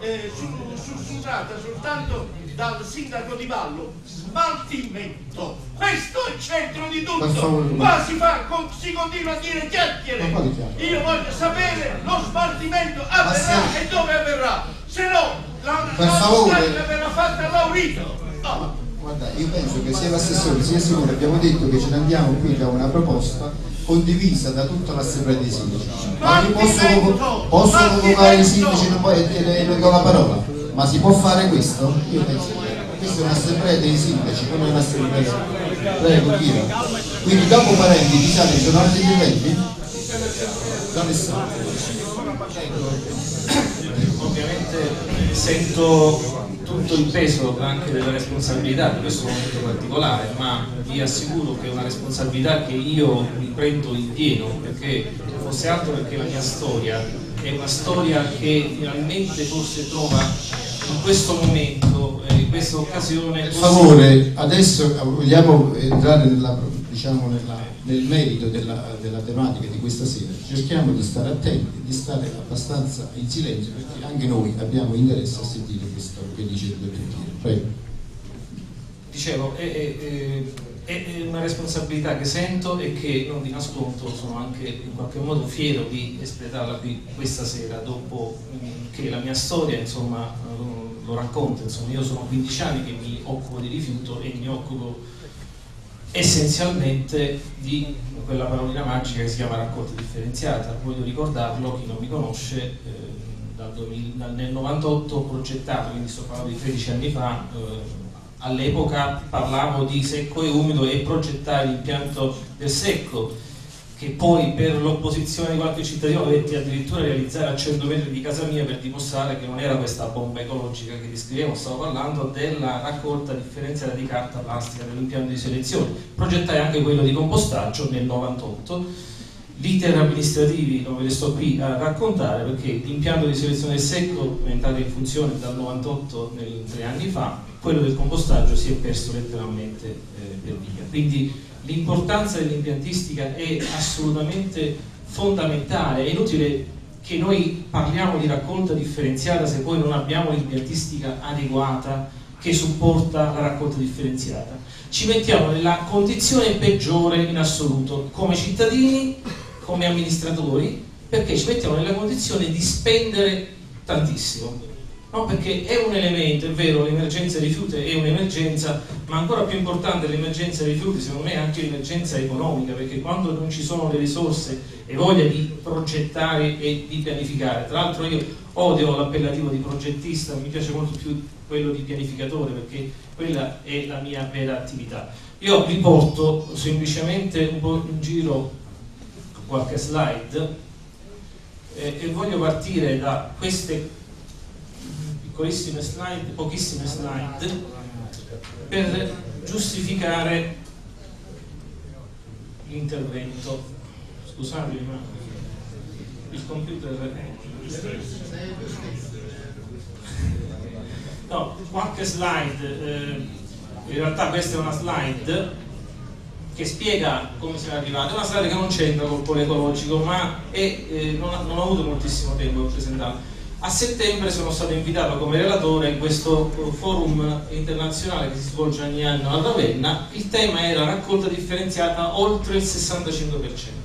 [SPEAKER 13] eh, sussurrata soltanto dal sindaco di Vallo, smaltimento. Questo è il centro di tutto. Qua si, fa, si continua a dire chiacchiere. Io voglio sapere lo smaltimento avverrà e dove avverrà. Se no, la, la verrà fatta a Laurito. Oh.
[SPEAKER 1] Guarda, io penso che sia l'assessore sia Simone abbiamo detto che ce ne andiamo qui da una proposta condivisa da tutta l'assemblea dei sindaci. Ma posso, posso convocare i sindaci e le do la parola? Ma si può fare questo? Io penso che questa è un'assemblea dei sindaci, è un'assemblea. Prego, Kira. Quindi dopo parenti, ti sa sono altri interventi? Da nessuno.
[SPEAKER 14] ovviamente sento tutto il peso anche della responsabilità di questo momento particolare, ma vi assicuro che è una responsabilità che io mi prendo in pieno, perché fosse altro perché la mia storia è una storia che finalmente forse trova in questo momento, eh, in questa occasione...
[SPEAKER 1] Per favore, adesso vogliamo entrare nella, diciamo, nella, nel merito della, della, tematica di questa sera. Cerchiamo di stare attenti, di stare abbastanza in silenzio, perché anche noi abbiamo interesse a sentire questo che dice il dottor Prego.
[SPEAKER 14] Dicevo, è, è, è, una responsabilità che sento e che non di nascosto sono anche in qualche modo fiero di espletarla qui questa sera, dopo che la mia storia insomma lo racconta, insomma io sono 15 anni che mi occupo di rifiuto e mi occupo essenzialmente di quella parolina magica che si chiama raccolta differenziata. Voglio ricordarlo, chi non mi conosce, eh, dal 2000, nel 98 ho progettato, quindi sto parlando di 13 anni fa, eh, all'epoca parlavo di secco e umido e progettai l'impianto del secco che poi per l'opposizione di qualche cittadino dovetti addirittura realizzare a 100 metri di casa mia per dimostrare che non era questa bomba ecologica che descrivevo, stavo parlando della raccolta differenziata di carta plastica nell'impianto di selezione. Progettai anche quello di compostaggio nel 98. L'iter amministrativi non ve le sto qui a raccontare perché l'impianto di selezione secco è entrato in funzione dal 98 nel, tre anni fa, quello del compostaggio si è perso letteralmente eh, per via. Quindi l'importanza dell'impiantistica è assolutamente fondamentale, è inutile che noi parliamo di raccolta differenziata se poi non abbiamo l'impiantistica adeguata che supporta la raccolta differenziata. Ci mettiamo nella condizione peggiore in assoluto, come cittadini, come amministratori, perché ci mettiamo nella condizione di spendere tantissimo No, perché è un elemento, è vero, l'emergenza rifiuti è un'emergenza, ma ancora più importante l'emergenza rifiuti secondo me è anche l'emergenza economica, perché quando non ci sono le risorse e voglia di progettare e di pianificare, tra l'altro io odio l'appellativo di progettista, mi piace molto più quello di pianificatore, perché quella è la mia vera attività. Io vi porto semplicemente un po' in giro qualche slide eh, e voglio partire da queste piccolissime slide, pochissime slide, per giustificare l'intervento. Scusate, ma il computer è... No, qualche slide, eh, in realtà questa è una slide che spiega come siamo arrivati, è una slide che non c'entra col polo ecologico, ma è, eh, non, non ho avuto moltissimo tempo per presentarla a settembre sono stato invitato come relatore in questo forum internazionale che si svolge ogni anno a Ravenna. Il tema era raccolta differenziata oltre il 65%.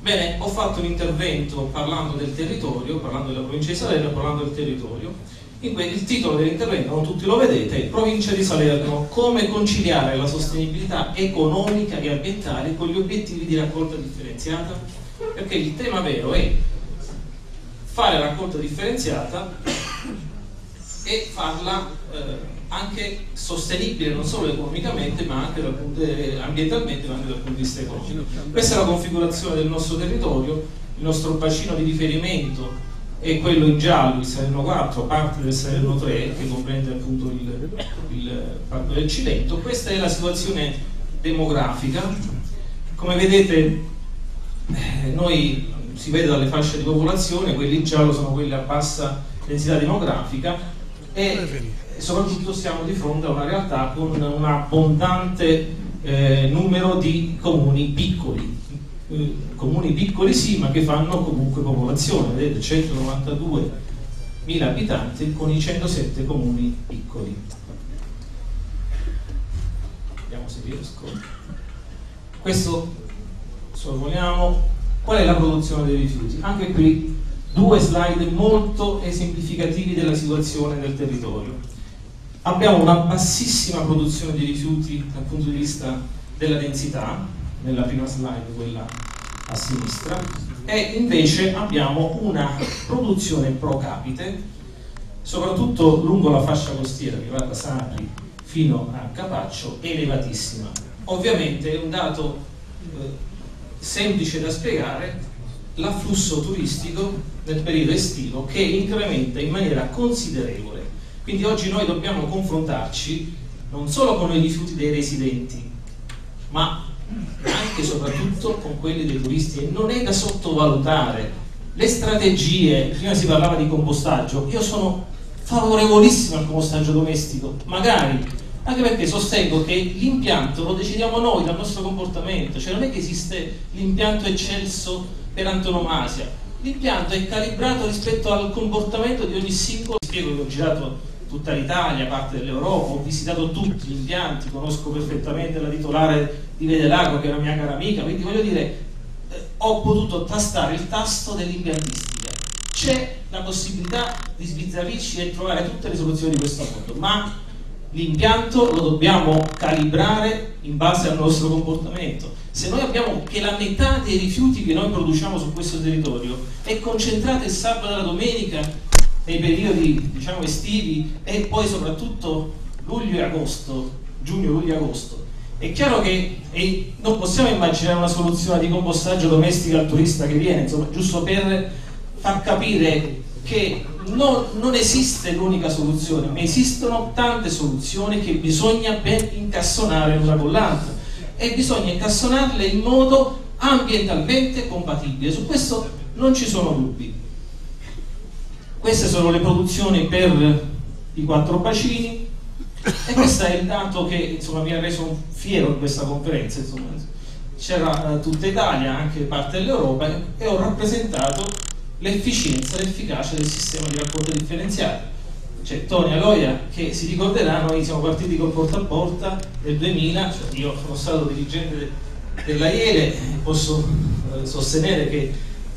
[SPEAKER 14] Bene, ho fatto un intervento parlando del territorio, parlando della provincia di Salerno, parlando del territorio. In cui il titolo dell'intervento, non tutti lo vedete, è Provincia di Salerno, come conciliare la sostenibilità economica e ambientale con gli obiettivi di raccolta differenziata? Perché il tema vero è fare raccolta differenziata e farla eh, anche sostenibile non solo economicamente ma anche dal punto di, ambientalmente ma anche dal punto di vista economico. Questa è la configurazione del nostro territorio, il nostro bacino di riferimento è quello in giallo, il Salerno 4, parte del Salerno 3 che comprende appunto il, il Parco del Cilento. Questa è la situazione demografica. Come vedete eh, noi si vede dalle fasce di popolazione, quelli in giallo sono quelli a bassa densità demografica e soprattutto siamo di fronte a una realtà con un abbondante eh, numero di comuni piccoli, eh, comuni piccoli sì ma che fanno comunque popolazione, vedete 192 mila abitanti con i 107 comuni piccoli. Vediamo se riesco. Questo sorvoliamo Qual è la produzione dei rifiuti? Anche qui due slide molto esemplificativi della situazione del territorio. Abbiamo una bassissima produzione di rifiuti dal punto di vista della densità, nella prima slide, quella a sinistra, e invece abbiamo una produzione pro capite, soprattutto lungo la fascia costiera che va da Sapri fino a Capaccio, elevatissima. Ovviamente è un dato eh, semplice da spiegare, l'afflusso turistico nel periodo estivo che incrementa in maniera considerevole. Quindi oggi noi dobbiamo confrontarci non solo con i rifiuti dei residenti, ma anche e soprattutto con quelli dei turisti. E non è da sottovalutare le strategie, prima si parlava di compostaggio, io sono favorevolissimo al compostaggio domestico, magari, anche perché sostengo che l'impianto lo decidiamo noi dal nostro comportamento, cioè non è che esiste l'impianto eccelso per antonomasia, l'impianto è calibrato rispetto al comportamento di ogni singolo, spiego che ho girato tutta l'Italia, parte dell'Europa, ho visitato tutti gli impianti, conosco perfettamente la titolare di Vedelago che è una mia cara amica, quindi voglio dire, eh, ho potuto tastare il tasto dell'impiantistica. C'è la possibilità di sbizzarrirci e trovare tutte le soluzioni di questo mondo, ma l'impianto lo dobbiamo calibrare in base al nostro comportamento. Se noi abbiamo che la metà dei rifiuti che noi produciamo su questo territorio è concentrata il sabato e la domenica nei periodi diciamo, estivi e poi soprattutto luglio e agosto, giugno, luglio e agosto, è chiaro che e non possiamo immaginare una soluzione di compostaggio domestico al turista che viene, insomma, giusto per far capire che non, non esiste l'unica soluzione, ma esistono tante soluzioni che bisogna ben incastonare l'una con l'altra e bisogna incastonarle in modo ambientalmente compatibile. Su questo non ci sono dubbi. Queste sono le produzioni per i quattro bacini e questo è il dato che insomma, mi ha reso fiero di questa conferenza. C'era eh, tutta Italia, anche parte dell'Europa e ho rappresentato l'efficienza, l'efficacia del sistema di raccolta differenziata. C'è Tony Aloia che si ricorderà, noi siamo partiti col porta a porta nel 2000, cioè io sono stato dirigente della IELE, posso eh, sostenere che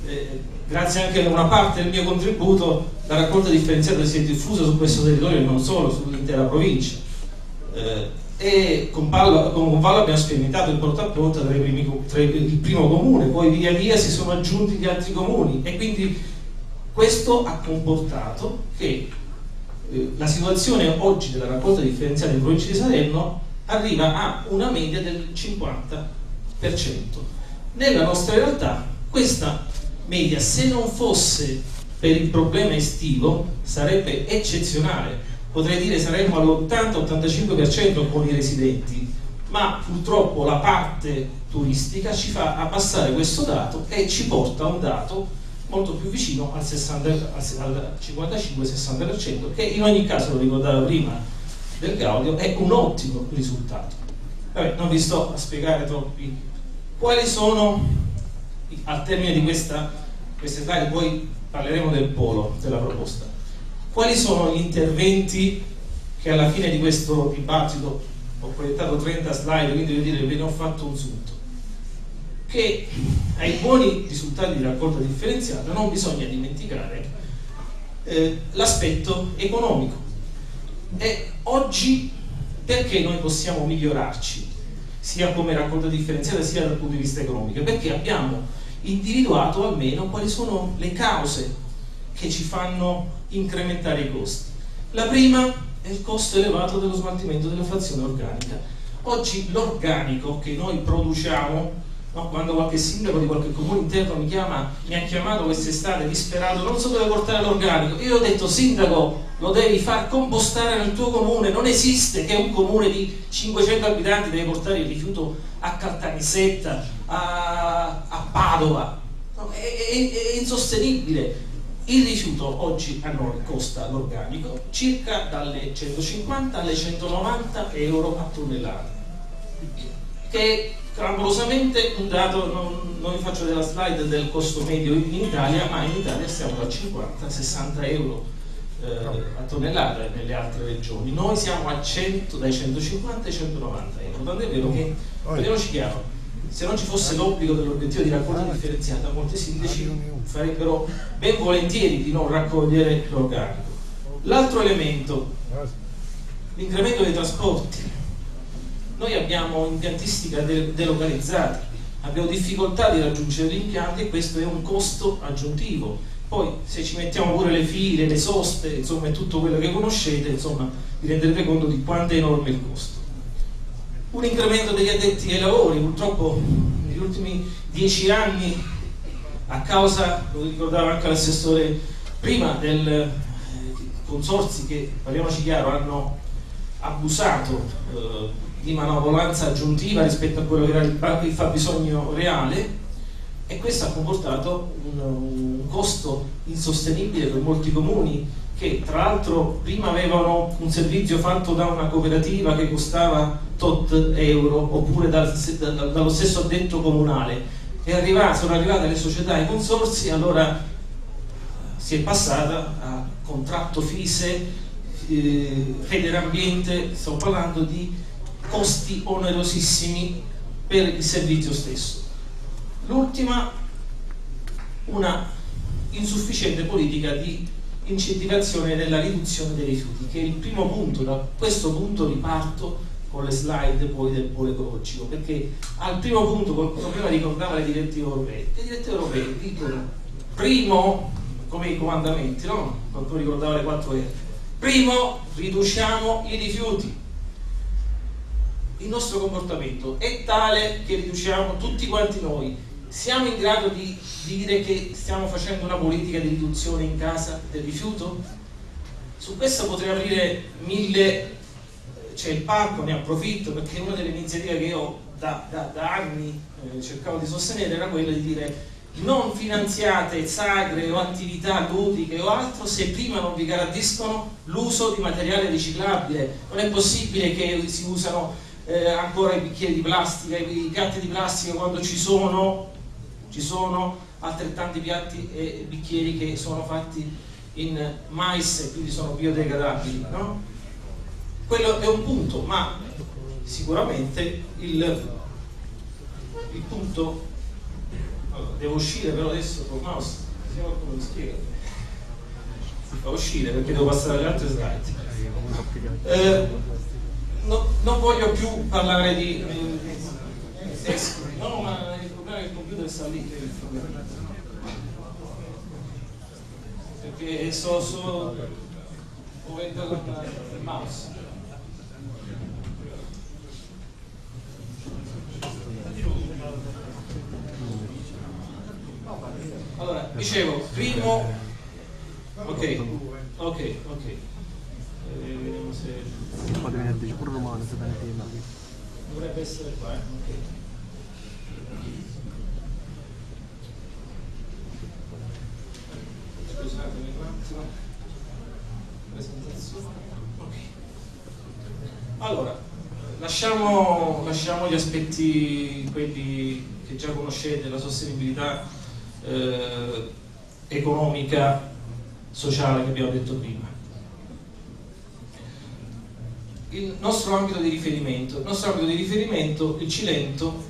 [SPEAKER 14] eh, grazie anche a una parte del mio contributo la raccolta differenziata si è diffusa su questo territorio e non solo, sull'intera provincia. Eh, e con Vallo, con Vallo abbiamo sperimentato il porta a porta tra, primi, tra il primo comune, poi via via si sono aggiunti gli altri comuni e quindi questo ha comportato che eh, la situazione oggi della raccolta differenziata in provincia di Salerno arriva a una media del 50%. Nella nostra realtà questa media, se non fosse per il problema estivo, sarebbe eccezionale. Potrei dire saremmo all'80-85% con i residenti, ma purtroppo la parte turistica ci fa abbassare questo dato e ci porta a un dato molto più vicino al, 60, al 55-60%, che in ogni caso, lo ricordavo prima del Gaudio, è un ottimo risultato. Vabbè, non vi sto a spiegare troppi quali sono al termine di questa, queste slide, poi parleremo del polo della proposta. Quali sono gli interventi che alla fine di questo dibattito ho proiettato 30 slide, quindi devo dire ve ne ho fatto un sunto che ai buoni risultati di raccolta differenziata non bisogna dimenticare eh, l'aspetto economico. E oggi perché noi possiamo migliorarci, sia come raccolta differenziata sia dal punto di vista economico? Perché abbiamo individuato almeno quali sono le cause che ci fanno incrementare i costi. La prima è il costo elevato dello smaltimento della frazione organica. Oggi l'organico che noi produciamo No, quando qualche sindaco di qualche comune interno mi, chiama, mi ha chiamato quest'estate disperato, non so dove portare l'organico, io ho detto sindaco lo devi far compostare nel tuo comune, non esiste che un comune di 500 abitanti deve portare il rifiuto a Caltanissetta, a, a Padova, no, è, è, è insostenibile. Il rifiuto oggi a noi costa l'organico circa dalle 150 alle 190 euro a tonnellata, che clamorosamente un dato, non, non, vi faccio della slide del costo medio in Italia, ma in Italia stiamo da 50-60 euro eh, a tonnellata nelle altre regioni. Noi siamo a 100, dai 150 ai 190 euro, tanto è vero che, parliamoci chiaro, se non ci fosse l'obbligo dell'obiettivo di raccolta differenziata, molti sindaci farebbero ben volentieri di non raccogliere l'organico. L'altro elemento, l'incremento dei trasporti noi abbiamo impiantistica de delocalizzata, abbiamo difficoltà di raggiungere gli impianti e questo è un costo aggiuntivo. Poi se ci mettiamo pure le file, le soste, insomma tutto quello che conoscete, insomma vi renderete conto di quanto è enorme il costo. Un incremento degli addetti ai lavori, purtroppo negli ultimi dieci anni a causa, lo ricordava anche l'assessore prima, del eh, consorzi che, parliamoci chiaro, hanno abusato eh, di manovolanza aggiuntiva rispetto a quello che era il, il fabbisogno reale e questo ha comportato un, un costo insostenibile per molti comuni che tra l'altro prima avevano un servizio fatto da una cooperativa che costava tot euro oppure dal, da, dallo stesso addetto comunale. E arriva, sono arrivate le società e i consorsi allora si è passata a contratto FISE eh, Federambiente stiamo parlando di costi onerosissimi per il servizio stesso. L'ultima una insufficiente politica di incentivazione della riduzione dei rifiuti, che è il primo punto, da questo punto riparto con le slide poi del polo ecologico, perché al primo punto, qualcuno prima ricordava le direttive europee, le direttive europee dicono primo, come i comandamenti, no? Qualcuno ricordava le quattro R, primo riduciamo i rifiuti, il nostro comportamento è tale che riduciamo tutti quanti noi, siamo in grado di, di, dire che stiamo facendo una politica di riduzione in casa del rifiuto? Su questo potrei aprire mille, c'è il parco, ne approfitto perché una delle iniziative che io da, da, da anni eh, cercavo di sostenere era quella di dire non finanziate sagre o attività ludiche o altro se prima non vi garantiscono l'uso di materiale riciclabile. Non è possibile che si usano eh, ancora i bicchieri di plastica, i piatti di plastica quando ci sono ci sono altrettanti piatti e bicchieri che sono fatti in mais e quindi sono biodegradabili, no? Quello è un punto, ma sicuramente il, il punto allora, devo uscire però adesso con mouse, se qualcuno mi spiega si uscire perché devo passare alle altre slide eh, no, non voglio più parlare di eh, no ma problema il computer sta lì perché sto solo muovendo il mouse. Allora dicevo primo ok ok ok. Eh, vediamo se
[SPEAKER 15] deve essere pure romano se
[SPEAKER 14] dovrebbe essere qua eh? ok Scusatemi un attimo. Presentazione. Ok. Allora, lasciamo, lasciamo, gli aspetti, quelli che già conoscete, la sostenibilità eh, economica, sociale che abbiamo detto prima. Il nostro ambito di riferimento, il nostro ambito di riferimento, il Cilento,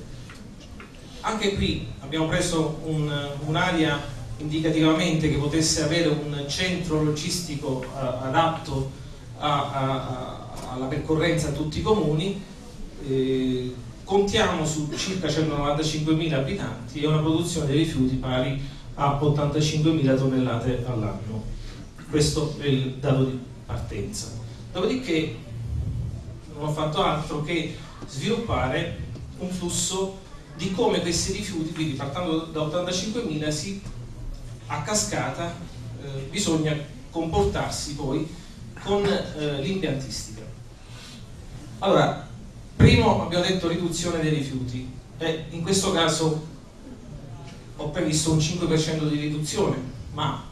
[SPEAKER 14] anche qui abbiamo preso un'area un indicativamente che potesse avere un centro logistico uh, adatto a, a, a, alla percorrenza a tutti i comuni, eh, contiamo su circa 195.000 abitanti e una produzione dei rifiuti pari a 85.000 tonnellate all'anno. Questo è il dato di partenza. Dopodiché non ho fatto altro che sviluppare un flusso di come questi rifiuti, quindi partendo da 85.000, si a cascata eh, bisogna comportarsi poi con eh, l'impiantistica. Allora, primo abbiamo detto riduzione dei rifiuti e in questo caso ho previsto un 5% di riduzione, ma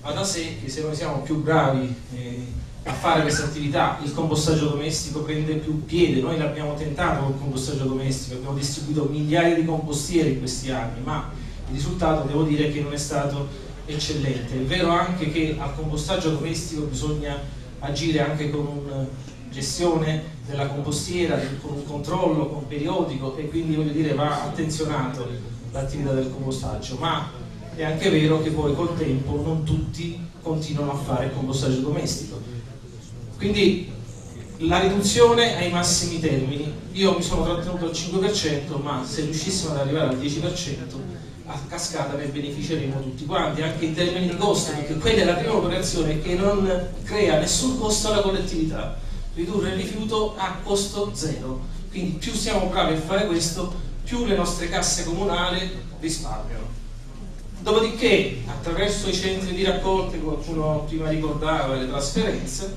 [SPEAKER 14] va da sé che se noi siamo più bravi eh, a fare questa attività, il compostaggio domestico prende più piede, noi l'abbiamo tentato con il compostaggio domestico, abbiamo distribuito migliaia di compostieri in questi anni, ma il risultato devo dire che non è stato eccellente. È vero anche che al compostaggio domestico bisogna agire anche con una gestione della compostiera, con un controllo con periodico e quindi voglio dire va attenzionato l'attività del compostaggio, ma è anche vero che poi col tempo non tutti continuano a fare il compostaggio domestico. Quindi la riduzione ai massimi termini, io mi sono trattenuto al 5%, ma se riuscissimo ad arrivare al 10% a cascata ne beneficeremo tutti quanti, anche in termini di costo, perché quella è la prima operazione che non crea nessun costo alla collettività, ridurre il rifiuto a costo zero. Quindi più siamo bravi a fare questo, più le nostre casse comunali risparmiano. Dopodiché, attraverso i centri di raccolta, qualcuno prima ricordava le trasferenze,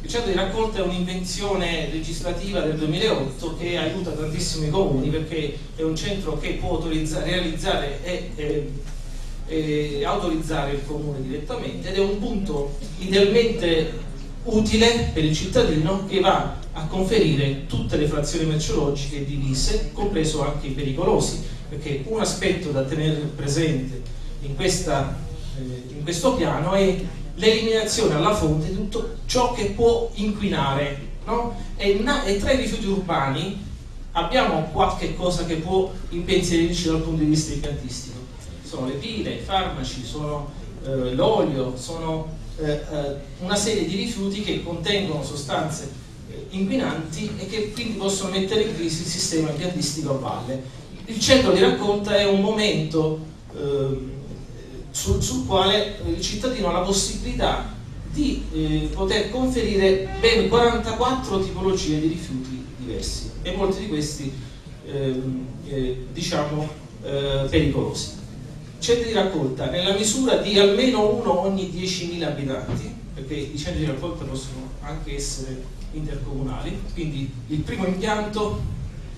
[SPEAKER 14] il centro di raccolta è un'invenzione legislativa del 2008 che aiuta tantissimi comuni perché è un centro che può realizzare e, e, e, autorizzare il comune direttamente ed è un punto idealmente utile per il cittadino che va a conferire tutte le frazioni merceologiche divise, compreso anche i pericolosi, perché un aspetto da tenere presente in, questa, eh, in questo piano è l'eliminazione alla fonte di tutto ciò che può inquinare. No? E, e, tra i rifiuti urbani abbiamo qualche cosa che può impensierirci dal punto di vista impiantistico. Sono le pile, i farmaci, sono eh, l'olio, sono eh, eh, una serie di rifiuti che contengono sostanze eh, inquinanti e che quindi possono mettere in crisi il sistema impiantistico a valle. Il centro di raccolta è un momento ehm, sul, sul, quale il cittadino ha la possibilità di eh, poter conferire ben 44 tipologie di rifiuti diversi. E molti di questi ehm, eh, diciamo eh, pericolosi. Centri di raccolta. Nella misura di almeno uno ogni 10.000 abitanti, perché i centri di raccolta possono anche essere intercomunali, quindi il primo impianto,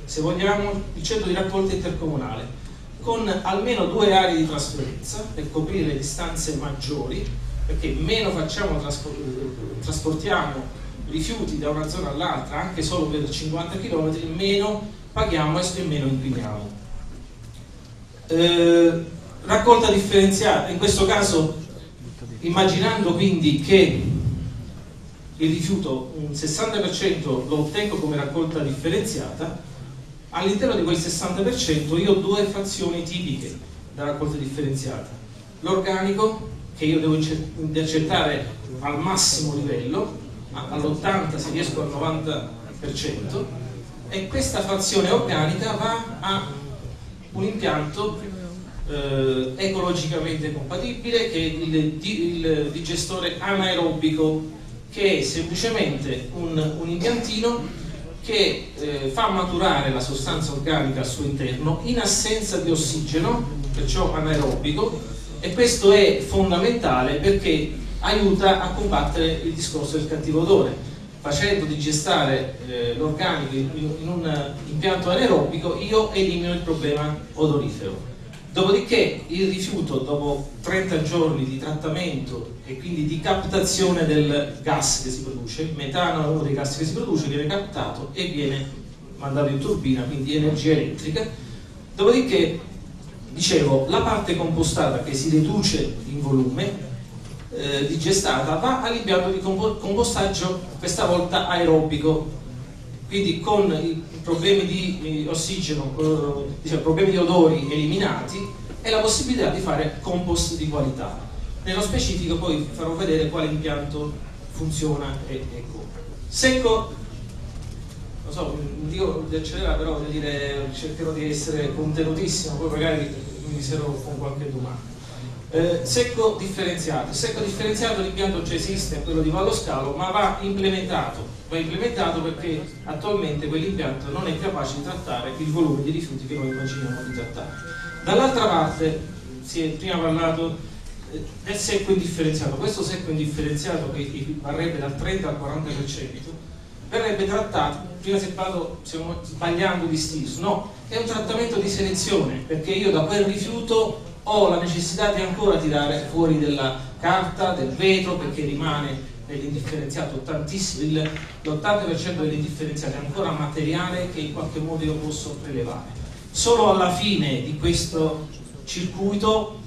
[SPEAKER 14] se vogliamo, il centro di raccolta intercomunale, con almeno due aree di trasferenza per coprire le distanze maggiori, perché meno facciamo trasportiamo rifiuti da una zona all'altra, anche solo per 50 km, meno paghiamo e meno inquiniamo. Eh, raccolta differenziata, in questo caso immaginando quindi che il rifiuto un 60% lo ottengo come raccolta differenziata, all'interno di quel 60% io ho due frazioni tipiche da raccolta differenziata. L'organico, che io devo intercettare al massimo livello, all'80 se riesco al 90%, e questa frazione organica va a un impianto eh, ecologicamente compatibile che è il, il, digestore anaerobico che è semplicemente un, un impiantino che eh, fa maturare la sostanza organica al suo interno in assenza di ossigeno, perciò anaerobico, e questo è fondamentale perché aiuta a combattere il discorso del cattivo odore. Facendo digestare eh, l'organico in, in un impianto anaerobico io elimino il problema odorifero. Dopodiché il rifiuto, dopo 30 giorni di trattamento e quindi di captazione del gas che si produce, il metano è uno dei gas che si produce, viene captato e viene mandato in turbina, quindi energia elettrica. Dopodiché, dicevo, la parte compostata che si riduce in volume, eh, digestata, va all'impianto di compostaggio, questa volta aerobico, quindi con i problemi di ossigeno, diciamo, problemi di odori eliminati e la possibilità di fare compost di qualità. Nello specifico poi farò vedere quale impianto funziona e, e come. Secco, non so, dico di accelerare, però voglio dire, cercherò di essere contenutissimo, poi magari mi riservo con qualche domanda. Eh, secco differenziato. Secco differenziato l'impianto già esiste, quello di Vallo Scalo, ma va implementato va implementato perché attualmente quell'impianto non è capace di trattare il volume di rifiuti che noi immaginiamo di trattare. Dall'altra parte si è prima parlato eh, del secco indifferenziato, questo secco indifferenziato che varrebbe dal 30 al 40% verrebbe trattato, prima si è parlato, stiamo sbagliando di stis, no, è un trattamento di selezione perché io da quel rifiuto ho la necessità di ancora tirare fuori della carta, del vetro perché rimane dell'indifferenziato tantissimo, l'80% dell'indifferenziato è ancora materiale che in qualche modo io posso prelevare. Solo alla fine di questo circuito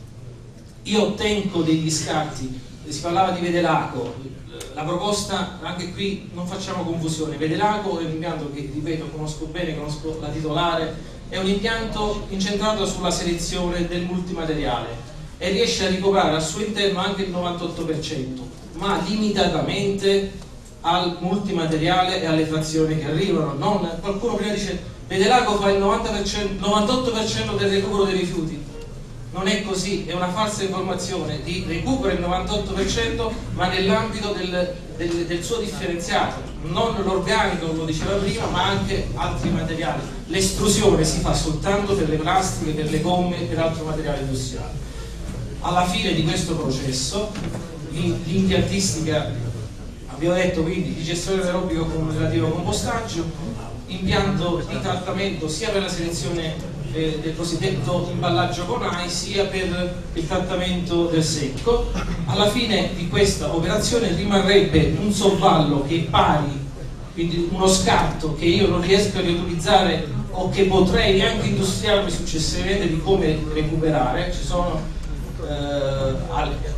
[SPEAKER 14] io ottengo degli scarti, si parlava di Vedelaco, la proposta, anche qui non facciamo confusione, Vedelaco è un impianto che, ripeto, conosco bene, conosco la titolare, è un impianto incentrato sulla selezione del multimateriale e riesce a ricoprare al suo interno anche il 98% ma limitatamente al multimateriale e alle frazioni che arrivano. Non, qualcuno prima dice Vedelago fa il 90%, 98% del recupero dei rifiuti. Non è così, è una falsa informazione, di recupero il 98% ma nell'ambito del, del, del, suo differenziato, non l'organico come diceva prima ma anche altri materiali. L'estrusione si fa soltanto per le plastiche, per le gomme e per altro materiale industriale. alla fine di questo processo l'impiantistica abbiamo detto quindi di gestione aerobico con relativo compostaggio impianto di trattamento sia per la selezione eh, del cosiddetto imballaggio con AI sia per il trattamento del secco. Alla fine di questa operazione rimarrebbe un sorvallo che è pari quindi uno scatto che io non riesco a riutilizzare o che potrei anche industriarmi successivamente di come recuperare. Ci sono eh,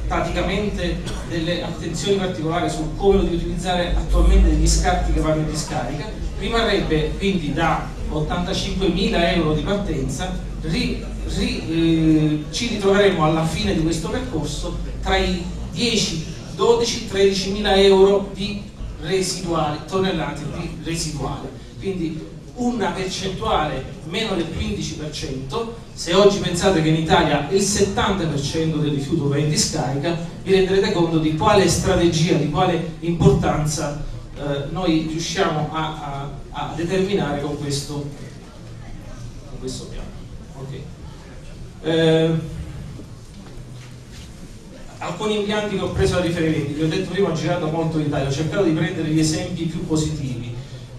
[SPEAKER 14] praticamente delle attenzioni particolari su come utilizzare attualmente degli scatti che vanno in discarica. Rimarrebbe quindi da 85.000 euro di partenza ri, ri, eh, ci ritroveremo alla fine di questo percorso tra i 10, 12, 13.000 euro di residuali, tonnellate di residuali. Quindi una percentuale meno del 15%, se oggi pensate che in Italia il 70% del rifiuto va in discarica, vi renderete conto di quale strategia, di quale importanza eh, noi riusciamo a, a, a, determinare con questo, con questo piano. Okay. Eh, alcuni impianti che ho preso a riferimento, vi ho detto prima ho girato molto l'Italia, ho cercato di prendere gli esempi più positivi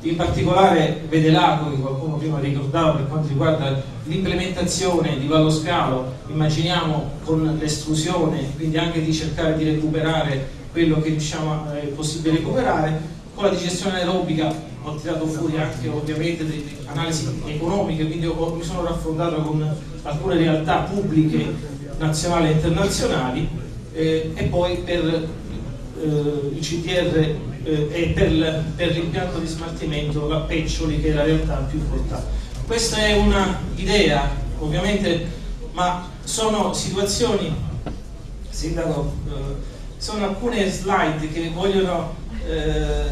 [SPEAKER 14] in particolare vede l'ago che qualcuno prima ricordava per quanto riguarda l'implementazione di Vallo Scalo, immaginiamo con l'estrusione, quindi anche di cercare di recuperare quello che diciamo è possibile recuperare, con la digestione aerobica ho tirato fuori anche ovviamente delle analisi economiche, quindi ho, mi sono raffrontato con alcune realtà pubbliche nazionali e internazionali eh, e poi per eh, il CTR eh, e per, per l'impianto di smaltimento la Peccioli che è la realtà più importante. Questa è un'idea, ovviamente, ma sono situazioni, Sindaco, eh, sono alcune slide che vogliono eh,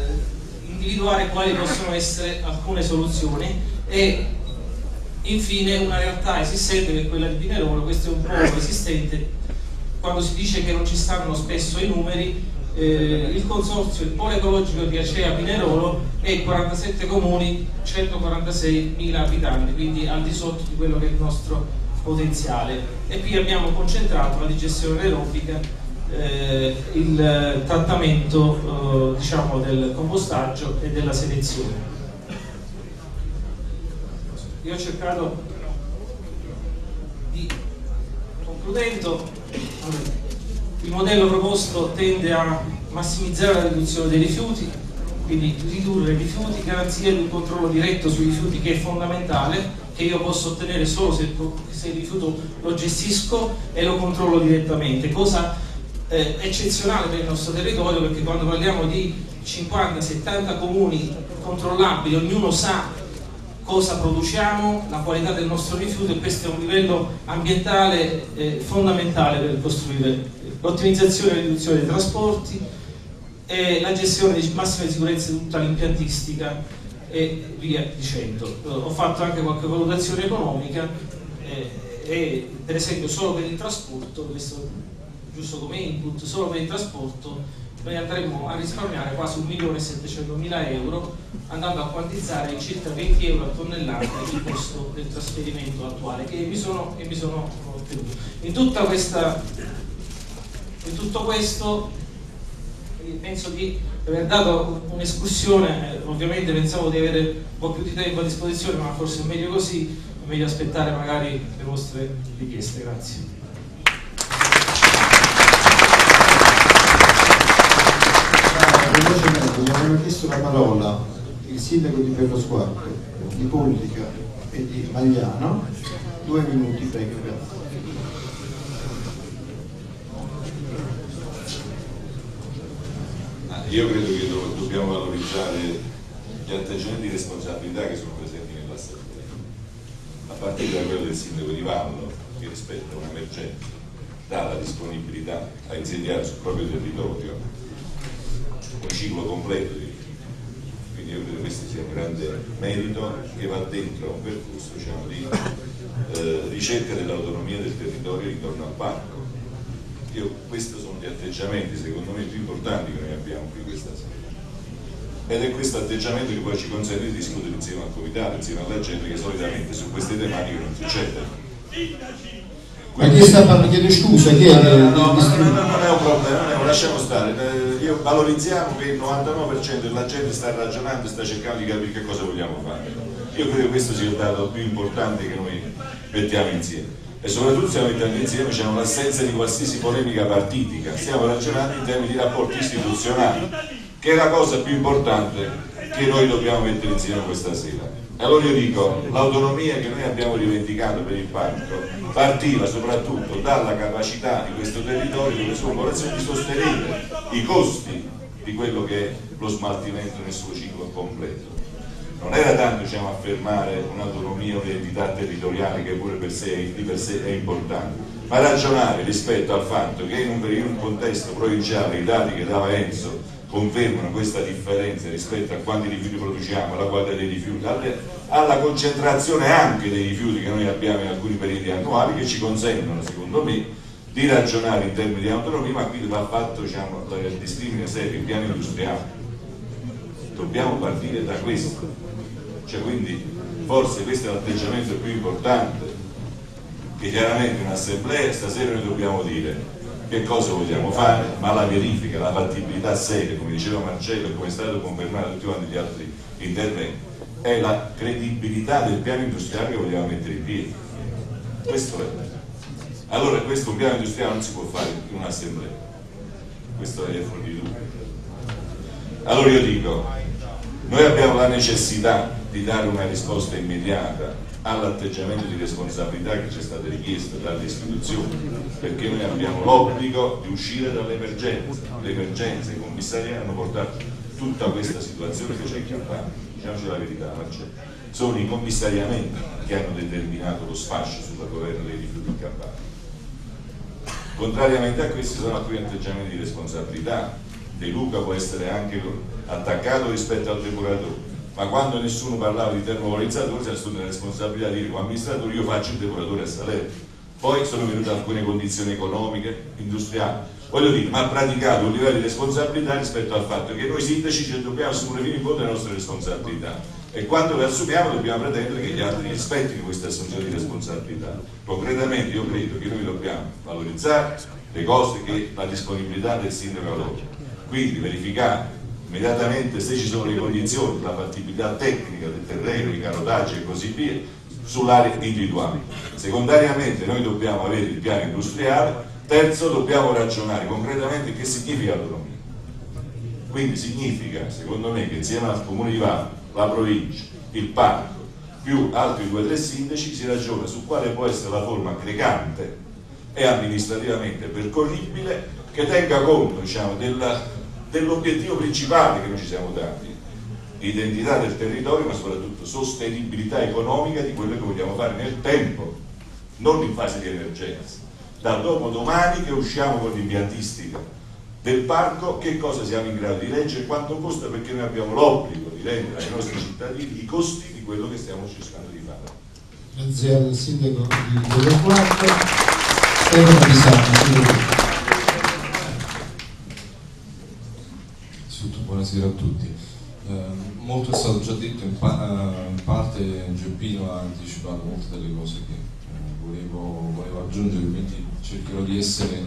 [SPEAKER 14] individuare quali possono essere alcune soluzioni e infine una realtà esistente che è quella di Pinerolo, questo è un polo esistente, quando si dice che non ci stanno spesso i numeri, eh, il consorzio, il polo ecologico di Acea Pinerolo è 47 comuni, 146 mila abitanti, quindi al di sotto di quello che è il nostro potenziale. E qui abbiamo concentrato la digestione aerobica, eh, il trattamento eh, diciamo, del compostaggio e della selezione. Io ho cercato di, concludendo, il modello proposto tende a massimizzare la riduzione dei rifiuti, quindi ridurre i rifiuti, garanzia di un controllo diretto sui rifiuti che è fondamentale, che io posso ottenere solo se, se il rifiuto lo gestisco e lo controllo direttamente, cosa eh, eccezionale per il nostro territorio perché quando parliamo di 50-70 comuni controllabili, ognuno sa cosa produciamo, la qualità del nostro rifiuto e questo è un livello ambientale eh, fondamentale per costruire l'ottimizzazione e la riduzione dei trasporti e la gestione di massima sicurezza di tutta l'impiantistica e via dicendo. Ho fatto anche qualche valutazione economica eh, e per esempio solo per il trasporto, questo giusto come input, solo per il trasporto noi andremo a risparmiare quasi 1.700.000 euro andando a quantizzare in circa 20 euro a tonnellata il costo del trasferimento attuale che mi sono, che mi sono ottenuto. In questa in tutto questo penso di aver dato un'escursione, eh, ovviamente pensavo di avere un po' più di tempo a disposizione, ma forse è meglio così, è meglio aspettare magari le vostre richieste. Grazie.
[SPEAKER 1] Velocemente mi avevano chiesto la parola il sindaco di Perlosquarto, di Politica e di Magliano. Due minuti, prego, grazie.
[SPEAKER 16] io credo che do, dobbiamo valorizzare gli atteggiamenti di responsabilità che sono presenti nell'assemblea, a partire da quello del sindaco di Vallo, che rispetto a un'emergenza dà la disponibilità a insediare sul proprio territorio un ciclo completo di. Quindi io credo che questo sia un grande merito che va dentro a un percorso diciamo, di eh, ricerca dell'autonomia del territorio intorno al parco. Io, questi sono gli atteggiamenti secondo me più importanti che noi abbiamo qui questa sera. Ed è questo atteggiamento che poi ci consente di discutere insieme al comitato, insieme alla gente che solitamente su queste tematiche non succede
[SPEAKER 1] Ma chi sta parlando? Chiede scusa, chi è?
[SPEAKER 16] No, no, no, non è un problema, non è- lasciamo stare. Eh, Io valorizziamo che il 99% della gente sta ragionando e sta cercando di capire che cosa vogliamo fare. Io credo che questo sia il dato più importante che noi mettiamo insieme. E soprattutto stiamo mettendo insieme c'è un'assenza di qualsiasi polemica partitica, stiamo ragionando in termini di rapporti istituzionali, che è la cosa più importante che noi dobbiamo mettere insieme questa sera. Allora io dico, l'autonomia che noi abbiamo rivendicato per il parco partiva soprattutto dalla capacità di questo territorio, delle sue popolazioni, di sostenere i costi di quello che è lo smaltimento nel suo ciclo completo. Non era tanto diciamo, affermare un'autonomia, un'identità territoriale che pure per sé, di per sé è importante, ma ragionare rispetto al fatto che in un, in un contesto provinciale i dati che dava Enzo confermano questa differenza rispetto a quanti rifiuti produciamo, alla qualità dei rifiuti, alle- alla concentrazione anche dei rifiuti che noi abbiamo in alcuni periodi annuali che ci consentono, secondo me, di ragionare in termini di autonomia, ma qui va fatto diciamo, il discrimine serio, il piano industriale. Dobbiamo partire da questo. Cioè, quindi forse questo è l'atteggiamento più importante che chiaramente in assemblea stasera noi dobbiamo dire che cosa vogliamo fare, ma la verifica, la fattibilità seria, come diceva Marcello e come è stato confermato da tutti quanti gli altri interventi, è la credibilità del piano industriale che vogliamo mettere in piedi. Questo è. Allora questo piano industriale non si può fare in un'assemblea, questo è fuori di dubbio. Allora io dico, noi abbiamo la necessità di dare una risposta immediata all'atteggiamento di responsabilità che ci è stato richiesto dalle istituzioni, perché noi abbiamo l'obbligo di uscire dall'emergenza. Le emergenze i commissari hanno portato tutta questa situazione che c'è in Campania, diciamoci la verità, Marcello. Sono i commissariamenti che hanno determinato lo sfascio sul governo dei rifiuti in Campania. Contrariamente a questi sono alcuni atteggiamenti di responsabilità. De Luca può essere anche attaccato rispetto al depuratore, ma quando nessuno parlava di termovalorizzatori si è assunta la responsabilità di dire come amministratore io faccio il depuratore a Salerno. Poi sono venute alcune condizioni economiche, industriali. Voglio dire, ma ha praticato un livello di responsabilità rispetto al fatto che noi sindaci ci dobbiamo assumere fino in fondo le nostre responsabilità e quando le assumiamo dobbiamo pretendere che gli altri rispettino queste assunzioni di responsabilità. Concretamente io credo che noi dobbiamo valorizzare le cose che la disponibilità del sindaco ha. Quindi verificare immediatamente se ci sono le condizioni, la fattibilità tecnica del terreno, i carotaggi e così via, sull'area individuale. Secondariamente noi dobbiamo avere il piano industriale, terzo dobbiamo ragionare concretamente che significa autonomia. Quindi significa, secondo me, che insieme al comune di Vallo, la provincia, il parco, più altri due o tre sindaci, si ragiona su quale può essere la forma aggregante e amministrativamente percorribile che tenga conto diciamo, della- dell'obiettivo principale che noi ci siamo dati, identità del territorio, ma soprattutto sostenibilità economica di quello che vogliamo fare nel tempo, non in fase di emergenza. Da dopo domani che usciamo con l'impiantistica del parco, che cosa siamo in grado di leggere quanto costa, perché noi abbiamo l'obbligo di rendere ai nostri cittadini i costi di quello che stiamo cercando di fare.
[SPEAKER 1] Grazie al sindaco di Quarto. Stefano Pisani, sindaco.
[SPEAKER 17] Innanzitutto buonasera a tutti. Eh, molto è stato già detto, in, pa- in parte Geppino ha anticipato molte delle cose che eh, volevo, volevo aggiungere, quindi cercherò di essere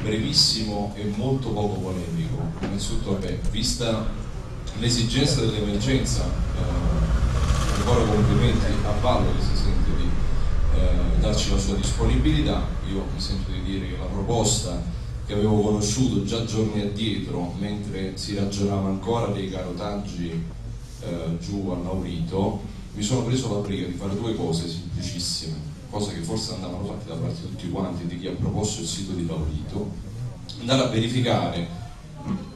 [SPEAKER 17] brevissimo e molto poco polemico. Innanzitutto, vabbè, vista l'esigenza dell'emergenza, eh, ancora complimenti a Vallo che si sente di eh, darci la sua disponibilità. Io mi sento di dire che la proposta che avevo conosciuto già giorni addietro, mentre si ragionava ancora dei carotaggi eh, giù a Laurito, mi sono preso la briga di fare due cose semplicissime, cose che forse andavano fatte da parte di tutti quanti, di chi ha proposto il sito di Laurito, andare a verificare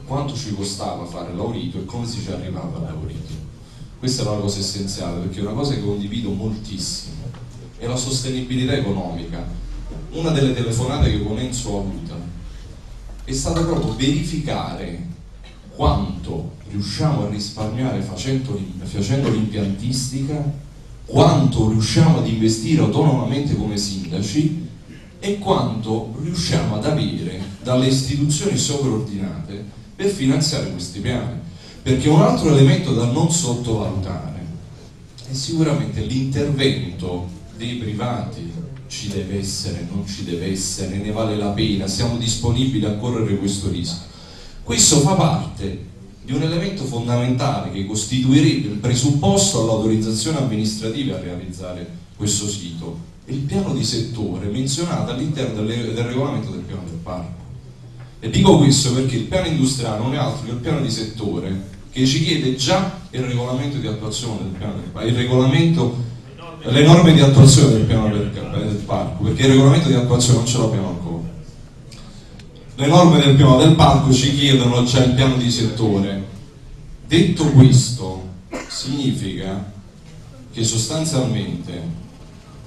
[SPEAKER 17] quanto ci costava fare Laurito e come si ci arrivava a Laurito. Questa è una cosa essenziale perché è una cosa che condivido moltissimo, è la sostenibilità economica. Una delle telefonate che con Enzo ho avuto è stata proprio verificare quanto riusciamo a risparmiare facendo, facendo l'impiantistica, quanto riusciamo ad investire autonomamente come sindaci e quanto riusciamo ad avere dalle istituzioni sovraordinate per finanziare questi piani. Perché un altro elemento da non sottovalutare è sicuramente l'intervento dei privati ci deve essere, non ci deve essere, ne vale la pena, siamo disponibili a correre questo rischio. Questo fa parte di un elemento fondamentale che costituirebbe il presupposto all'autorizzazione amministrativa a realizzare questo sito, il piano di settore menzionato all'interno del, del regolamento del piano del parco. E dico questo perché il piano industriale non è altro che il piano di settore che ci chiede già il regolamento di attuazione del piano del parco, il regolamento, le norme di attuazione del piano del, del parco, perché il regolamento di attuazione non ce l'abbiamo ancora. Le norme del piano del parco ci chiedono già il piano di settore. Detto questo, significa che sostanzialmente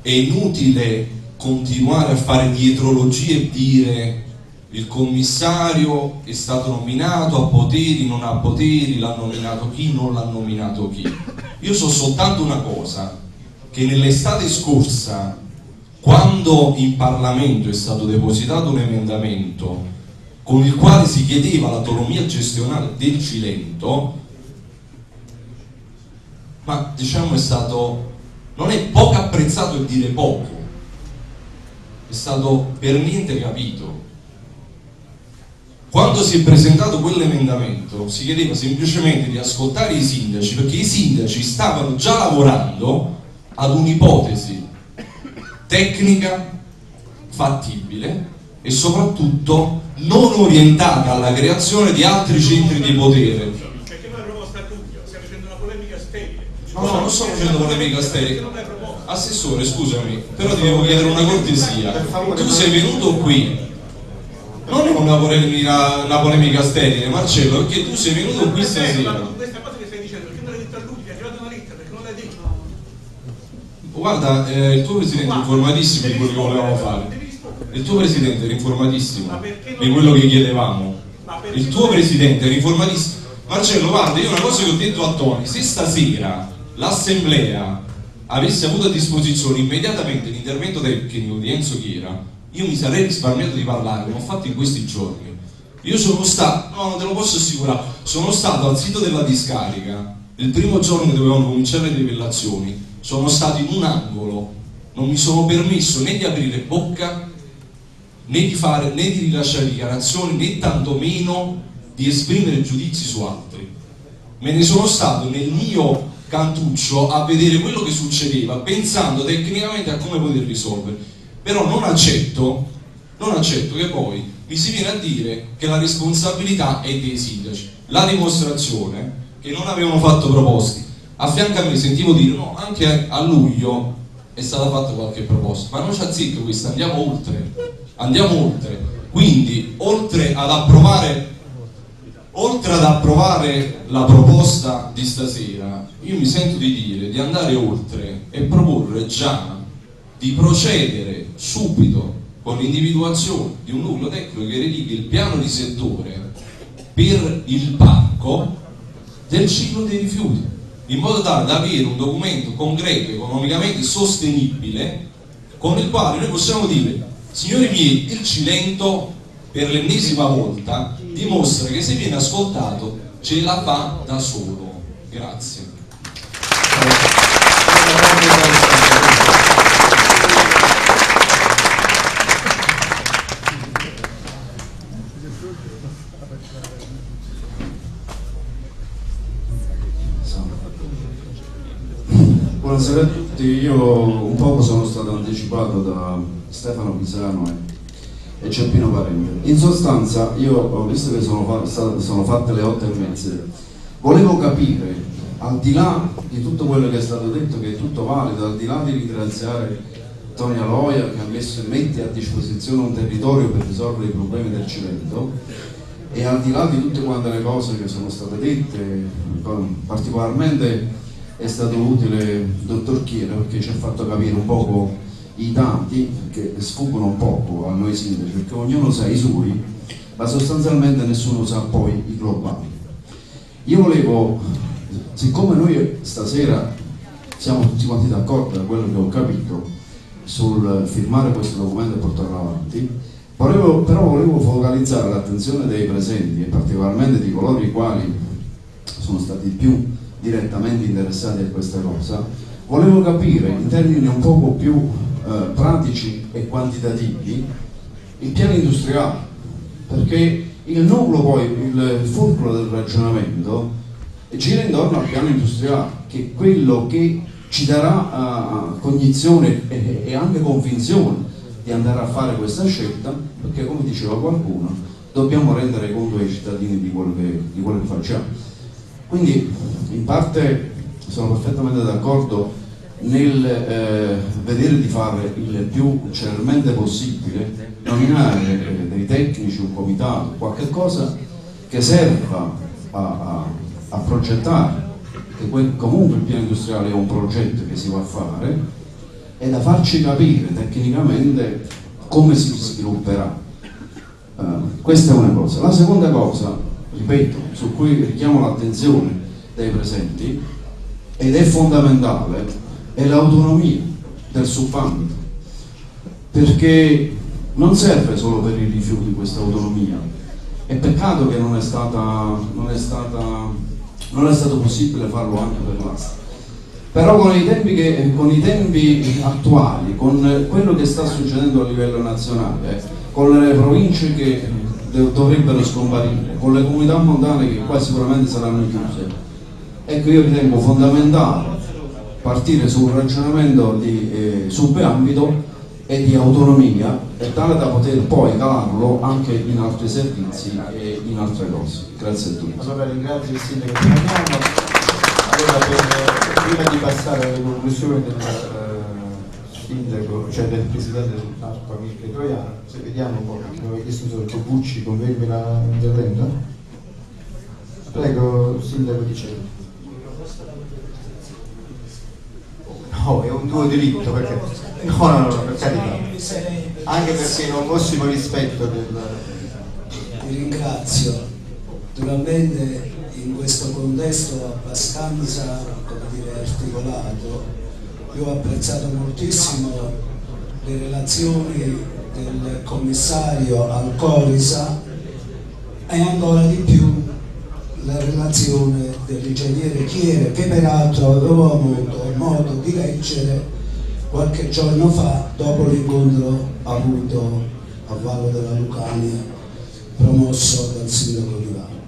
[SPEAKER 17] è inutile continuare a fare dietrologie e dire il commissario è stato nominato, ha poteri, non ha poteri, l'ha nominato chi, non l'ha nominato chi. Io so soltanto una cosa, che nell'estate scorsa, quando in Parlamento è stato depositato un emendamento con il quale si chiedeva l'autonomia gestionale del Cilento, ma diciamo è stato, non è poco apprezzato il dire poco, è stato per niente capito. Quando si è presentato quell'emendamento si chiedeva semplicemente di ascoltare i sindaci perché i sindaci stavano già lavorando ad un'ipotesi tecnica, fattibile e soprattutto non orientata alla creazione di altri centri di potere.
[SPEAKER 6] Perché noi abbiamo luglio, stiamo facendo una polemica sterile.
[SPEAKER 17] No, no, non sto facendo polemica sterile. Assessore, scusami, però ti devo chiedere una cortesia. Tu sei venuto qui non è una polemica, una polemica sterile, Marcello, perché tu sei venuto qui stasera.
[SPEAKER 6] Questa cosa che stai dicendo, perché non l'hai detto a luglio? Ti è arrivata una lettera, perché non l'hai detto?
[SPEAKER 17] Guarda, eh, il tuo presidente è informatissimo di quello che volevamo fare. Il tuo presidente era informatissimo di quello che chiedevamo. Il tuo presidente era informatissimo. Marcello, guarda, io una cosa che ho detto a Tony, se stasera l'assemblea avesse avuto a disposizione immediatamente l'intervento tecnico di Enzo Chiera, io mi sarei risparmiato di parlare, come ho fatto in questi giorni. Io sono stato, no, non te lo posso assicurare, sono stato al sito della discarica, il primo giorno che dovevano cominciare le rivellazioni, sono stato in un angolo, non mi sono permesso né di aprire bocca, né di fare, né di rilasciare dichiarazioni, né tantomeno di esprimere giudizi su altri. Me ne sono stato nel mio cantuccio a vedere quello che succedeva, pensando tecnicamente a come poter risolvere. Però non accetto, non accetto che poi mi si viene a dire che la responsabilità è dei sindaci. La dimostrazione che non avevano fatto proposte. A fianco a me sentivo dire no, anche a luglio è stata fatta qualche proposta, ma non ci azzecca questa, andiamo oltre, andiamo oltre. Quindi, oltre ad approvare oltre ad approvare la proposta di stasera, io mi sento di dire di andare oltre e proporre già di procedere subito con l'individuazione di un nucleo tecnico che redighi il piano di settore per il parco del ciclo dei rifiuti, in modo tale da avere un documento concreto, economicamente sostenibile, con il quale noi possiamo dire, signori miei, il Cilento per l'ennesima volta dimostra che se viene ascoltato ce la fa da solo. Grazie.
[SPEAKER 18] Buonasera a tutti, io un poco sono stato anticipato da Stefano Pisano e, e Ceppino Parente. In sostanza io ho visto che sono, fa- sono fatte le otto e mezza, volevo capire, al di là di tutto quello che è stato detto, che è tutto valido, al di là di ringraziare Tony Aloia che ha messo, mette a disposizione un territorio per risolvere i problemi del Cilento, e al di là di tutte quante le cose che sono state dette, particolarmente è stato utile il dottor Chiera perché ci ha fatto capire un poco i dati che sfuggono un poco a noi sindaci, perché ognuno sa i suoi, ma sostanzialmente nessuno sa poi i globali. Io volevo, siccome noi stasera siamo tutti quanti d'accordo da quello che ho capito sul firmare questo documento e portarlo avanti, volevo, però volevo focalizzare l'attenzione dei presenti e particolarmente di coloro i quali sono stati più direttamente interessati a questa cosa, volevo capire in termini un poco più eh, pratici e quantitativi il piano industriale, perché il nucleo poi, il fulcro del ragionamento gira intorno al piano industriale, che è quello che ci darà uh, cognizione e, e, anche convinzione di andare a fare questa scelta, perché come diceva qualcuno, dobbiamo rendere conto ai cittadini di quello che, di quello che facciamo. Quindi in parte sono perfettamente d'accordo nel eh, vedere di fare il più celermente possibile, nominare eh, dei tecnici, un comitato, qualche cosa che serva a, a, a progettare, che quel, comunque il piano industriale è un progetto che si va a fare, e da farci capire tecnicamente come si svilupperà. Uh, questa è una cosa. La seconda cosa, ripeto, su cui richiamo l'attenzione dei presenti, ed è fondamentale, è l'autonomia del subambito, perché non serve solo per i rifiuti questa autonomia, è peccato che non è, stata, non, è stata, non è stato possibile farlo anche per l'asta. Però con i, che, con i tempi attuali, con quello che sta succedendo a livello nazionale, con le province che dovrebbero scomparire, con le comunità montane che qua sicuramente saranno chiuse, ecco io ritengo fondamentale partire su un ragionamento di eh, subambito e di autonomia e tale da poter poi calarlo anche in altri servizi e in altre cose. Grazie a tutti.
[SPEAKER 1] Allora ringrazio il sindaco. Allora per, prima di passare alle conclusioni del eh, sindaco, cioè del presidente del parco Amiche Troiano, se vediamo un po', perché avevo chiesto il Bucci, confermi l'intervento? Prego, sindaco Dicevo. No, è un tuo diritto perché. No, no, no, per carità. Anche perché non fossimo rispetto del.
[SPEAKER 4] Ti ringrazio. Naturalmente in questo contesto abbastanza come dire, articolato, io ho apprezzato moltissimo le relazioni del commissario Alcorisa e ancora di più la relazione dell'ingegnere Chiere che peraltro avevo avuto modo di leggere qualche giorno fa dopo l'incontro avuto a Vallo della Lucania promosso dal sindaco di Vallo.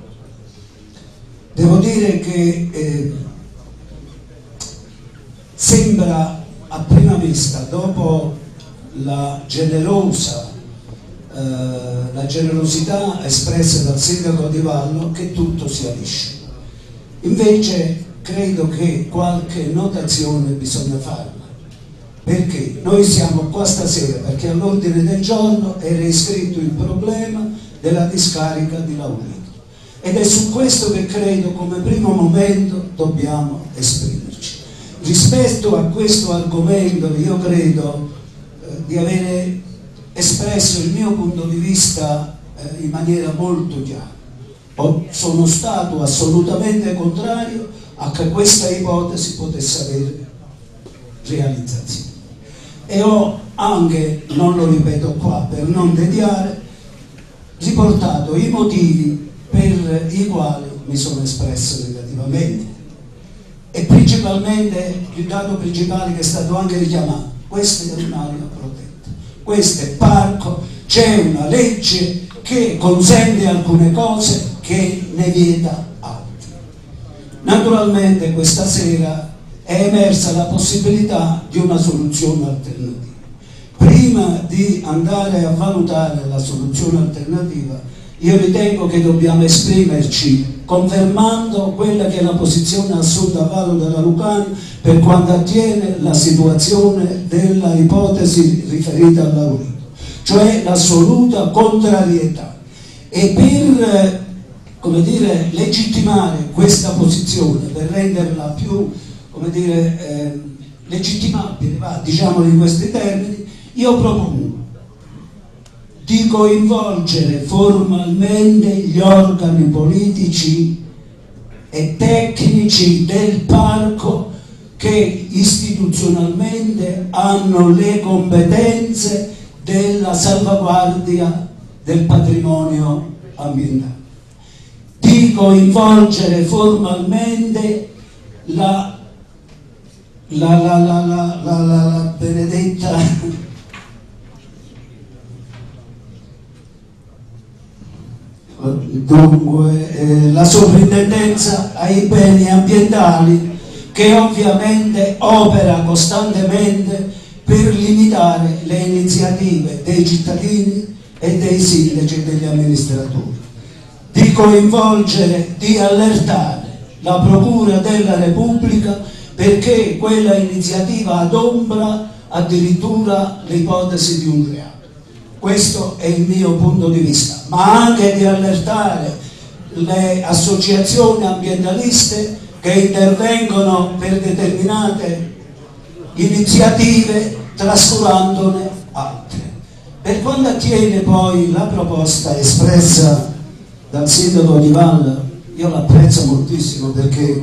[SPEAKER 4] Devo dire che eh, sembra a prima vista, dopo la generosa eh, la generosità espressa dal sindaco di Vallo che tutto sia liscio. Invece credo che qualche notazione bisogna farla. Perché noi siamo qua stasera perché all'ordine del giorno era iscritto il problema della discarica di Laurito. Ed è su questo che credo come primo momento dobbiamo esprimerci. Rispetto a questo argomento io credo eh, di avere espresso il mio punto di vista eh, in maniera molto chiara. Sono stato assolutamente contrario a che questa ipotesi potesse avere realizzazione. E ho anche, non lo ripeto qua per non tediare, riportato i motivi per i quali mi sono espresso negativamente. E principalmente il dato principale che è stato anche richiamato, questa è un'area protetta questo è parco, c'è una legge che consente alcune cose che ne vieta altre. Naturalmente questa sera è emersa la possibilità di una soluzione alternativa. Prima di andare a valutare la soluzione alternativa, io ritengo che dobbiamo esprimerci confermando quella che è la posizione assunta a Vallo della Lucani per quanto attiene la situazione della ipotesi riferita all'Aurito, cioè l'assoluta contrarietà. E per come dire, legittimare questa posizione, per renderla più come dire, eh, legittimabile, va, diciamolo in questi termini, io propongo di coinvolgere formalmente gli organi politici e tecnici del parco che istituzionalmente hanno le competenze della salvaguardia del patrimonio ambientale, di coinvolgere formalmente la, la, la, la benedetta dunque eh, la sovrintendenza ai beni ambientali che ovviamente opera costantemente per limitare le iniziative dei cittadini e dei sindaci e degli amministratori, di coinvolgere, di allertare la Procura della Repubblica perché quella iniziativa adombra addirittura l'ipotesi di un reato. Questo è il mio punto di vista, ma anche di allertare le associazioni ambientaliste che intervengono per determinate iniziative trascurandone altre. Per quanto attiene poi la proposta espressa dal sindaco di Valle, io l'apprezzo moltissimo perché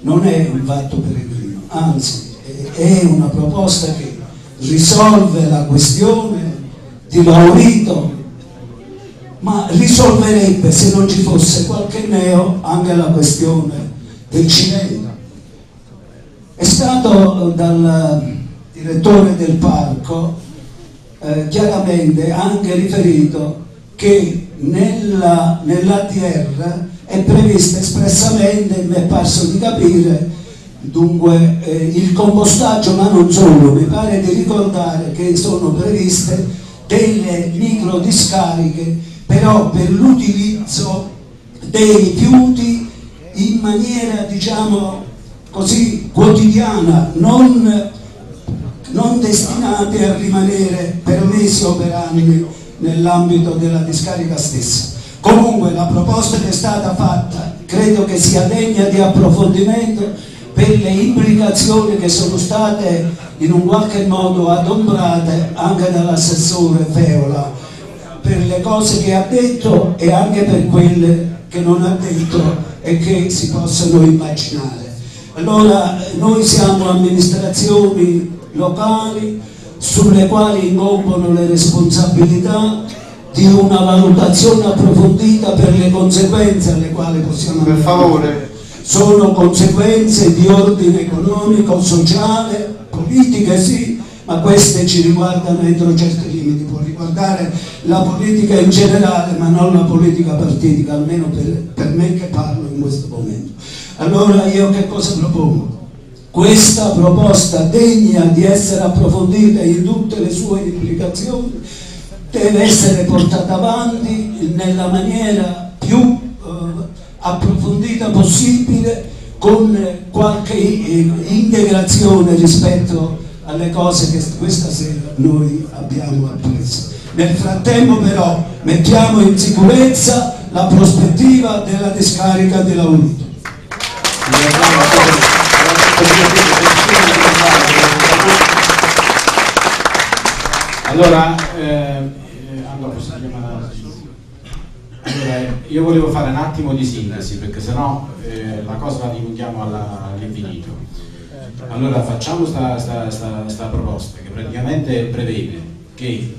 [SPEAKER 4] non è un fatto peregrino, anzi è una proposta che risolve la questione di Laurito, ma risolverebbe se non ci fosse qualche neo anche la questione del Cilento. È stato dal direttore del parco eh, chiaramente anche riferito che nella, nell'ADR è prevista espressamente, mi è parso di capire, dunque eh, il compostaggio, ma non solo, mi pare di ricordare che sono previste delle microdiscariche, però per l'utilizzo dei rifiuti in maniera, diciamo così, quotidiana, non, non destinate a rimanere per mesi o per anni nell'ambito della discarica stessa. Comunque la proposta che è stata fatta credo che sia degna di approfondimento per le implicazioni che sono state in un qualche modo adombrate anche dall'assessore Feola per le cose che ha detto e anche per quelle che non ha detto e che si possono immaginare. Allora noi siamo amministrazioni locali sulle quali incombono le responsabilità di una valutazione approfondita per le conseguenze alle quali possiamo
[SPEAKER 1] per favore
[SPEAKER 4] sono conseguenze di ordine economico, sociale, politiche sì, ma queste ci riguardano entro certi limiti, può riguardare la politica in generale, ma non la politica partitica, almeno per, per me che parlo in questo momento. Allora io che cosa propongo? Questa proposta degna di essere approfondita in tutte le sue implicazioni deve essere portata avanti nella maniera più approfondita possibile con qualche eh, integrazione rispetto alle cose che questa sera noi abbiamo appreso. Nel frattempo però mettiamo in sicurezza la prospettiva della discarica di Laurito.
[SPEAKER 2] Allora, eh, allora, allora, io volevo fare un attimo di sintesi perché sennò eh, la cosa la divulghiamo all'infinito. Allora facciamo questa proposta che praticamente prevede che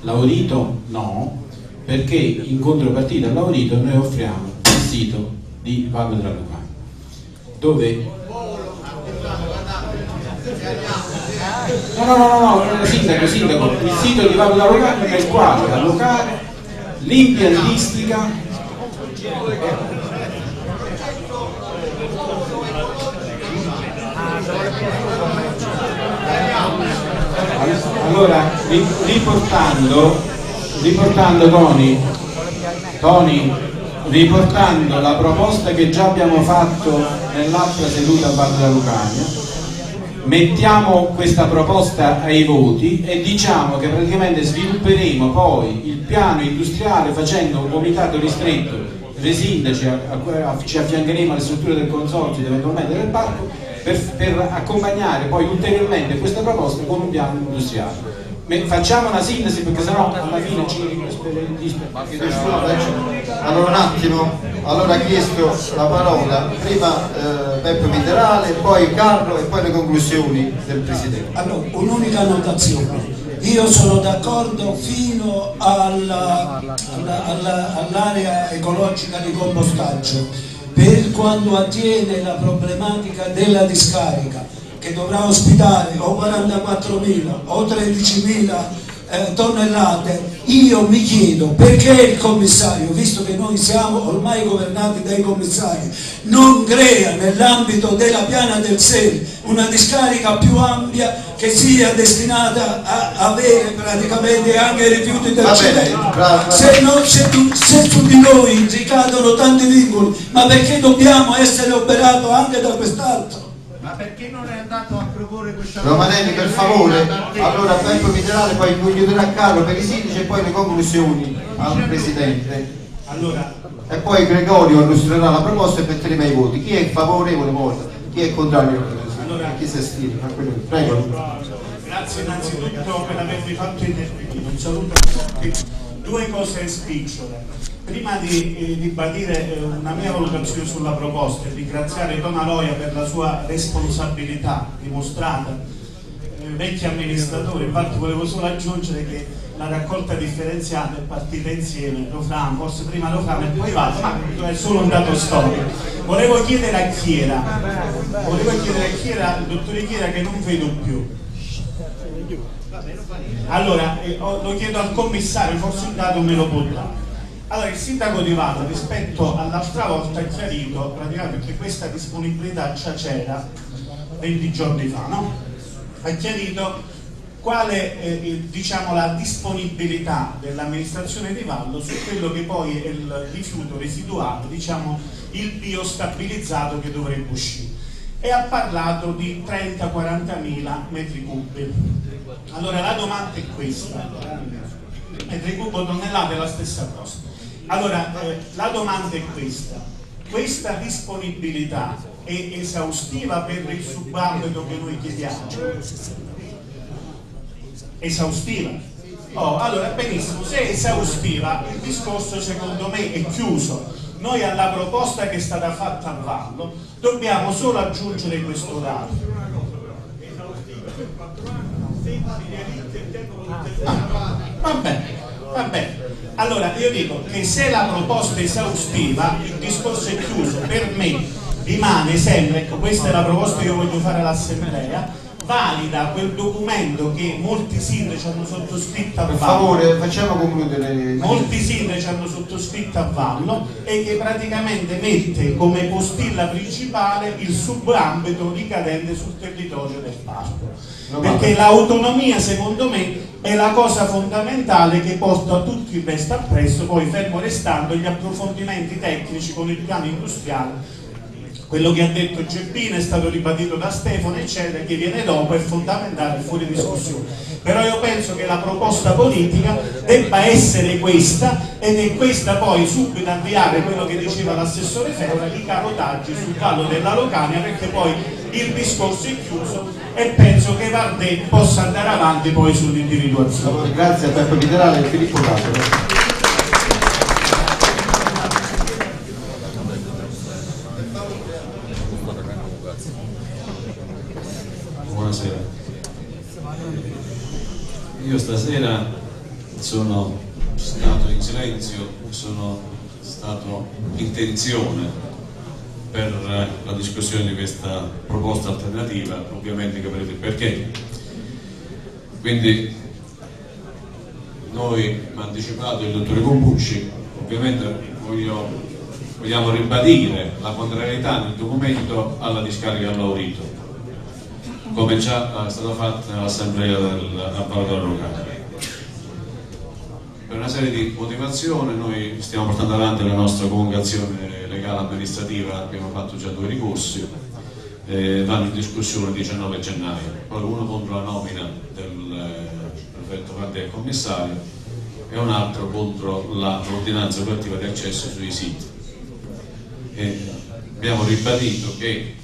[SPEAKER 2] Laurito no, perché in contropartita a Laurito noi offriamo il sito di Valle della dove No, no, no, no, no, sindaco, sindaco, il sito di Valle Lucania nel quale allocare l'impiantistica allora riportando riportando Tony Tony riportando la proposta che già abbiamo fatto nell'altra seduta a della Lucania mettiamo questa proposta ai voti e diciamo che praticamente svilupperemo poi il piano industriale facendo un comitato ristretto dei sindaci, ci affiancheremo alle strutture del consorzio ed eventualmente del parco per, per accompagnare poi ulteriormente questa proposta con un piano industriale. Facciamo una sintesi perché sennò alla fine ci
[SPEAKER 1] allora un attimo allora ha chiesto la parola prima eh, Peppe Minerale poi Carlo e poi le conclusioni del Presidente.
[SPEAKER 4] Allora un'unica notazione. Io sono d'accordo fino all'area all all ecologica di compostaggio. Per quanto attiene la problematica della discarica che dovrà ospitare o 44.000 o 13.000 eh, tonnellate, io mi chiedo perché il commissario, visto che noi siamo ormai governati dai commissari, non crea nell'ambito della piana del SEL una discarica più ampia che sia destinata a avere praticamente anche i rifiuti del cemento. Se, non- se tu- se su di noi ricadono tanti vincoli, ma perché dobbiamo essere operati anche da quest'altro?
[SPEAKER 19] Ma perché non è andato a
[SPEAKER 1] Romanelli per favore, allora tempo minerale poi concluderà Carlo per i sindaci e poi le conclusioni al Presidente. E poi Gregorio illustrerà la proposta e metteremo ai voti. Chi è favorevole vota, chi è contrario e chi si astiene. Ma quello- Prego.
[SPEAKER 13] Grazie innanzitutto per avermi fatto intervenire, un saluto a tutti. Due cose spicciole. Prima di eh, ribadire eh, una mia valutazione sulla proposta e ringraziare Donna Loia per la sua responsabilità dimostrata, eh, vecchio amministratore, infatti volevo solo aggiungere che la raccolta differenziata è partita insieme, Rofram, forse prima Rofram e poi Valle, ma è solo un dato storico. Volevo chiedere a Chiera, volevo chiedere a Chiera, il dottore Chiera che non vedo più, allora, eh, lo chiedo al commissario, forse un dato me lo può dare. Allora, il sindaco di Valle rispetto all'altra volta ha chiarito praticamente che questa disponibilità già c'era 20 giorni fa, no? Ha chiarito quale è diciamo, la disponibilità dell'amministrazione di Vallo su quello che poi è il rifiuto residuale, diciamo il biostabilizzato che dovrebbe uscire. E ha parlato di 30-40 mila metri cubi. Allora la domanda è questa, metri cubo tonnellate è la stessa cosa. Allora eh, la domanda è questa, questa disponibilità è esaustiva per il subambito che noi chiediamo? Esaustiva? Oh, allora benissimo, se è esaustiva il discorso secondo me è chiuso. Noi alla proposta che è stata fatta a Vallo dobbiamo solo aggiungere questo dato. Va bene, va bene. Allora io dico che se la proposta è esaustiva, il discorso è chiuso. Per me rimane sempre, ecco questa è la proposta che io voglio fare all'Assemblea, valida quel documento che molti sindaci hanno sottoscritto a
[SPEAKER 1] Per
[SPEAKER 13] Vallo.
[SPEAKER 1] favore facciamo concludere.
[SPEAKER 13] Molti sindaci hanno sottoscritto a Vallo e che praticamente mette come postilla principale il subambito ricadente sul territorio del parco.
[SPEAKER 1] No,
[SPEAKER 13] Perché l'autonomia secondo me è la cosa fondamentale che porta tutto il resto appresso, poi fermo restando gli approfondimenti tecnici con il piano industriale quello che ha detto Geppino è stato ribadito da Stefano eccetera che viene dopo è fondamentale fuori discussione però io penso che la proposta politica debba essere questa ed è questa poi subito avviare quello che diceva l'assessore Ferra i carotaggi sul vallo della Locania perché poi il discorso è chiuso e penso che Vardè possa andare avanti poi sull'individuazione
[SPEAKER 1] Grazie a Tempo Minerale e Filippo Caso.
[SPEAKER 20] Buonasera. Io stasera sono stato in silenzio, sono stato in tensione per la discussione di questa proposta alternativa, ovviamente capirete il perché. Quindi noi, mi ha anticipato il dottore Combucci, ovviamente voglio- vogliamo ribadire la contrarietà del documento alla discarica a Laurito come già è stato fatto nell'assemblea del apparato locale. Per una serie di motivazioni noi stiamo portando avanti la nostra comunicazione legale amministrativa, abbiamo fatto già due ricorsi, eh, vanno in discussione il 19 gennaio, poi uno contro la nomina del eh, prefetto Vardè commissario e un altro contro l'ordinanza operativa di accesso sui siti. E abbiamo ribadito che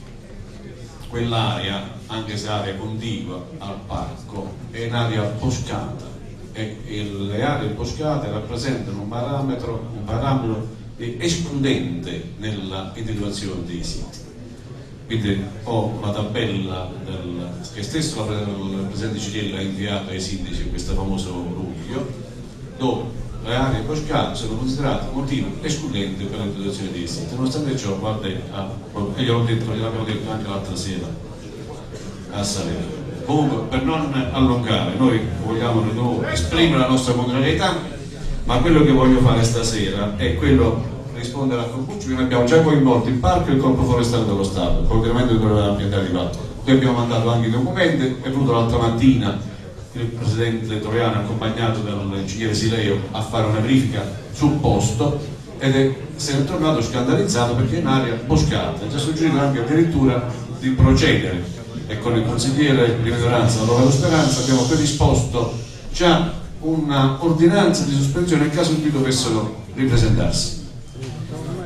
[SPEAKER 20] quell'area, anche se area contigua al parco, è un'area boscata e le aree boscate rappresentano un parametro, un parametro escludente nella individuazione dei siti. Quindi ho la tabella del, che stesso la il Presidente Ciriello ha inviato ai sindaci in questo famoso luglio, dove le aree boscate sono considerate motivo escludente per l'introduzione dei siti. Nonostante ciò, guarda, ah, e gliel'ho detto, detto anche l'altra sera a Salerno. Comunque, per non allungare, noi vogliamo di nuovo esprimere la nostra contrarietà, ma quello che voglio fare stasera è quello rispondere a Corbucci noi abbiamo già coinvolto il parco e il corpo forestale dello Stato, il coordinamento proprietà ambientali di Patto. Qui abbiamo mandato anche i documenti, è venuto l'altra mattina il presidente Toriano accompagnato dall'ingegnere Sileo a fare una verifica sul posto ed è, ne è tornato scandalizzato perché in area boscata, ci ha suggerito anche addirittura di procedere e con il consigliere di minoranza Roberto Speranza abbiamo predisposto già un'ordinanza di sospensione nel caso in cui dovessero ripresentarsi.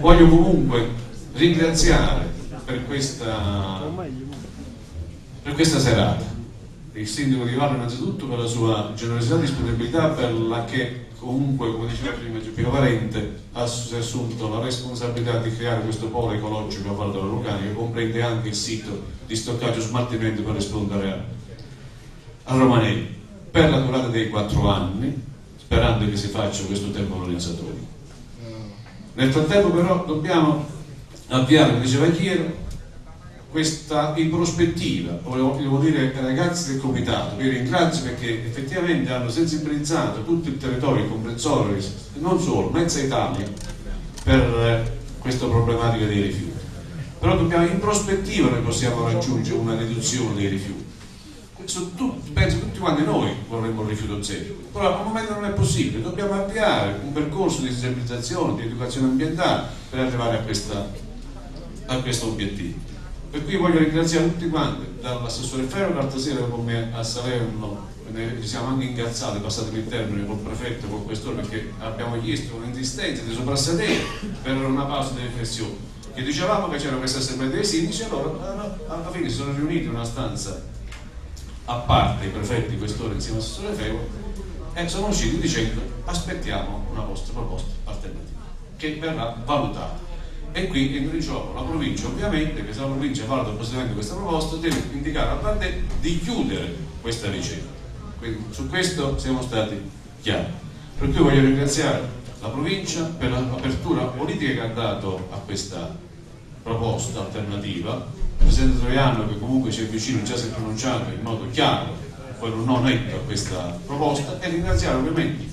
[SPEAKER 20] Voglio comunque ringraziare per questa, per questa serata il sindaco di Valle innanzitutto per la sua generosità e disponibilità per la che comunque come diceva prima Giuppino Valente ha si è assunto la responsabilità di creare questo polo ecologico a Valle della Lucania che comprende anche il sito di stoccaggio e smaltimento per rispondere a, a Romanelli. Per la durata dei quattro anni sperando che si faccia questo termovalorizzatore nel frattempo però dobbiamo avviare, come diceva Chiero questa in prospettiva, volevo, volevo dire ai ragazzi del comitato, vi ringrazio perché effettivamente hanno sensibilizzato tutto il territorio comprensorio, non solo, mezza Italia, per eh, questa problematica dei rifiuti. Però dobbiamo, in prospettiva noi possiamo raggiungere una riduzione dei rifiuti. Questo, tu, penso tutti quanti noi vorremmo il rifiuto zero, però al momento non è possibile, dobbiamo avviare un percorso di sensibilizzazione, di educazione ambientale per arrivare a, questa, a questo obiettivo. Per cui voglio ringraziare tutti quanti, dall'assessore Ferro l'altra sera con me a Salerno, ci siamo anche incazzati, passatemi il termine, col prefetto, con questore, perché abbiamo chiesto un'insistenza di soprassedere per una pausa di riflessione. Che dicevamo che c'era questa assemblea dei sindaci, allora alla fine si sono riuniti in una stanza a parte i prefetti di questore insieme all'assessore Ferro e sono usciti dicendo aspettiamo una vostra proposta alternativa che verrà valutata e qui in gioco la provincia ovviamente che se la provincia valuta positivamente questa proposta deve indicare a Bardè di chiudere questa ricerca quindi su questo siamo stati chiari. Per cui voglio ringraziare la provincia per l'apertura politica che ha dato a questa proposta alternativa. Il Presidente Troiano che comunque ci è vicino già si è pronunciato in modo chiaro poi un no netto a questa proposta e ringraziare ovviamente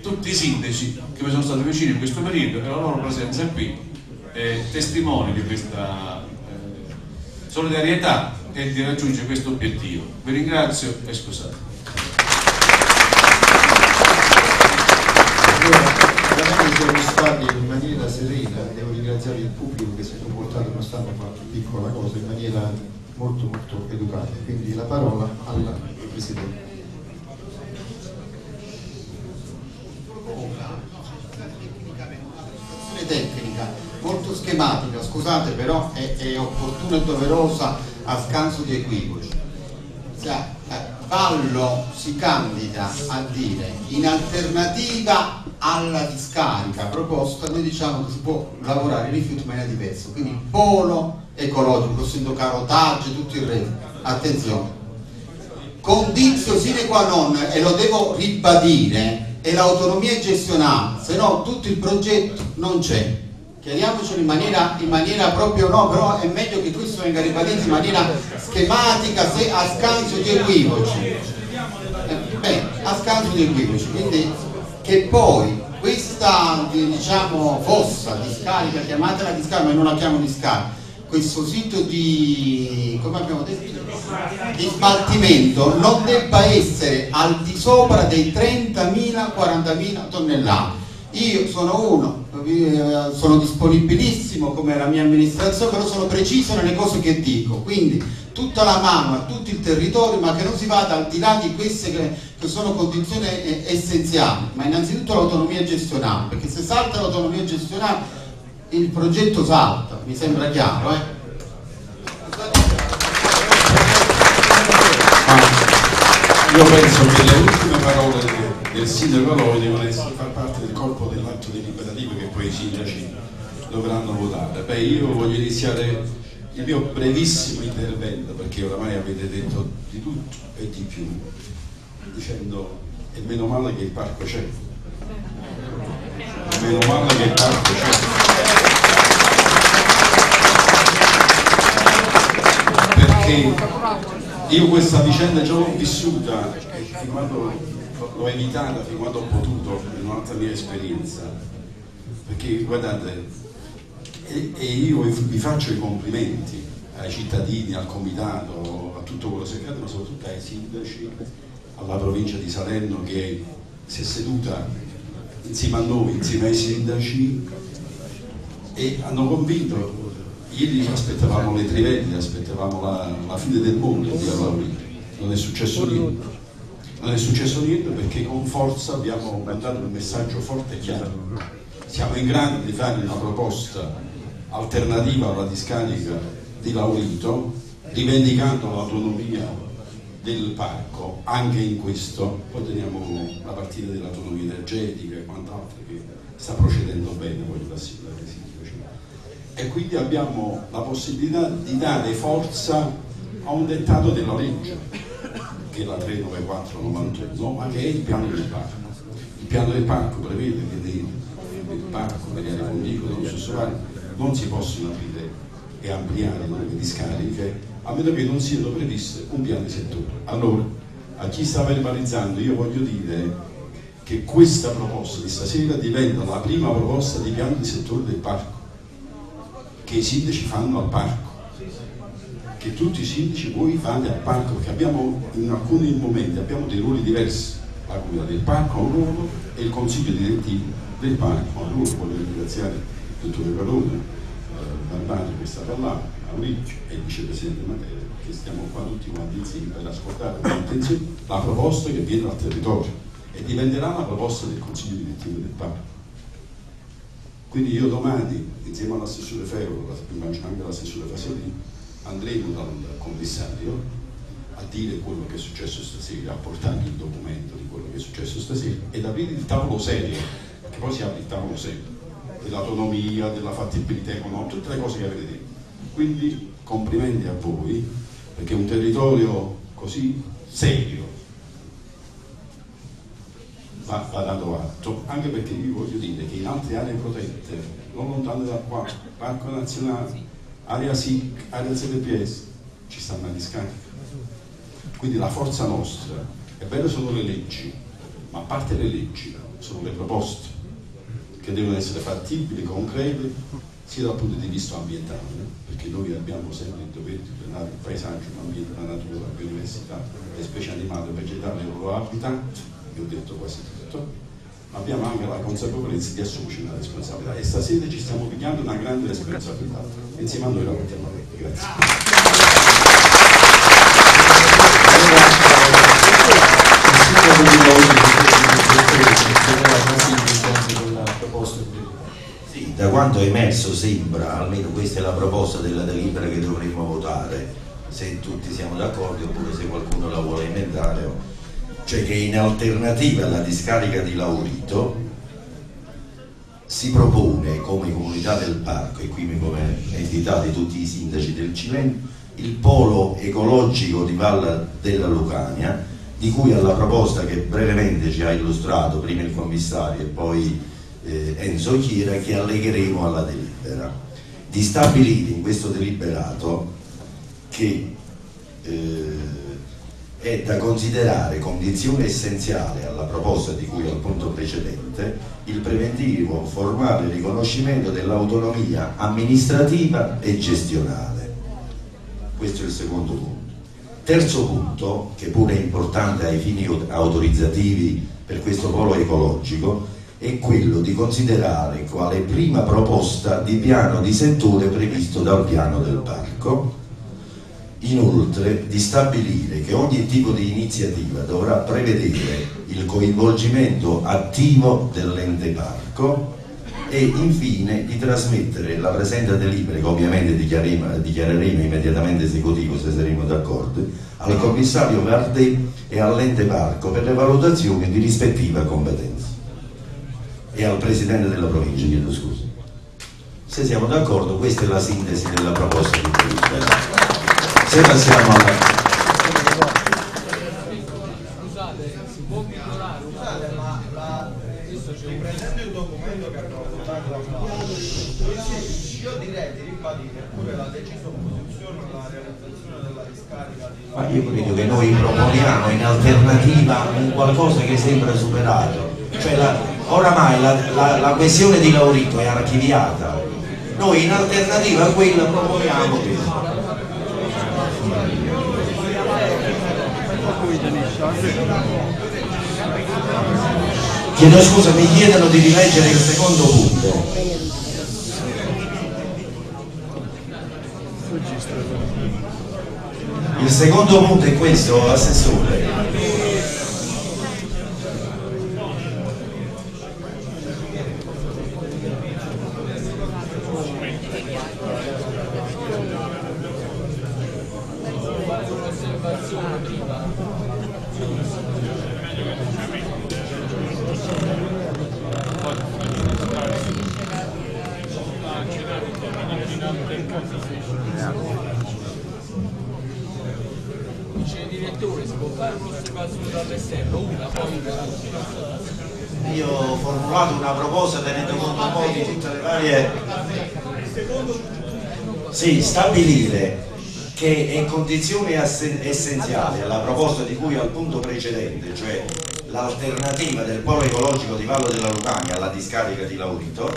[SPEAKER 20] tutti i sindaci che mi sono stati vicini in questo periodo e la loro presenza qui eh, testimoni di questa eh, solidarietà e di raggiungere questo obiettivo. Vi ringrazio e scusate.
[SPEAKER 1] Stati in maniera serena, devo ringraziare il pubblico che si è comportato nonostante una piccola cosa in maniera molto molto educata. Quindi la parola al Presidente.
[SPEAKER 5] tecnica molto schematica, scusate però è, è opportuna e doverosa a scanso di equivoci. Cioè, Vallo si candida a dire in alternativa alla discarica proposta noi diciamo che si può lavorare i rifiuti in maniera diversa, quindi il polo ecologico, essendo carotaggio, tutto il resto. Attenzione, condizio sine qua non, e lo devo ribadire, è l'autonomia gestionale, se no tutto il progetto non c'è chiariamocelo in maniera, in maniera, proprio no, però è meglio che questo venga ribadito in maniera schematica se a scanso di equivoci. Eh, beh, a scanso di equivoci, quindi che poi questa diciamo fossa di scarica, chiamatela di scarica, ma non la chiamo di scarica, questo sito di, come abbiamo detto, di smaltimento non debba essere al di sopra dei 30.000-40.000 tonnellate. Io sono uno sono disponibilissimo come la mia amministrazione, però sono preciso nelle cose che dico, quindi tutta la mano tutto il territorio, ma che non si vada al di là di queste che, sono condizioni eh, essenziali, ma innanzitutto l'autonomia gestionale, perché se salta l'autonomia gestionale il progetto salta, mi sembra chiaro. Eh?
[SPEAKER 20] Io penso che le ultime parole del sindaco Loi devono far parte del corpo dell'atto deliberativo che poi i sindaci dovranno votare. Beh, io voglio iniziare il mio brevissimo intervento, perché oramai avete detto di tutto e di più, dicendo è meno male che il parco c'è. È meno male che il parco c'è. Perché
[SPEAKER 18] io questa vicenda già l'ho vissuta e quando l'ho evitata, fin quando ho potuto, in un'altra mia esperienza. Perché guardate, e, e io vi faccio i complimenti ai cittadini, al comitato, a tutto quello che è ma soprattutto ai sindaci, alla provincia di Salerno che si è seduta insieme a noi, insieme ai sindaci e hanno convinto ieri aspettavamo le trivelle, aspettavamo la, la fine del mondo non è successo niente. Non è successo niente perché con forza abbiamo mandato un messaggio forte e chiaro. Siamo in grado di fare una proposta alternativa alla discarica di Laurito, rivendicando l'autonomia del parco anche in questo. Poi teniamo la partita dell'autonomia energetica e quant'altro che sta procedendo bene, voglio assicurare sì e quindi abbiamo la possibilità di dare forza a un dettato della legge che è la 39491 ma che è il piano del parco. Il piano del parco prevede che nel, nel parco per Viale Condico dello stesso parco non si possono aprire e ampliare nuove discariche a meno che non siano previste un piano di settore. Allora a chi sta verbalizzando io voglio dire che questa proposta di stasera diventa la prima proposta di piano di settore del parco che i sindaci fanno al parco, che tutti i sindaci voi fate al parco, perché abbiamo in alcuni momenti abbiamo dei ruoli diversi, la comunità del parco ha un ruolo e il consiglio direttivo del parco ha un ruolo, voglio ringraziare il dottore Carone, eh, Barbato che sta parlando, Mauricio e il vicepresidente Matera, che stiamo qua tutti quanti insieme per ascoltare con attenzione la proposta che viene dal territorio e diventerà la proposta del consiglio direttivo del parco. Quindi io domani, insieme all'assessore Ferro, immagino anche all'assessore Fasolini, andremo dal commissario a dire quello che è successo stasera, a portare il documento di quello che è successo stasera ed aprire il tavolo serio, perché poi si apre il tavolo serio, dell'autonomia, della fattibilità economica, tutte le cose che avete detto. Quindi complimenti a voi, perché un territorio così serio, va, va dato atto, anche perché vi voglio dire che in altre aree protette, non lontane da qua, Parco Nazionale, area SIC, area ZPS, ci stanno gli scarichi. Quindi la forza nostra, è vero sono le leggi, ma a parte le leggi sono le proposte che devono essere fattibili, concrete, sia dal punto di vista ambientale, perché noi abbiamo sempre il dovere di tutelare il paesaggio, l'ambiente, la natura, la biodiversità, le specie animali vegetali il loro habitat, vi ho detto quasi tutto, abbiamo anche la consapevolezza di assumerci una responsabilità e stasera ci stiamo pigliando una grande responsabilità. Insieme a noi la portiamo avanti. Grazie.
[SPEAKER 21] Sì, da quanto è emerso sembra, almeno questa è la proposta della delibera che dovremmo votare, se tutti siamo d'accordo oppure se qualcuno la vuole emendare cioè che in alternativa alla discarica di Laurito si propone come comunità del parco e quindi come entità di tutti i sindaci del Cilento il polo ecologico di Valle della Lucania di cui alla proposta che brevemente ci ha illustrato prima il commissario e poi eh, Enzo Chiera che allegheremo alla delibera. Di stabilire in questo deliberato che eh, è da considerare condizione essenziale alla proposta di cui al punto precedente il preventivo formale riconoscimento dell'autonomia amministrativa e gestionale. Questo è il secondo punto. Terzo punto, che pure è importante ai fini autorizzativi per questo polo ecologico, è quello di considerare quale prima proposta di piano di settore previsto dal piano del parco inoltre di stabilire che ogni tipo di iniziativa dovrà prevedere il coinvolgimento attivo dell'ente parco e infine di trasmettere la presente delibera, che ovviamente dichiareremo, dichiareremo immediatamente esecutivo se saremo d'accordo, al commissario Vardè e all'ente parco per le valutazioni di rispettiva competenza e al presidente della provincia, chiedo scusa. Se siamo d'accordo, questa è la sintesi della proposta di delibera se passiamo alla
[SPEAKER 22] Presente il documento che abbiamo votato la io direi di ribadire pure la decisa opposizione alla realizzazione della discarica di
[SPEAKER 21] Ma io credo che noi proponiamo in alternativa un qualcosa che sembra superato. Cioè la- oramai la, la- la questione di Laurito è archiviata. Noi in alternativa a quella proponiamo Chiedo scusa, mi chiedono di rileggere il secondo punto. Il secondo punto è questo, Assessore.
[SPEAKER 14] Vice direttore, si può fare un'osservazione dall'esterno, una, poi
[SPEAKER 21] Io ho formulato una proposta tenendo conto un po' di tutte le varie... Sì, stabilire che è condizione essenziale alla proposta di cui al punto precedente, cioè l'alternativa del polo ecologico di Vallo della Lucania alla discarica di Laurito,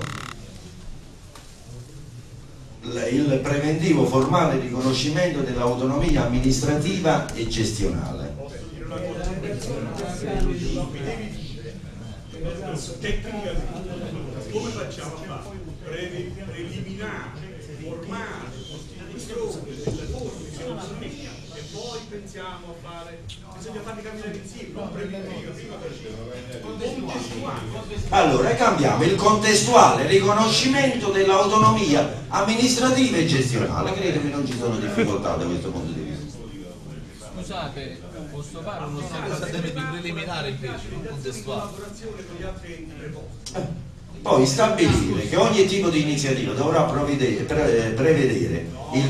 [SPEAKER 21] il preventivo formale riconoscimento dell'autonomia amministrativa e gestionale.
[SPEAKER 6] Come facciamo a fare? Pre- preliminare, formale, costituzione delle forme e poi pensiamo a fare, bisogna farli camminare insieme, non preventivo, prima contestuale.
[SPEAKER 21] Allora cambiamo il contestuale riconoscimento dell'autonomia amministrativa e gestionale. Credo che non ci sono difficoltà da questo punto di vista.
[SPEAKER 14] Scusate, posso fare un'osservazione di preliminare invece, non contestuale?
[SPEAKER 21] Poi stabilire che ogni tipo di iniziativa dovrà provvedere- pre- prevedere il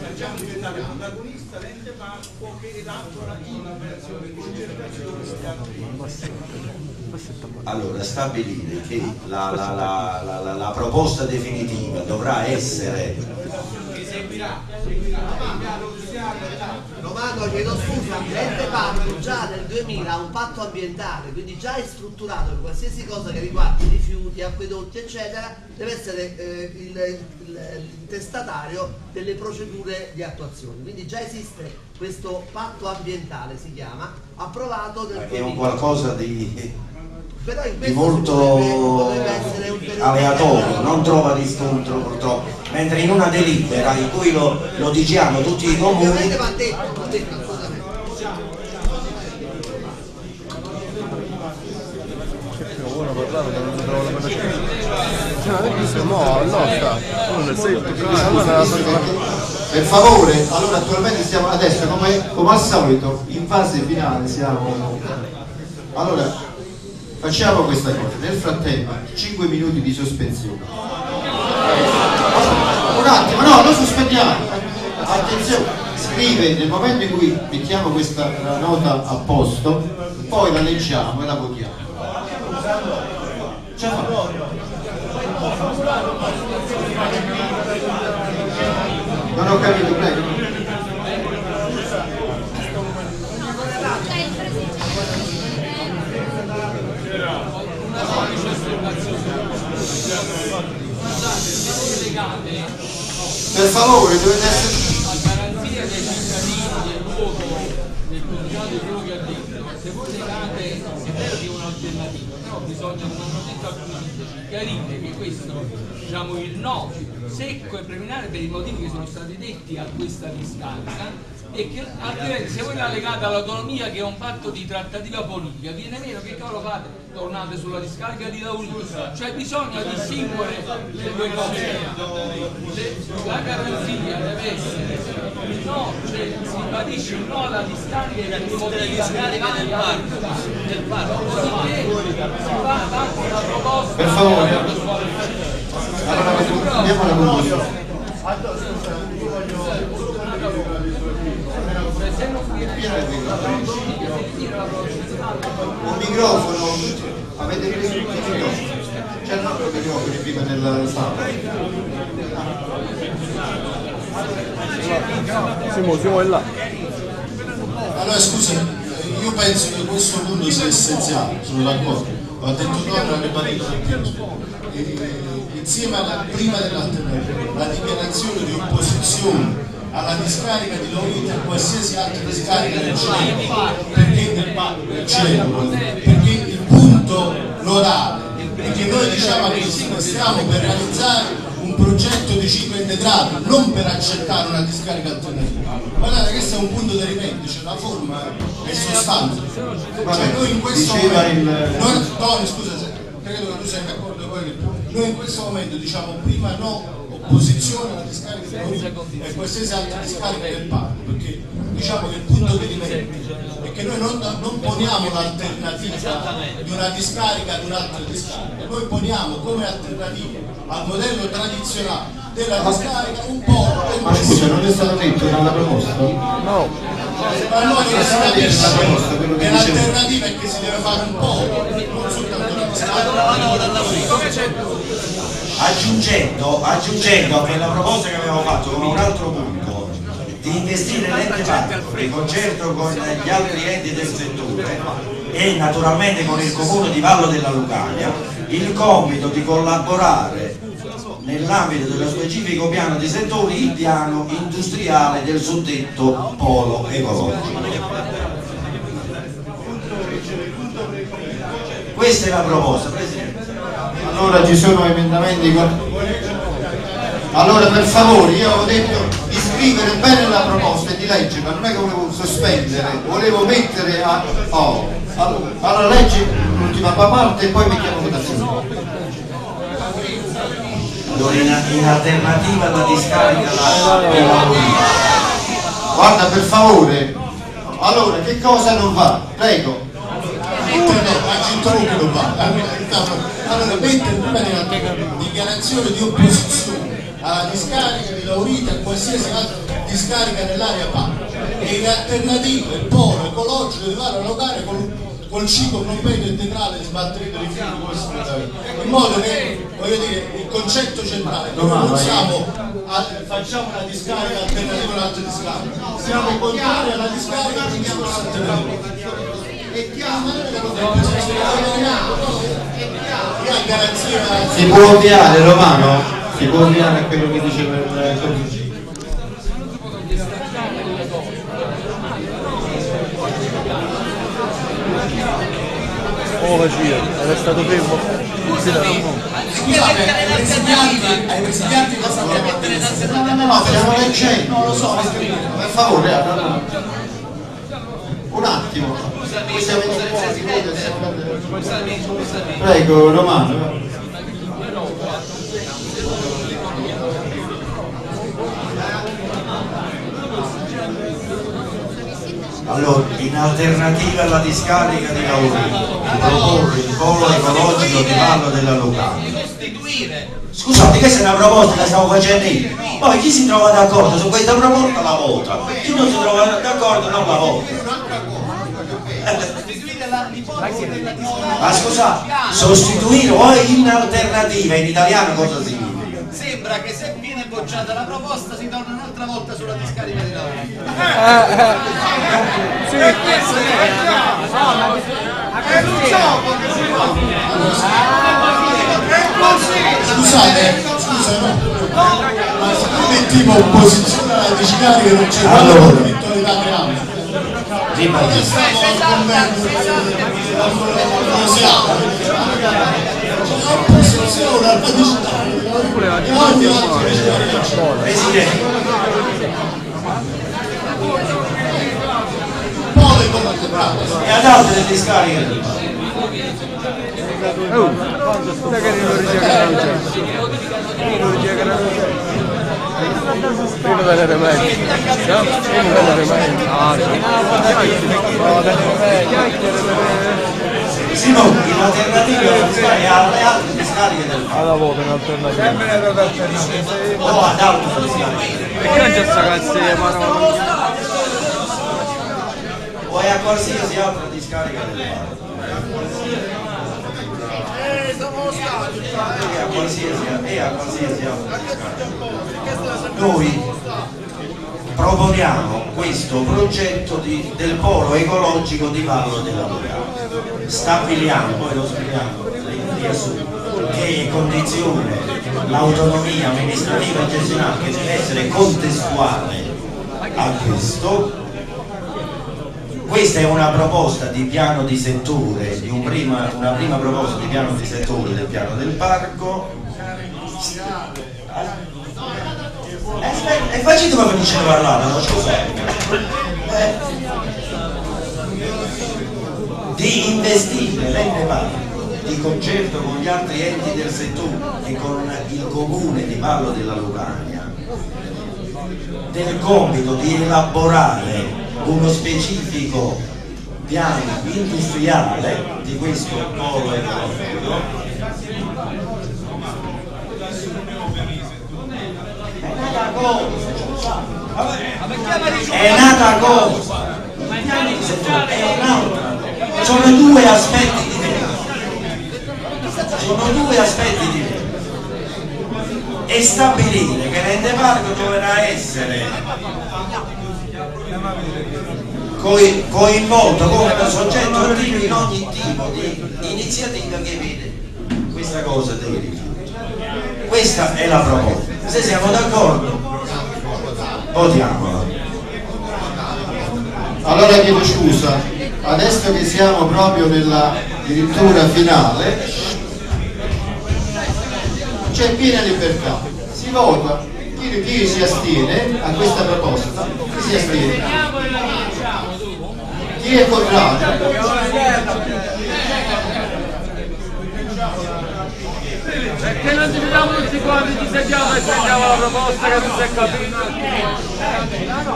[SPEAKER 6] facciamo diventare che elabora in
[SPEAKER 21] Allora, stabilire che la- la- la- la proposta definitiva dovrà essere
[SPEAKER 23] Romano, chiedo scusa, l'ente parco già nel 2000 ha un patto ambientale, quindi già è strutturato che qualsiasi cosa che riguardi rifiuti, acquedotti, eccetera, deve essere eh, il, il- intestatario delle procedure di attuazione. Quindi già esiste questo patto ambientale, si chiama, approvato nel
[SPEAKER 21] che è
[SPEAKER 23] 2000.
[SPEAKER 21] un qualcosa di, di molto aleatorio, non trova riscontro purtroppo. Mentre in una delibera in cui lo, lo diciamo tutti i comuni
[SPEAKER 1] Per favore, allora attualmente siamo adesso come, come al solito in fase finale siamo. Allora, facciamo questa cosa, nel frattempo 5 minuti di sospensione. Un attimo, no, lo sospendiamo. Attenzione, scrive nel momento in cui mettiamo questa nota a posto, poi la leggiamo e la votiamo. Fa. Non ho capito, prego. Per favore, dovete essere...
[SPEAKER 14] a garanzia dei cittadini del luogo, del controllo di quello che ha detto, se voi legate, è vero che è un'alternativa, però bisogna, come hanno detto sindaci, chiarire che questo, diciamo, il no secco e preliminare per i motivi che sono stati detti a questa discarica e che altrimenti se voi la legate all'autonomia che è un patto di trattativa politica viene meno che cavolo fate? Tornate sulla discarica di Laurito cioè bisogna distinguere le due cose la garanzia deve essere no, cioè si ribadisce no alla discarica per i motivi
[SPEAKER 23] discarica del parco, del parco.
[SPEAKER 14] si fa anche una proposta
[SPEAKER 1] Per favore. Allora, andiamo alla conclusione.
[SPEAKER 14] se non viene
[SPEAKER 1] Un microfono, avete preso tutti i microfoni? C'erano altri microfoni prima nella sala.
[SPEAKER 14] Simo, Simo è là.
[SPEAKER 3] Allora scusa, io penso che questo punto sia essenziale, sono d'accordo. Ho detto Torre, ha ribadito Insieme alla prima dell'alternativa, la dichiarazione di opposizione alla discarica di Lovita e qualsiasi altra discarica del centro, perché del centro, perché il punto lorale è che noi diciamo che stiamo per realizzare un progetto di ciclo integrato, non per accettare una discarica alternativa. Guardate, questo è un punto di rimedio, cioè la forma è sostanza. Cioè noi in questo momento,
[SPEAKER 1] il-
[SPEAKER 3] noi, Tony, scusa, credo che tu sei d'accordo con me, noi in questo momento diciamo prima no opposizione alla discarica e qualsiasi altra discarica del parco, perché diciamo che il punto di rimedio è che noi non, non poniamo l'alternativa di una discarica ad un'altra discarica, noi poniamo come alternativa al modello tradizionale della discarica un po'
[SPEAKER 1] Ma scusa, non è stato detto nella proposta? No.
[SPEAKER 3] ma noi non si capisce
[SPEAKER 1] che
[SPEAKER 3] l'alternativa è che si deve fare un po',
[SPEAKER 21] aggiungendo, aggiungendo a quella proposta che avevamo fatto come un altro punto di investire l'ente parco di concerto con gli altri enti del settore e naturalmente con il comune di Vallo della Lucania il compito di collaborare nell'ambito dello specifico piano di settori il piano industriale del suddetto polo ecologico. Questa è la proposta, Presidente.
[SPEAKER 1] Allora ci sono emendamenti Allora per favore, io avevo detto di scrivere bene la proposta e di leggerla, non è che volevo sospendere, volevo mettere a... Oh. Allora, allora leggi l'ultima parte e poi mettiamo votazione.
[SPEAKER 21] In, alternativa alla discarica la
[SPEAKER 1] Guarda per favore, allora che cosa non va? Prego.
[SPEAKER 3] Aggiunto che non va. Allora mette il prima della dichiarazione di opposizione alla discarica di Laurita e qualsiasi altra discarica nell'area parco e in alternativa il polo ecologico di Varo Locale col, col ciclo completo integrale di è da- in modo che voglio dire il concetto centrale non siamo a- facciamo una discarica alternativa a un'altra discarica siamo contrari alla discarica e quindi siamo alternativa è chiaro è garanzia
[SPEAKER 1] Si può ovviare Romano? Si può ovviare a quello che diceva il consigliere?
[SPEAKER 14] Oh, Magia, era stato fermo.
[SPEAKER 3] Scusate, ai presidianti, cosa abbiamo?
[SPEAKER 1] No, no, no, stiamo leggendo.
[SPEAKER 3] Non lo so,
[SPEAKER 1] Per favore, allora. Un attimo. Poi siamo stiamo- Prego, Romano.
[SPEAKER 21] Allora, in alternativa alla discarica di Laurino, si propone il polo ecologico di Vallo della Lucania. Scusate, questa è una proposta che stiamo facendo io. Poi chi si trova d'accordo su questa proposta la vota, chi non si trova d'accordo non la vota. Ma scusate, sostituire o in alternativa in italiano cosa significa?
[SPEAKER 24] Sembra che se viene bocciata la proposta si torna un'altra volta sulla discarica di lavoro.
[SPEAKER 14] Sì.
[SPEAKER 24] È un gioco che si
[SPEAKER 3] Scusate, scusa, no. Ma se noi mettiamo opposizione alla discarica non c'è
[SPEAKER 21] Allora.
[SPEAKER 3] allora. vittoria che ogni altra discarica.
[SPEAKER 21] Presidente, e ad altre discariche
[SPEAKER 14] Oh, sai che non ricerca non c'è. Non ricerca non c'è. Non vedere meglio. No? Non vedere meglio. Ah, sì. No,
[SPEAKER 21] in alternativa discarica alle altre discariche del
[SPEAKER 14] Alla volta in alternativa. Sempre le robe alternative.
[SPEAKER 21] o ad altre discariche
[SPEAKER 14] Perché non c'è sta cazzo di mano?
[SPEAKER 21] o e a qualsiasi altra discarica del E a qualsiasi, e a. Noi proponiamo questo progetto di- del polo ecologico di Vallo della Locale. Stabiliamo, poi lo spieghiamo che condizione l'autonomia amministrativa e gestionale che deve essere contestuale a questo. Questa è una proposta di piano di settore, di un prima- una prima proposta di piano di settore del piano del parco. E facete come finisce di parlare, no? Scusa. Eh. Di investire l'ente parco di concerto con gli altri enti del settore e con il comune di Vallo della Lucania del compito di elaborare uno specifico piano industriale di questo polo ecologico è nata cosa è un'altra sono due aspetti diversi sono due aspetti diversi e stabilire che l'ente parco dovrà essere coinvolto come soggetto attivo in ogni tipo di iniziativa che vede. Questa cosa dei rifiuti questa è la proposta. Se siamo d'accordo votiamola.
[SPEAKER 1] Allora chiedo scusa, adesso che siamo proprio nella dirittura finale, c'è piena libertà, si vota, chi, chi si astiene a questa proposta, chi si astiene, chi è contrario,
[SPEAKER 15] Perché non ci vediamo tutti quanti, ci sentiamo e sentiamo la proposta che non si è capito.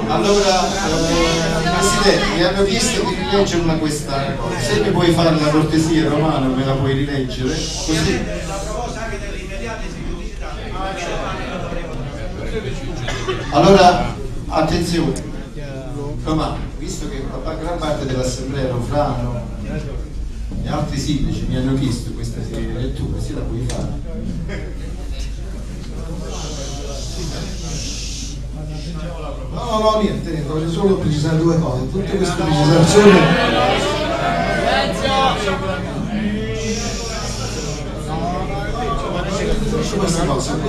[SPEAKER 1] Allora, eh, Presidente, mi hanno chiesto di rileggere una questa cosa. Se mi puoi fare la cortesia Romano, me la puoi rileggere? Così. Allora, attenzione, Romano, visto che la gran parte dell'Assemblea, Rofrano e altri sindaci mi hanno chiesto questa lettura, se la puoi fare? No, no, niente, voglio solo precisare due cose. Tutte queste precisazioni.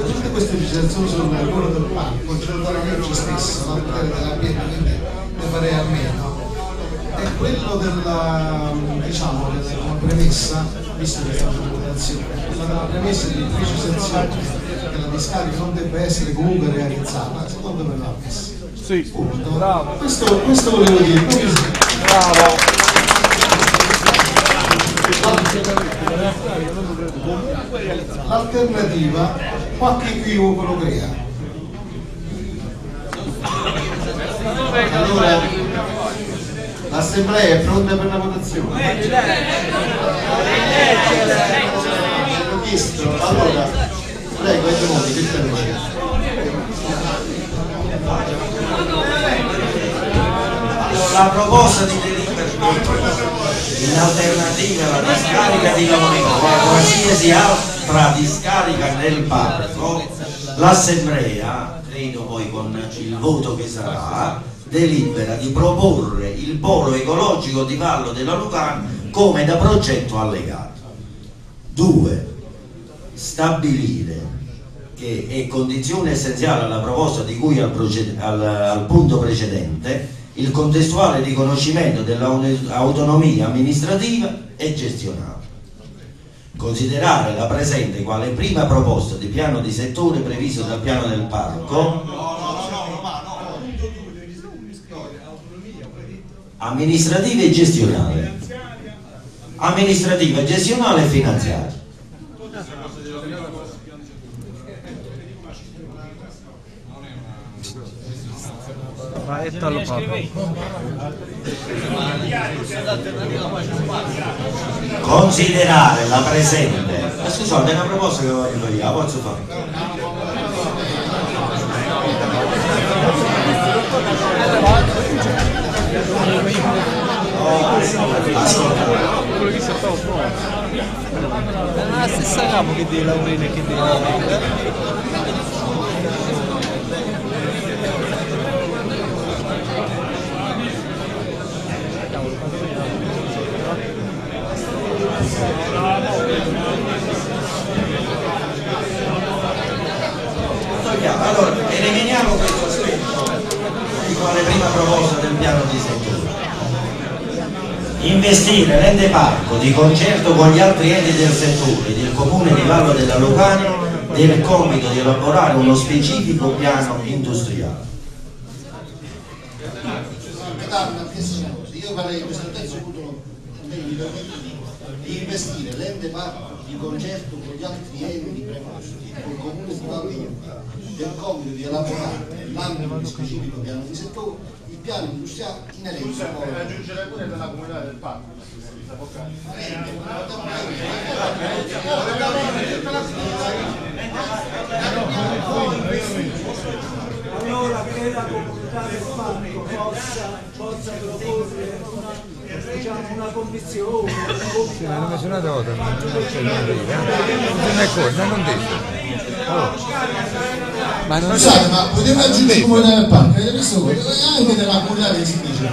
[SPEAKER 1] Tutte queste precisazioni sono nel lavoro del parco, ce lo dà la legge stessa, la tutela dell'ambiente, farei a meno. E quello della, diciamo, della premessa, visto che stiamo in votazione, quella della premessa di precisazione che la discarica non debba essere comunque realizzata, secondo me l'ha messa.
[SPEAKER 15] Sì,
[SPEAKER 1] Punto.
[SPEAKER 15] bravo.
[SPEAKER 1] Questo, questo volevo dire.
[SPEAKER 15] Bravo.
[SPEAKER 1] L'alternativa, qualche equivoco lo crea. Allora, l'assemblea è pronta per la votazione? Hanno chiesto, allora, prego, Edmondi, che stai facendo?
[SPEAKER 21] la proposta di delibera in alternativa alla discarica di Lonico o a qualsiasi altra discarica nel parco l'assemblea credo poi con il voto che sarà delibera di proporre il polo ecologico di Vallo della Lucana come da progetto allegato 2 stabilire che è condizione essenziale alla proposta di cui al, al- al punto precedente il contestuale riconoscimento dell'autonomia amministrativa e gestionale. Considerare la presente quale prima proposta di piano di settore previsto dal piano del parco amministrativa e gestionale. Amministrativa, gestionale e finanziaria.
[SPEAKER 15] Faettalo
[SPEAKER 21] considerare la presente ma scusate è una proposta che voglio fare io la posso fare
[SPEAKER 15] Quello che si sta È la stessa capo che di Laurina e che di
[SPEAKER 21] Allora, eliminiamo questo quale prima proposta del piano di settore. Investire l'ente parco di concerto con gli altri enti del settore del comune di Vallo della Lucania del compito di elaborare uno specifico piano industriale.
[SPEAKER 9] Io farei questo terzo punto di, investire l'ente parco di concerto con gli altri enti comune di Vallo del compito di elaborare nell'ambito di specifico piano di settore il piano industriale
[SPEAKER 25] Scusa,
[SPEAKER 9] poi-
[SPEAKER 25] per aggiungere pure della comunità del parco.
[SPEAKER 4] Allora che la comunità del parco possa, possa proporre una, diciamo, una commissione, un
[SPEAKER 15] Sì, ma non mi
[SPEAKER 4] comitato.
[SPEAKER 15] sono dato, non c'è niente. Non non dice. Oh. Ma non
[SPEAKER 9] Scusate, ma potete aggiungere comunità del parco? Avete visto quello? Anche della comunità dei sindaci.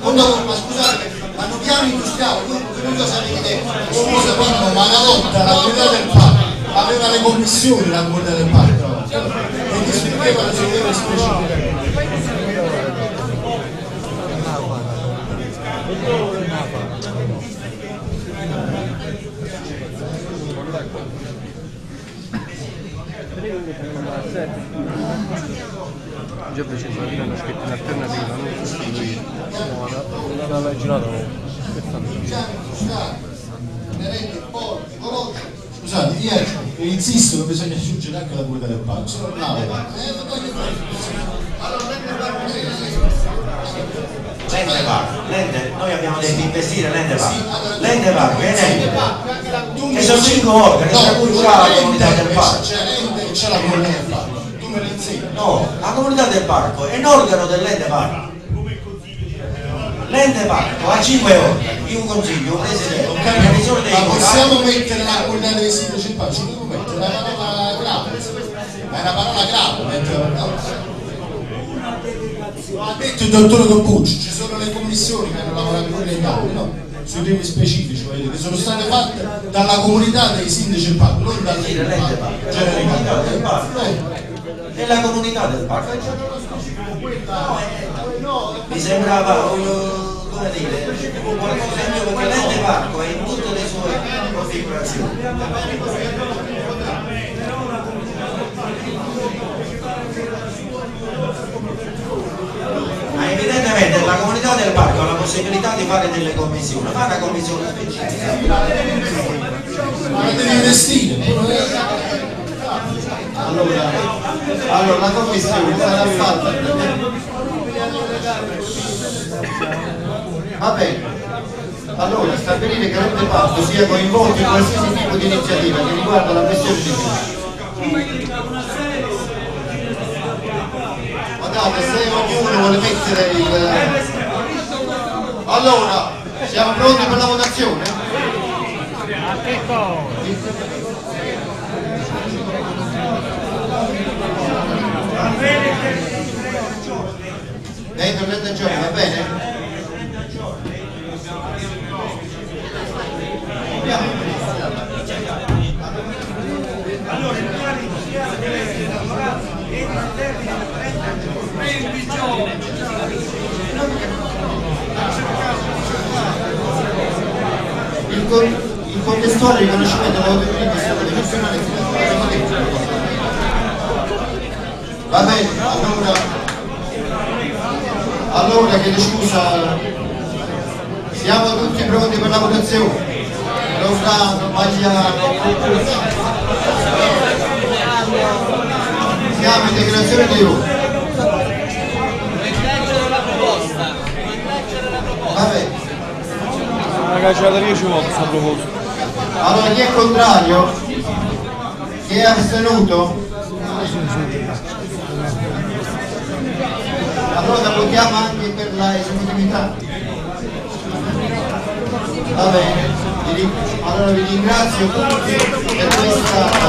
[SPEAKER 9] Quando- ma scusate, hanno piani industriali, voi che cosa avete detto? Scusa, quando Magalotta, la comunità del parco, aveva le commissioni la comunità del parco. E discuteva le sue specifiche.
[SPEAKER 15] Già invece sono una scritta in alternativa, non sostituito io. No, non l'aveva girato.
[SPEAKER 9] Scusate, io insisto che bisogna aggiungere anche la comunità del non l'aveva.
[SPEAKER 21] L'ente parco, l'ente, noi abbiamo detto investire l'ente parco. L'ente parco è l'ente che sono cinque organi, tra cui c'è la comunità del parco.
[SPEAKER 9] C'è l'ente e c'è la comunità del parco. Tu me lo insegni.
[SPEAKER 21] No, la comunità del parco è un organo dell'ente parco. L'ente parco ha cinque organi, un consiglio, un presidente, un capivisore dei
[SPEAKER 9] Ma possiamo mettere la comunità dei sindaci in parco? Ci dobbiamo mettere la parola grave. Ma è una parola grave, mettere la parola. Ha detto il dottor Copucci, ci sono le commissioni che hanno lavorato con le Italia, no? Sui temi specifici, dire, che sono state fatte dalla comunità dei sindaci del parco, non dall'ente parco.
[SPEAKER 21] Cioè, la comunità del parco. E la comunità del parco. Mi sembrava come dire, qualcosa in più perché l'ente parco è in tutte le sue configurazioni. Evidentemente la comunità del parco ha la possibilità di fare delle commissioni, fa una commissione specifica.
[SPEAKER 9] Ma devi investire.
[SPEAKER 1] Allora, allora la commissione sarà fatta. Va bene. Allora, stabilire che l'ente parco sia coinvolto in qualsiasi tipo di iniziativa che riguarda la questione di Guardate, se ognuno vuole mettere il... Allora, siamo pronti per la votazione? Dentro il letto giorno, va bene?
[SPEAKER 4] Allora, il piano industriale deve essere elaborato entro il termine di 30 giorni.
[SPEAKER 1] Il, con- il contestuale riconoscimento dell'autorità istituzionale e finanziaria. Va bene, allora allora chiedo scusa. Siamo tutti pronti per la votazione? Lontano, Magliano, Cuccucci siamo in dichiarazione di voto va bene
[SPEAKER 15] La cancellaria ci vuole sta proposta.
[SPEAKER 1] allora chi è contrario? chi è astenuto? Allora votiamo anche per la esecutività. Va bene, allora vi ringrazio tutti per questa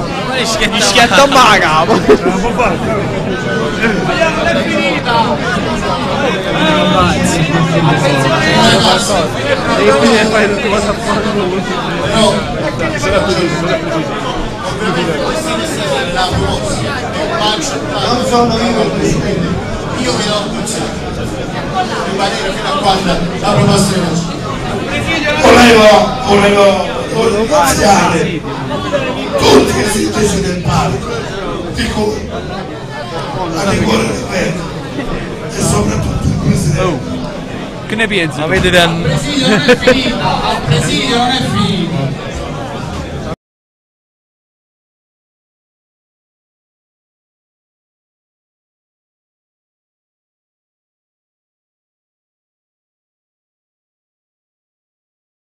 [SPEAKER 3] Gli schietta a capo. Devi finire a fare tutte cose a fare
[SPEAKER 1] Non sono io il Presidente.
[SPEAKER 26] Io mi do di rimanere fino a quando la proposta è.
[SPEAKER 27] Volevo, volevo ringraziare tutti i sindaci del parco, di cui a rigore ripeto, e soprattutto il Presidente.
[SPEAKER 3] Che ne pensi? Avete dan...
[SPEAKER 27] Presidio non è finita, al presidio non è finita.